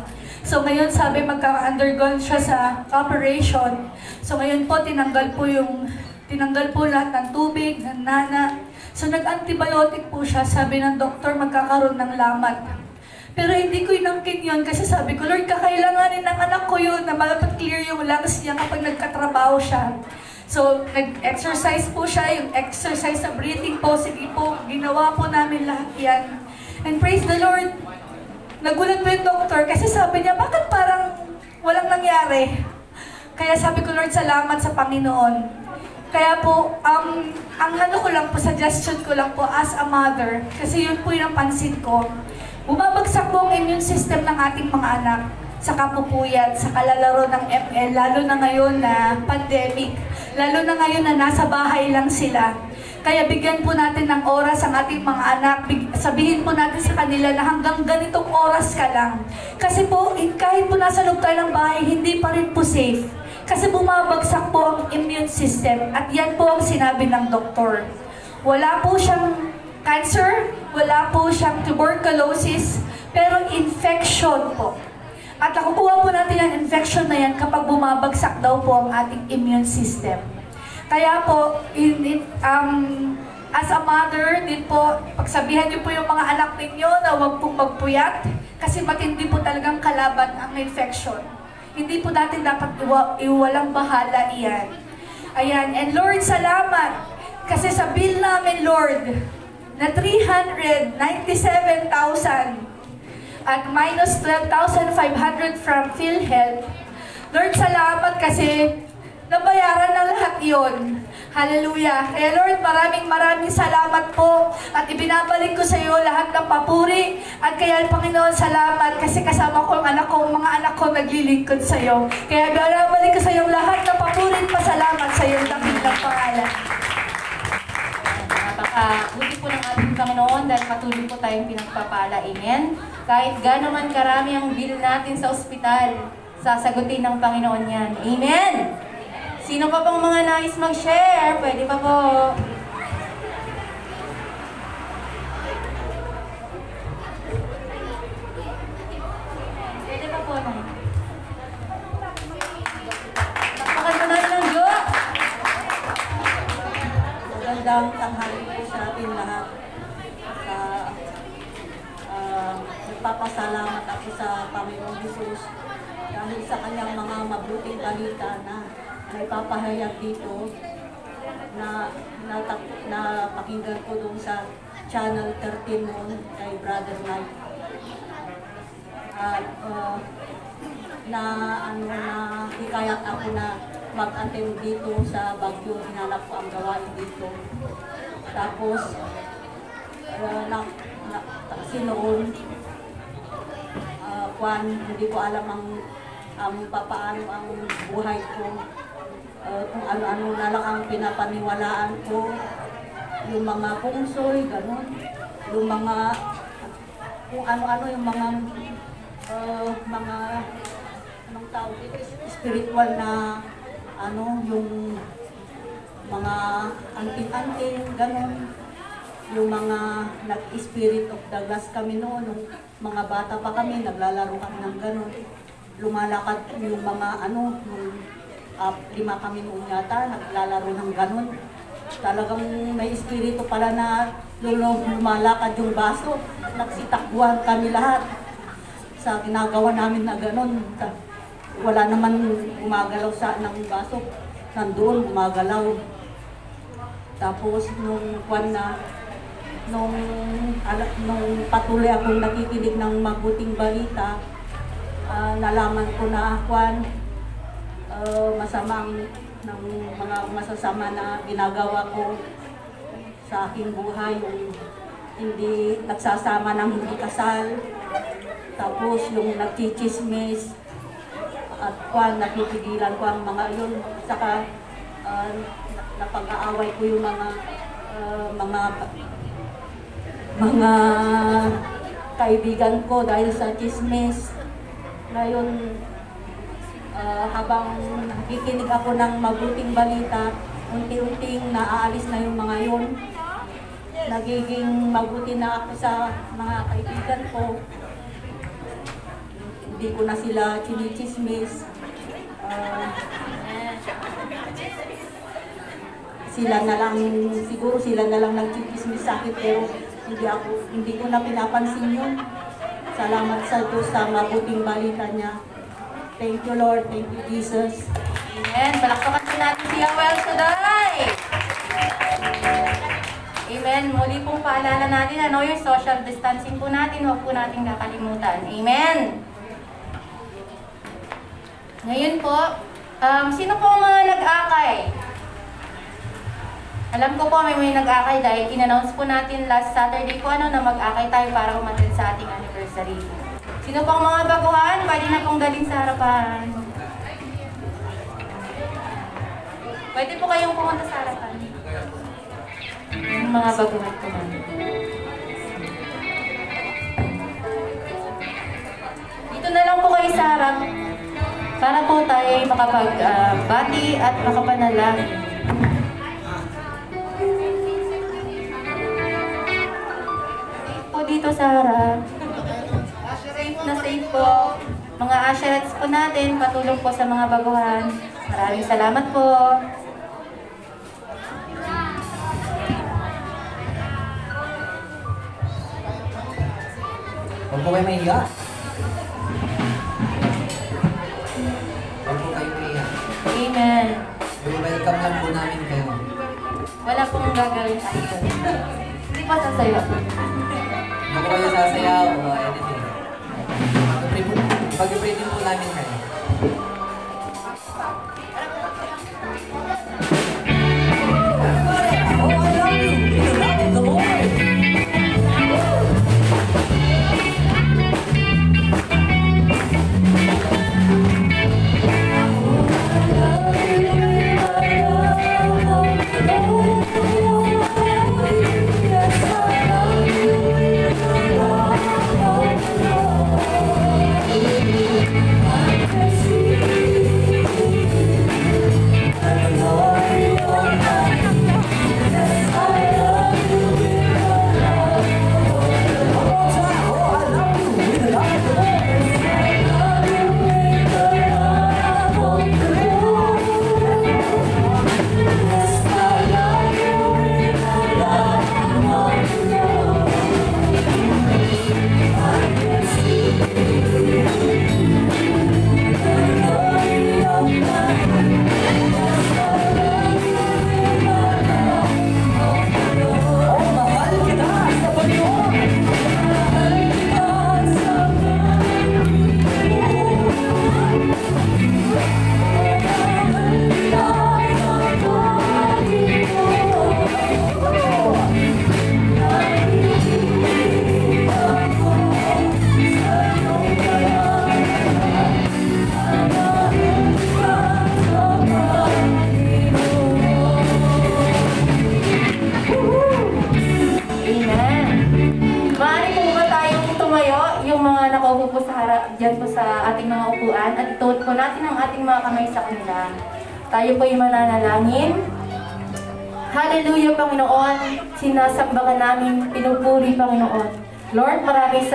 So ngayon sabi magka-undergone siya sa operation. So ngayon po tinanggal po yung tinanggal po lahat ng tubig, ng nana. So nag-antibiotic po siya. Sabi ng doktor magkakaroon ng lamat. Pero hindi ko inangkin yun kasi sabi ko, Lord, kakailanganin ng anak ko yun na malapat clear yung lungs niya kapag nagkatrabaho siya. So, nag-exercise po siya, yung exercise sa breathing po, sige po, ginawa po namin lahat yan. And praise the Lord, nagulat po yung doctor kasi sabi niya, bakit parang walang nangyari? Kaya sabi ko, Lord, salamat sa Panginoon. Kaya po, um, ang ano ko lang po, suggestion ko lang po as a mother, kasi yun po yung pansin ko, bumabagsak po ang immune system ng ating mga anak sa kapupuyat, sa kalalaro ng ML, lalo na ngayon na pandemic, lalo na ngayon na nasa bahay lang sila. Kaya bigyan po natin ng oras ang ating mga anak. Sabihin po natin sa kanila na hanggang ganitong oras ka lang. Kasi po, kahit po nasa loob tayo ng bahay, hindi pa rin po safe. Kasi bumabagsak po ang immune system at yan po ang sinabi ng doktor. Wala po siyang cancer, wala po siyang tuberculosis, pero infection po. At nakukuha po natin ang infection na yan kapag bumabagsak daw po ang ating immune system. Kaya po, in, in, um, as a mother, din po, pagsabihan niyo po yung mga anak ninyo na huwag pong magpuyat kasi matindi po talagang kalaban ang infection. Hindi po natin dapat iwa, iwalang bahala iyan. Ayan, and Lord, salamat kasi sa bill namin, Lord, na 397,000 at minus 12,500 from PhilHealth. Lord, salamat kasi nabayaran na lahat yon. Hallelujah. Kaya Lord, maraming maraming salamat po at ibinabalik ko sa iyo lahat ng papuri at kaya Panginoon, salamat kasi kasama ko ang anak ko, mga anak ko naglilingkod sa iyo. Kaya ibinabalik ko sa iyo lahat ng papuri at pasalamat sa iyong dakilang pangalan. Napakabuti po ng ating Panginoon dahil patuloy po tayong pinagpapala. Amen? Kahit gaano man karami ang bill natin sa ospital, sasagutin ng Panginoon yan. Amen? Sino pa pang mga nais mag-share? Pwede pa po. Naipapahayag dito na na, na pakinggan ko doon sa Channel 13 noon kay Brother Mike. At ah, na ano na hikayat ako na mag-attend dito sa Baguio, hinanap ko ang gawain dito. Tapos, uh, na, na, kasi noon, uh, kwan, hindi ko alam ang, ang papaano ang buhay ko. Uh, kung ano-ano na lang ang pinapaniwalaan ko. Yung mga pungsoy, ganun. Yung mga, kung ano-ano yung mga, uh, mga, anong tawag dito, spiritual na ano, yung mga anting-anting, ganun. Yung mga nag-spirit of the glass kami noon, nung mga bata pa kami, naglalaro kami ng ganun. Lumalakad yung mga ano, nung uh, lima kami noon yata, naglalaro ng ganun. Talagang may espiritu pala na lumalakad yung baso. Nagsitakbuhan kami lahat sa ginagawa namin na ganun wala naman gumagalaw sa ng baso. Nandoon, gumagalaw. Tapos, nung kwan na, nung, ala, nung patuloy akong nakikinig ng mabuting balita, uh, nalaman ko na kwan, uh, masamang ng mga masasama na ginagawa ko sa aking buhay, yung hindi nagsasama ng hindi kasal, tapos yung nagchichismis, at kwan, napipigilan ko ang mga yun. Saka uh, napag-aaway ko yung mga uh, mga mga kaibigan ko dahil sa chismis. Ngayon, uh, habang nakikinig ako ng mabuting balita, unti-unting naaalis na yung mga yun. Nagiging mabuti na ako sa mga kaibigan ko hindi ko na sila chinichismis. Uh, sila na lang, siguro sila na lang nagchichismis sa akin pero hindi ako, hindi ko na pinapansin yun. Salamat sa Diyos sa mabuting balita niya. Thank you Lord, thank you Jesus. Amen. Palakpakan din natin si Yahweh today. Amen. Muli pong paalala natin, ano yung social distancing po natin, huwag po natin kakalimutan. Amen. Ngayon po, um, sino po mga nag-akay? Alam ko po may may nag-akay dahil in-announce po natin last Saturday po ano na mag-akay tayo para umattend sa ating anniversary. Sino po ang mga baguhan? Pwede na pong galing sa harapan. Pwede po kayong pumunta sa harapan. Yung mga baguhan po namin. Dito na lang po kayo sa harap. para po tayo ay makapagbati at makapanalangin. dito sa harap. Na safe po. Mga asherates po natin, patulong po sa mga baguhan. Maraming salamat po. Huwag po kayo mahiya. Huwag po kayo mahiya. Amen. I-welcome lang po namin kayo. Wala pong gagawin tayo. Hindi pa sasayo. Hindi po kayo sasayaw o anything. Pag-pray din po namin kayo.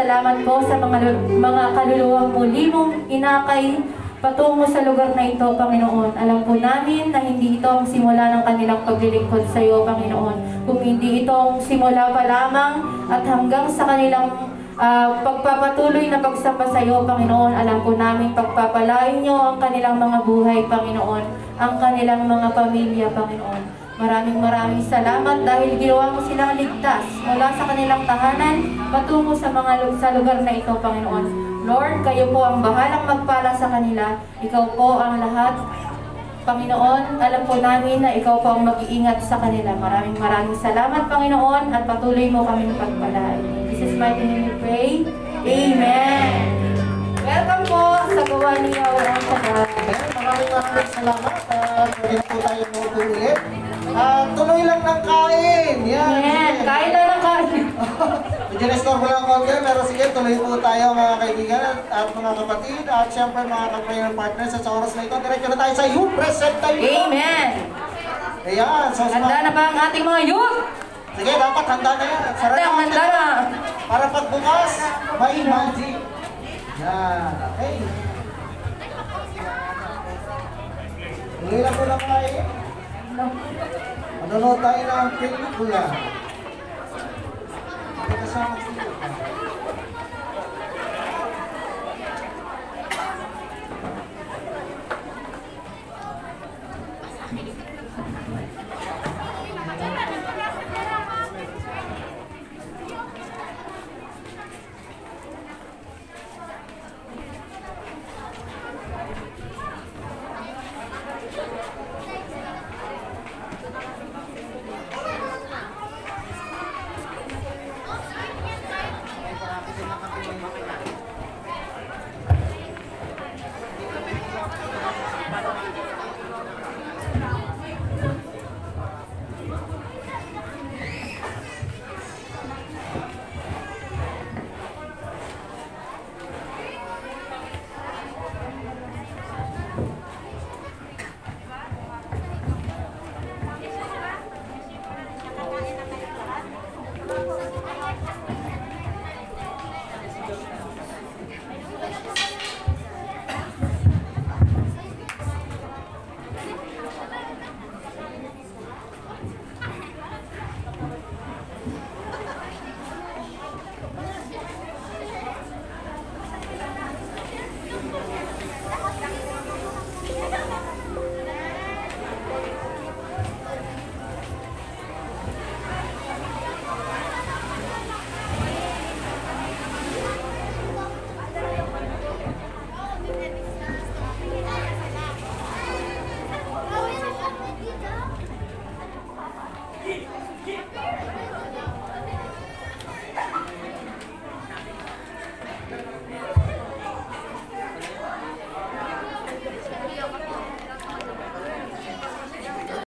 Salamat po sa mga, mga kaluluwang muli mong inakay patungo sa lugar na ito, Panginoon. Alam po namin na hindi ito ang simula ng kanilang paglilingkod sa iyo, Panginoon. Kung hindi ito ang simula pa lamang at hanggang sa kanilang ah, pagpapatuloy na pagsamba sa iyo, Panginoon, alam po namin pagpapalain niyo ang kanilang mga buhay, Panginoon, ang kanilang mga pamilya, Panginoon. Maraming maraming salamat dahil ginawa mo silang ligtas mula sa kanilang tahanan patungo sa mga sa lugar na ito, Panginoon. Lord, kayo po ang bahalang magpala sa kanila. Ikaw po ang lahat. Panginoon, alam po namin na ikaw po ang mag-iingat sa kanila. Maraming maraming salamat, Panginoon, at patuloy mo kaming pagpalain. In Jesus' mighty name we pray. Amen. Welcome po sa gawa ni Yahweh. Maraming maraming salamat. At na po tayo maupo ulit. Ah, tuloy lang ng kain. Yan. Yan, kain na ng kain. Medyo na-score mo lang konti, pero sige, tuloy po tayo mga kaibigan at, at mga kapatid at syempre mga ka-prayer partners at sa oras na ito, diretso na tayo sa youth present tayo. Amen. Ayan, so Handa na ba ang ating mga youth? Sige, dapat handa na yan. Sarap Handa, handa na. Para pagbukas, may magic. Yan, okay. Tuloy lang po lang kain. Manonood tayo ng pelikula. Kasama sila.